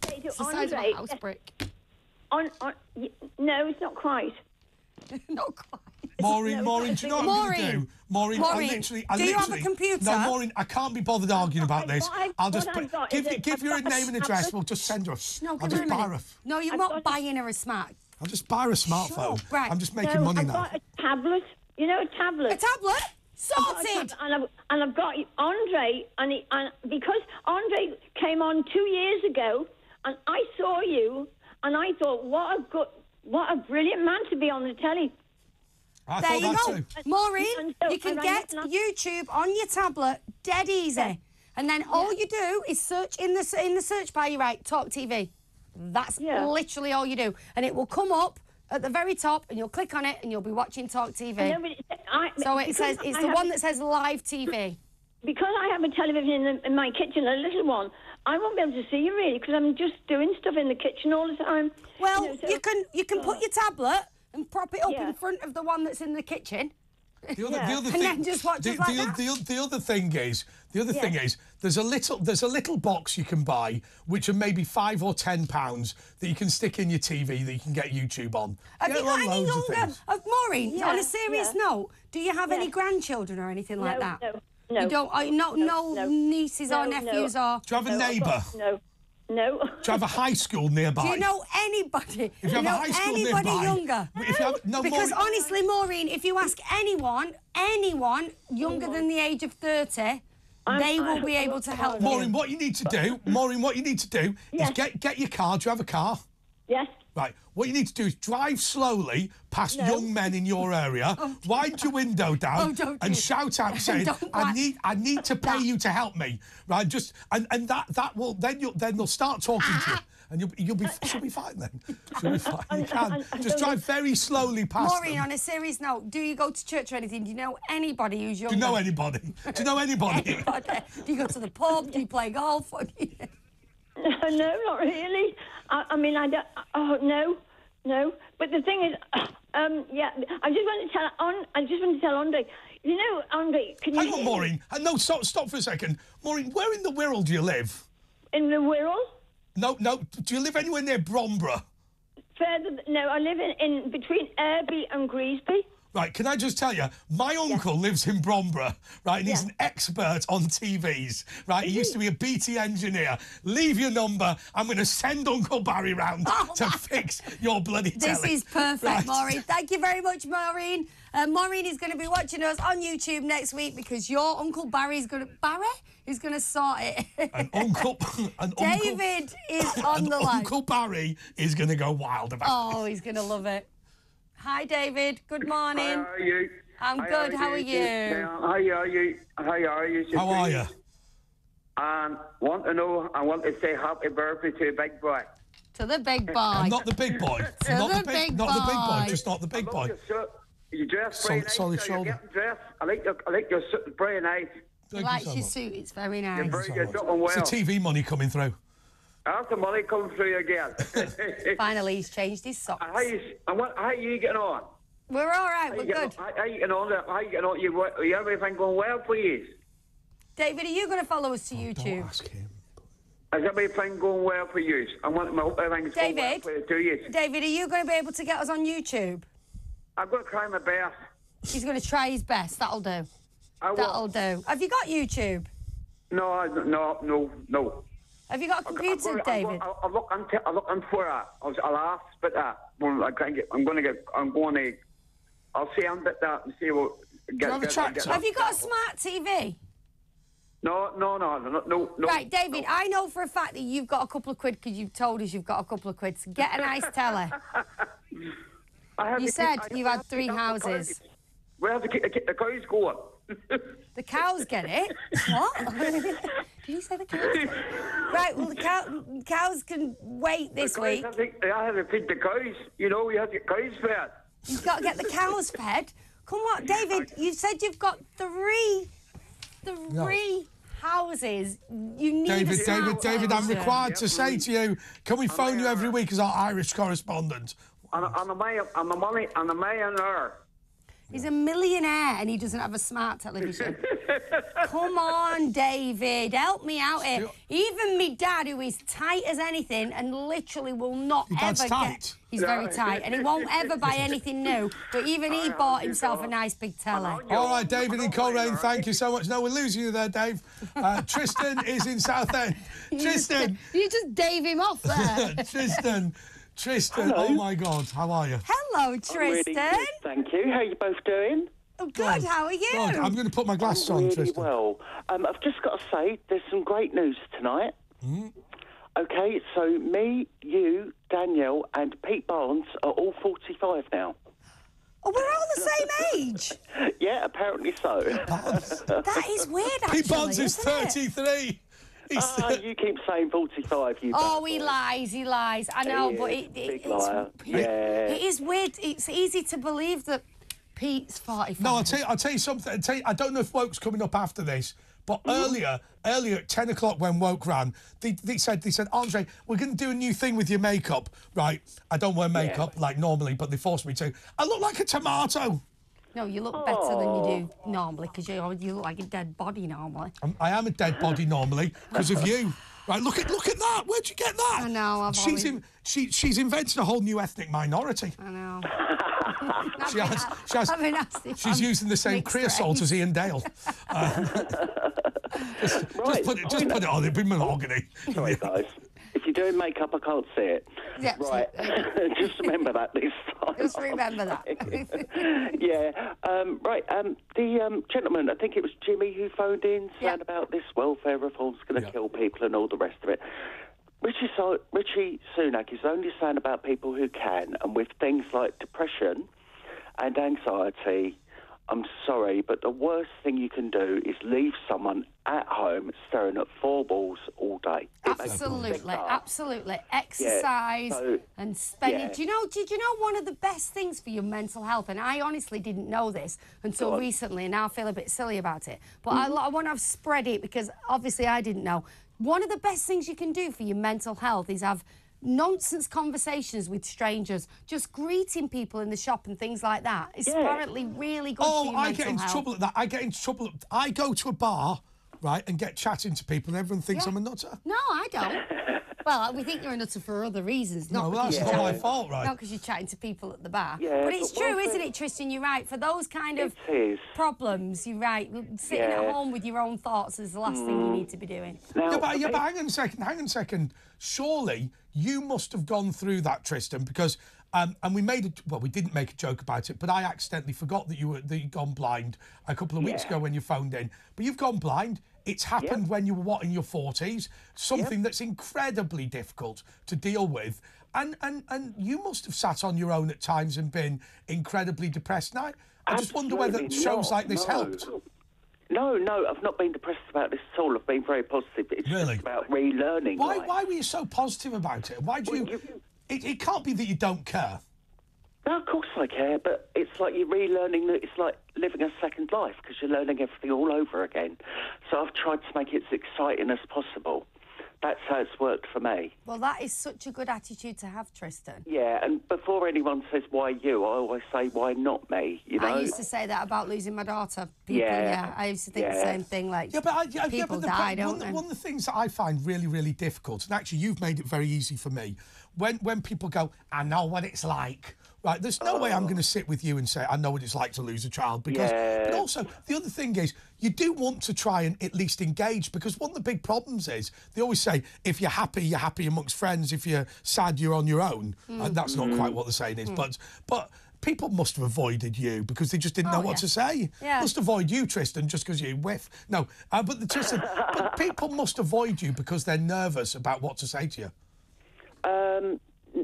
It's the size of a house yes. brick. On, on, y- no, it's not quite. not quite. Maureen, Maureen, do you know what I'm going to do? Maureen, Maureen, I literally, I do you have a computer? No, Maureen, I can't be bothered arguing about this. I've- I'll just put- I've give, is you- a- give I've you a got a name and address. tablet. We'll just send her. No, I'll just buy her. No, you're not buying her a smart. I'll just buy her a smartphone. right. I'm just making no, money I've now. got a tablet. You know, a tablet. A tablet? Sorted. And I've, and I've got Andre, and, he, and because Andre came on two years ago, and I saw you, and I thought, what a good, what a brilliant man to be on the telly. I there you go. too. Maureen, And so- you can get I- YouTube on your tablet dead easy. And then all you do is search in the in the search bar, you write Talk TV. That's Yeah. literally all you do. And it will come up at the very top and you'll click on it and you'll be watching Talk TV. I know, but it- I- so it says it's I the have- one that says live TV. Because I have a television in, the, in my kitchen, a little one, I won't be able to see you really because I'm just doing stuff in the kitchen all the time. Well, know, so- you can you can put your tablet and prop it up Yeah. in front of the one that's in the kitchen. The other, the other and thing, then just watch the, like the, that. the, the other thing is, the other Yeah. thing is, there's a little, there's a little box you can buy, which are maybe five or ten pounds that you can stick in your TV that you can get YouTube on. Have Get you got on any loads of. Of Maureen, Yeah, on a serious yeah. note, do you have any grandchildren or anything like that? no, no. You don't. Uh, are you not, no, No, no. nieces or No, no. nephews or. Do you have a No, neighbour? No, no. Do you have a high school nearby? Do you know anybody? If you have a know high school anybody nearby- younger? If you have- no, because Maureen- honestly, Maureen, if you ask anyone, anyone younger than the age of thirty, they will be able to help you. Maureen, you. what you need to do, Maureen, what you need to do Yes. is get get your car. Do you have a car? Yes. Right. What you need to do is drive slowly past young men in your area, oh, wind your window down, Oh, don't and do- shout out saying, "I need, I need to pay you to help me." Right. Just and and that that will then you then they'll start talking to you. Ah. And you'll, you'll be, she'll be fine then. She'll be fine. You can. Just drive very slowly past Maureen, them. on a serious note, do you go to church or anything? Do you know anybody who's young? Do you know anybody? Do you know anybody? Anybody? Do you go to the pub? Do you play golf? What no, not really. I, I mean, I don't. Oh no, no. But the thing is, um, yeah. I just want to tell on. I just want to tell Andre. You know, Andre, can you? Hang on, Maureen. Uh, no, stop, stop for a second. Maureen, where in the Wirral do you live? In the Wirral. No, no. Do you live anywhere near Bromborough? Further, no, I live in, in between Irby and Greasby. Right, can I just tell you, my uncle lives in Bromborough, right, and he's an expert on TVs, right? He used to be a BT engineer. Leave your number. I'm going to send Uncle Barry round to fix your bloody Oh, This telly. is perfect, Right. Maureen. Thank you very much, Maureen. Uh, Maureen is going to be watching us on YouTube next week because your Uncle Barry's going to Barry is going to sort it. And Uncle, and Uncle, David is on the line. Uncle Barry is going to go wild about it. Oh, he's going to love it. Hi, David. Good morning. How are you? I'm good. How are you? How are you? How are you? How are you? And want to know, I want to say happy birthday to Big Boy. To the big boy. I'm not the big boy. To not the the big, big not the big boy. boy. Just not the big boy. your shirt. You dress Sol- very nice. solid so shoulder. Dressed. I like your, I like your suit. Very nice. He likes your suit. It's very nice. You're very, you're looking well. It's the TV money coming through. How's the money coming through again? Finally, he's changed his socks. how, you, I want, how you getting on? We're all right. How We're you getting good. on? How, how you getting on? How you getting on? You, you everything going well for you? David, are you going to follow us to oh, YouTube? Don't ask him. Is everything going well for you? I want my hope everything's going well David? for you. Do you? David, are you going to be able to get us on YouTube? I'm going to try my best. He's going to try his best. That'll do. I will. That'll do. Have you got YouTube? No, I- no, no, no. Have you got a computer, David? I'll, I'll look into, I'll look into. I'll, I'll ask, but that. Well, I can't get. I'm going to get. I'm going to. I'll see on that that and see what. Get, have, get- get- have you got a smart TV? No, no, no, no, no, no. Right, David, I know for a fact that you've got a couple of quid because you've told us you've got a couple of quid. So get a nice telly. You said I you had three houses. We have keep the cows going. The cows get it. What? Did you say the cows? right, well, the cow, cows can wait this The cows week. have to- I have to feed the cows. You know, we have to get cows fed. You've got to get the cows fed. Come on, David, you said you've got three, three houses. You need a David, smart David, David, I'm television. required to say to you, can we phone you every week as our Irish correspondent? I'm, I'm a man. I'm a money. I'm a millionaire. He's a millionaire and he doesn't have a smart television. Come on, David, help me out here. Even me dad, who is tight as anything and literally will not Your dad's ever tight? get. He's very tight and he won't ever buy anything new. But even he bought himself a nice big telly. All right, David in Coleraine, thank you so much. No, we're losing you there, Dave. Uh, Tristan is in Southend. Tristan, You just Dave him off there. Tristan, Tristan. Hello. Oh my God, how are you? Hello, I'm really Tristan. good, thank you. How are you both doing? Oh, Good, how are you? Good. I'm going to put my glasses I'm on, really Tristan. well. Um, I've just got to say, there's some great news tonight. Okay, so me, you, Danielle, and Pete Barnes are all 45 now. Oh, we're all the same age. yeah, apparently so. That is weird, actually. Pete Bonds is isn't it? 33. He's Ah, you keep saying 45, you Oh, he boy. lies, he lies. I know, He but is, it, it, big it's, liar. it- Yeah. it is weird. It's easy to believe that Pete's 45. No, I'll tell you, I'll tell you something. I'll tell you, I don't know if Woke's coming up after this, but earlier, earlier at 10 o'clock when Woke ran, they, they said, they said, Andre, we're going to do a new thing with your makeup. Right, I don't wear makeup like normally, but they forced me to. I look like a tomato. No, you look better than you do normally because you, you look like a dead body normally. I'm, I am a dead body normally because of you. Right, look at look at that. Where'd you get that? I know, I've she's always- in, she she's invented a whole new ethnic minority. I know. She has, she has, That'd be nasty. she's Um, using the same creosote race. as Iain Dale. Uh, just, just put it, just put it on. It'd be mahogany. Sorry, guys. If you're doing makeup, I can't see it. Yeah, Right. Just remember that this time. Just remember that. yeah. Um, right. Um, the um, gentleman, I think it was Jimmy who phoned in saying about this welfare reform's going to kill people and all the rest of it. Richie, so- Richie Sunak is only saying about people who can, and with things like depression and anxiety. I'm sorry, but the worst thing you can do is leave someone at home staring at four balls all day. It makes them Absolutely, absolutely. Exercise so- and spending. yeah. Do you know? Did you know one of the best things for your mental health? And I honestly didn't know this until recently, and now I feel a bit silly about it. But I, mm-hmm. I want to spread it because obviously I didn't know. One of the best things you can do for your mental health is have nonsense conversations with strangers, just greeting people in the shop and things like that. It's apparently really good for Oh, your I get into health. trouble at that. I get into trouble. I go to a bar, right, and get chatting to people, and everyone thinks I'm a nutter. No, I don't. well, we think you're a nutter for other reasons, not No, well, because that's you're not my chatting- fault, right? Not because you're chatting to people at the bar. Yeah, but it's but true, isn't it, Tristan? You're right. For those kind of problems, you're right. Sitting Yeah. at home with your own thoughts is the last thing you Mm. need to be doing. yeah, but, yeah, but hang on a second. Hang on a second. Surely you must have gone through that, Tristan, because um, and we made it. Well, we didn't make a joke about it, but I accidentally forgot that you were that you'd gone blind a couple of weeks Yeah. ago when you phoned in. But you've gone blind. It's happened when you were what in your forties. Something that's incredibly difficult to deal with. And, and and you must have sat on your own at times and been incredibly depressed. Now, I just wonder whether shows not, like this no. helped. No, no, I've not been depressed about this at all. I've been very positive. It's Really? just about relearning. Why life. why were you so positive about it? Why do you? It, it can't be that you don't care. No, of course I care, but it's like you're relearning. that It's like living a second life because you're learning everything all over again. So I've tried to make it as exciting as possible. That's how it's worked for me. Well, that is such a good attitude to have, Tristan. Yeah, and before anyone says why you, I always say why not me. You know. I used to say that about losing my daughter. People, Yeah. yeah, I used to think the same thing. Like, Yeah, but, I, yeah, yeah, but the, die, one, don't of the- they? one of the things that I find really, really difficult, and actually you've made it very easy for me, when when people go, I know what it's like. Right, there's no way I'm going to sit with you and say I know what it's like to lose a child because. Yeah. But also, the other thing is, you do want to try and at least engage because one of the big problems is they always say if you're happy, you're happy amongst friends. If you're sad, you're on your own. Mm. And that's not Mm. quite what the saying is, Mm. but but. People must have avoided you because they just didn't know Oh, what yeah. to say. Yeah. Must avoid you, Tristan, just because you whiff. No, uh, but the Tristan, but people must avoid you because they're nervous about what to say to you. Um,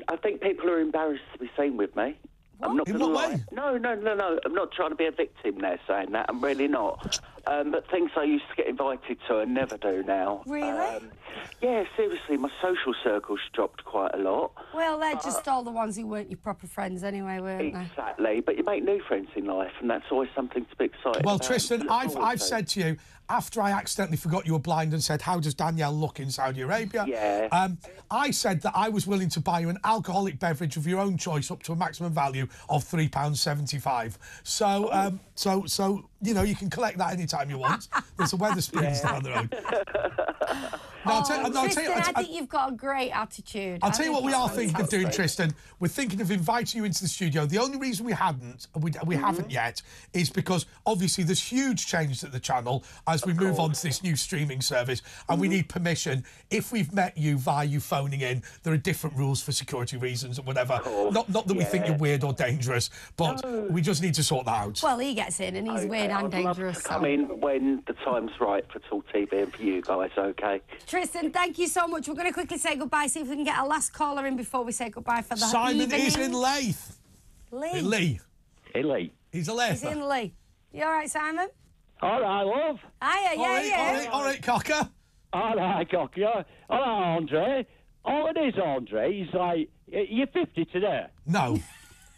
I think people are embarrassed to be seen with me. I'm not In gonna what lie. way? No, no, no, no. I'm not trying to be a victim there saying that. I'm really not. Um, but things I used to get invited to, I never do now. Really? Um, yeah, seriously, my social circle's dropped quite a lot. well, they're just all the ones who weren't your proper friends anyway, weren't they? Exactly. But you make new friends in life, and that's always something to be excited about. Well, about. Tristan, Look I've forward I've to. said to you after I accidentally forgot you were blind and said, "How does Danielle look in Saudi Arabia?" Yeah. Um, I said that I was willing to buy you an alcoholic beverage of your own choice up to a maximum value of three pounds seventy-five. So, um, so, so you know, you can collect that anytime you want. There's a weather Wetherspoons down the road. No, I'll tell, no, I'll tell you, I'll, I think you've got a great attitude. I'll I tell you what we are thinking of doing, fantastic. Tristan. We're thinking of inviting you into the studio. The only reason we hadn't, we, we Mm-hmm. haven't yet, is because obviously there's huge changes at the channel as we move on to this new streaming service, and Mm-hmm. we need permission. If we've met you via you phoning in, there are different rules for security reasons or whatever. Not, not that we think you're weird or dangerous, but we just need to sort that out. Well, he gets in and he's weird and I'd love to dangerous. come in when the time's right for Talk TV and for you guys, okay? Tristan, thank you so much. We're going to quickly say goodbye, see if we can get a last caller in before we say goodbye for the Simon evening. is in Leith. Lee. Lee. Hey, Lee. He's a He's Leith. in Lee. You all right, Simon? All right, love. Hiya, yeah, All right, yeah. all right, all right, Cocker. All right, Cocky. All right, Andre. All it is, Andre, is like, you're 50 today. No.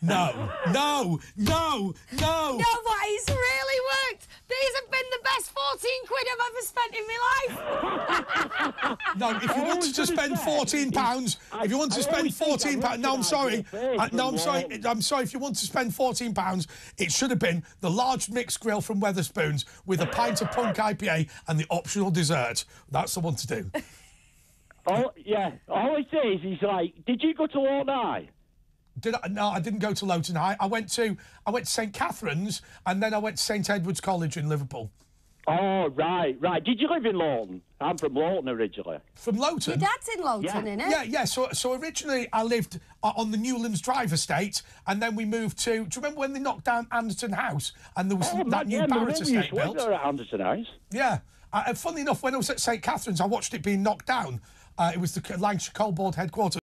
No, no, no, no. No, but it's really worked. These have been the best 14 quid I've ever spent in my life. No, if you wanted to spend fourteen pounds, if you want to spend fourteen pounds, no, I'm sorry. Uh, no, I'm sorry. I'm sorry. If you want to spend fourteen pounds, it should have been the large mixed grill from Wetherspoons with a pint of punk IPA and the optional dessert. That's the one to do. Oh, yeah. All it is, is like, did you go to Lowton High? Did I? No, I didn't go to Lowton High. I went to I went to St Catherine's and then I went to St Edward's College in Liverpool. Oh, right, right. Did you live in Lowton? I'm from Lowton originally. From Lowton. Your dad's in Lowton, Yeah. innit? Yeah, yeah. So, so originally I lived uh, on the Newlands Drive estate, and then we moved to. Do you remember when they knocked down Anderton House and there was Oh, that man, new yeah, my Barrett mum estate used to built? there at Anderton House. Yeah. Uh, and funnily enough, when I was at St Catherine's, I watched it being knocked down. Uh, it was the Lancashire Coal Board headquarters.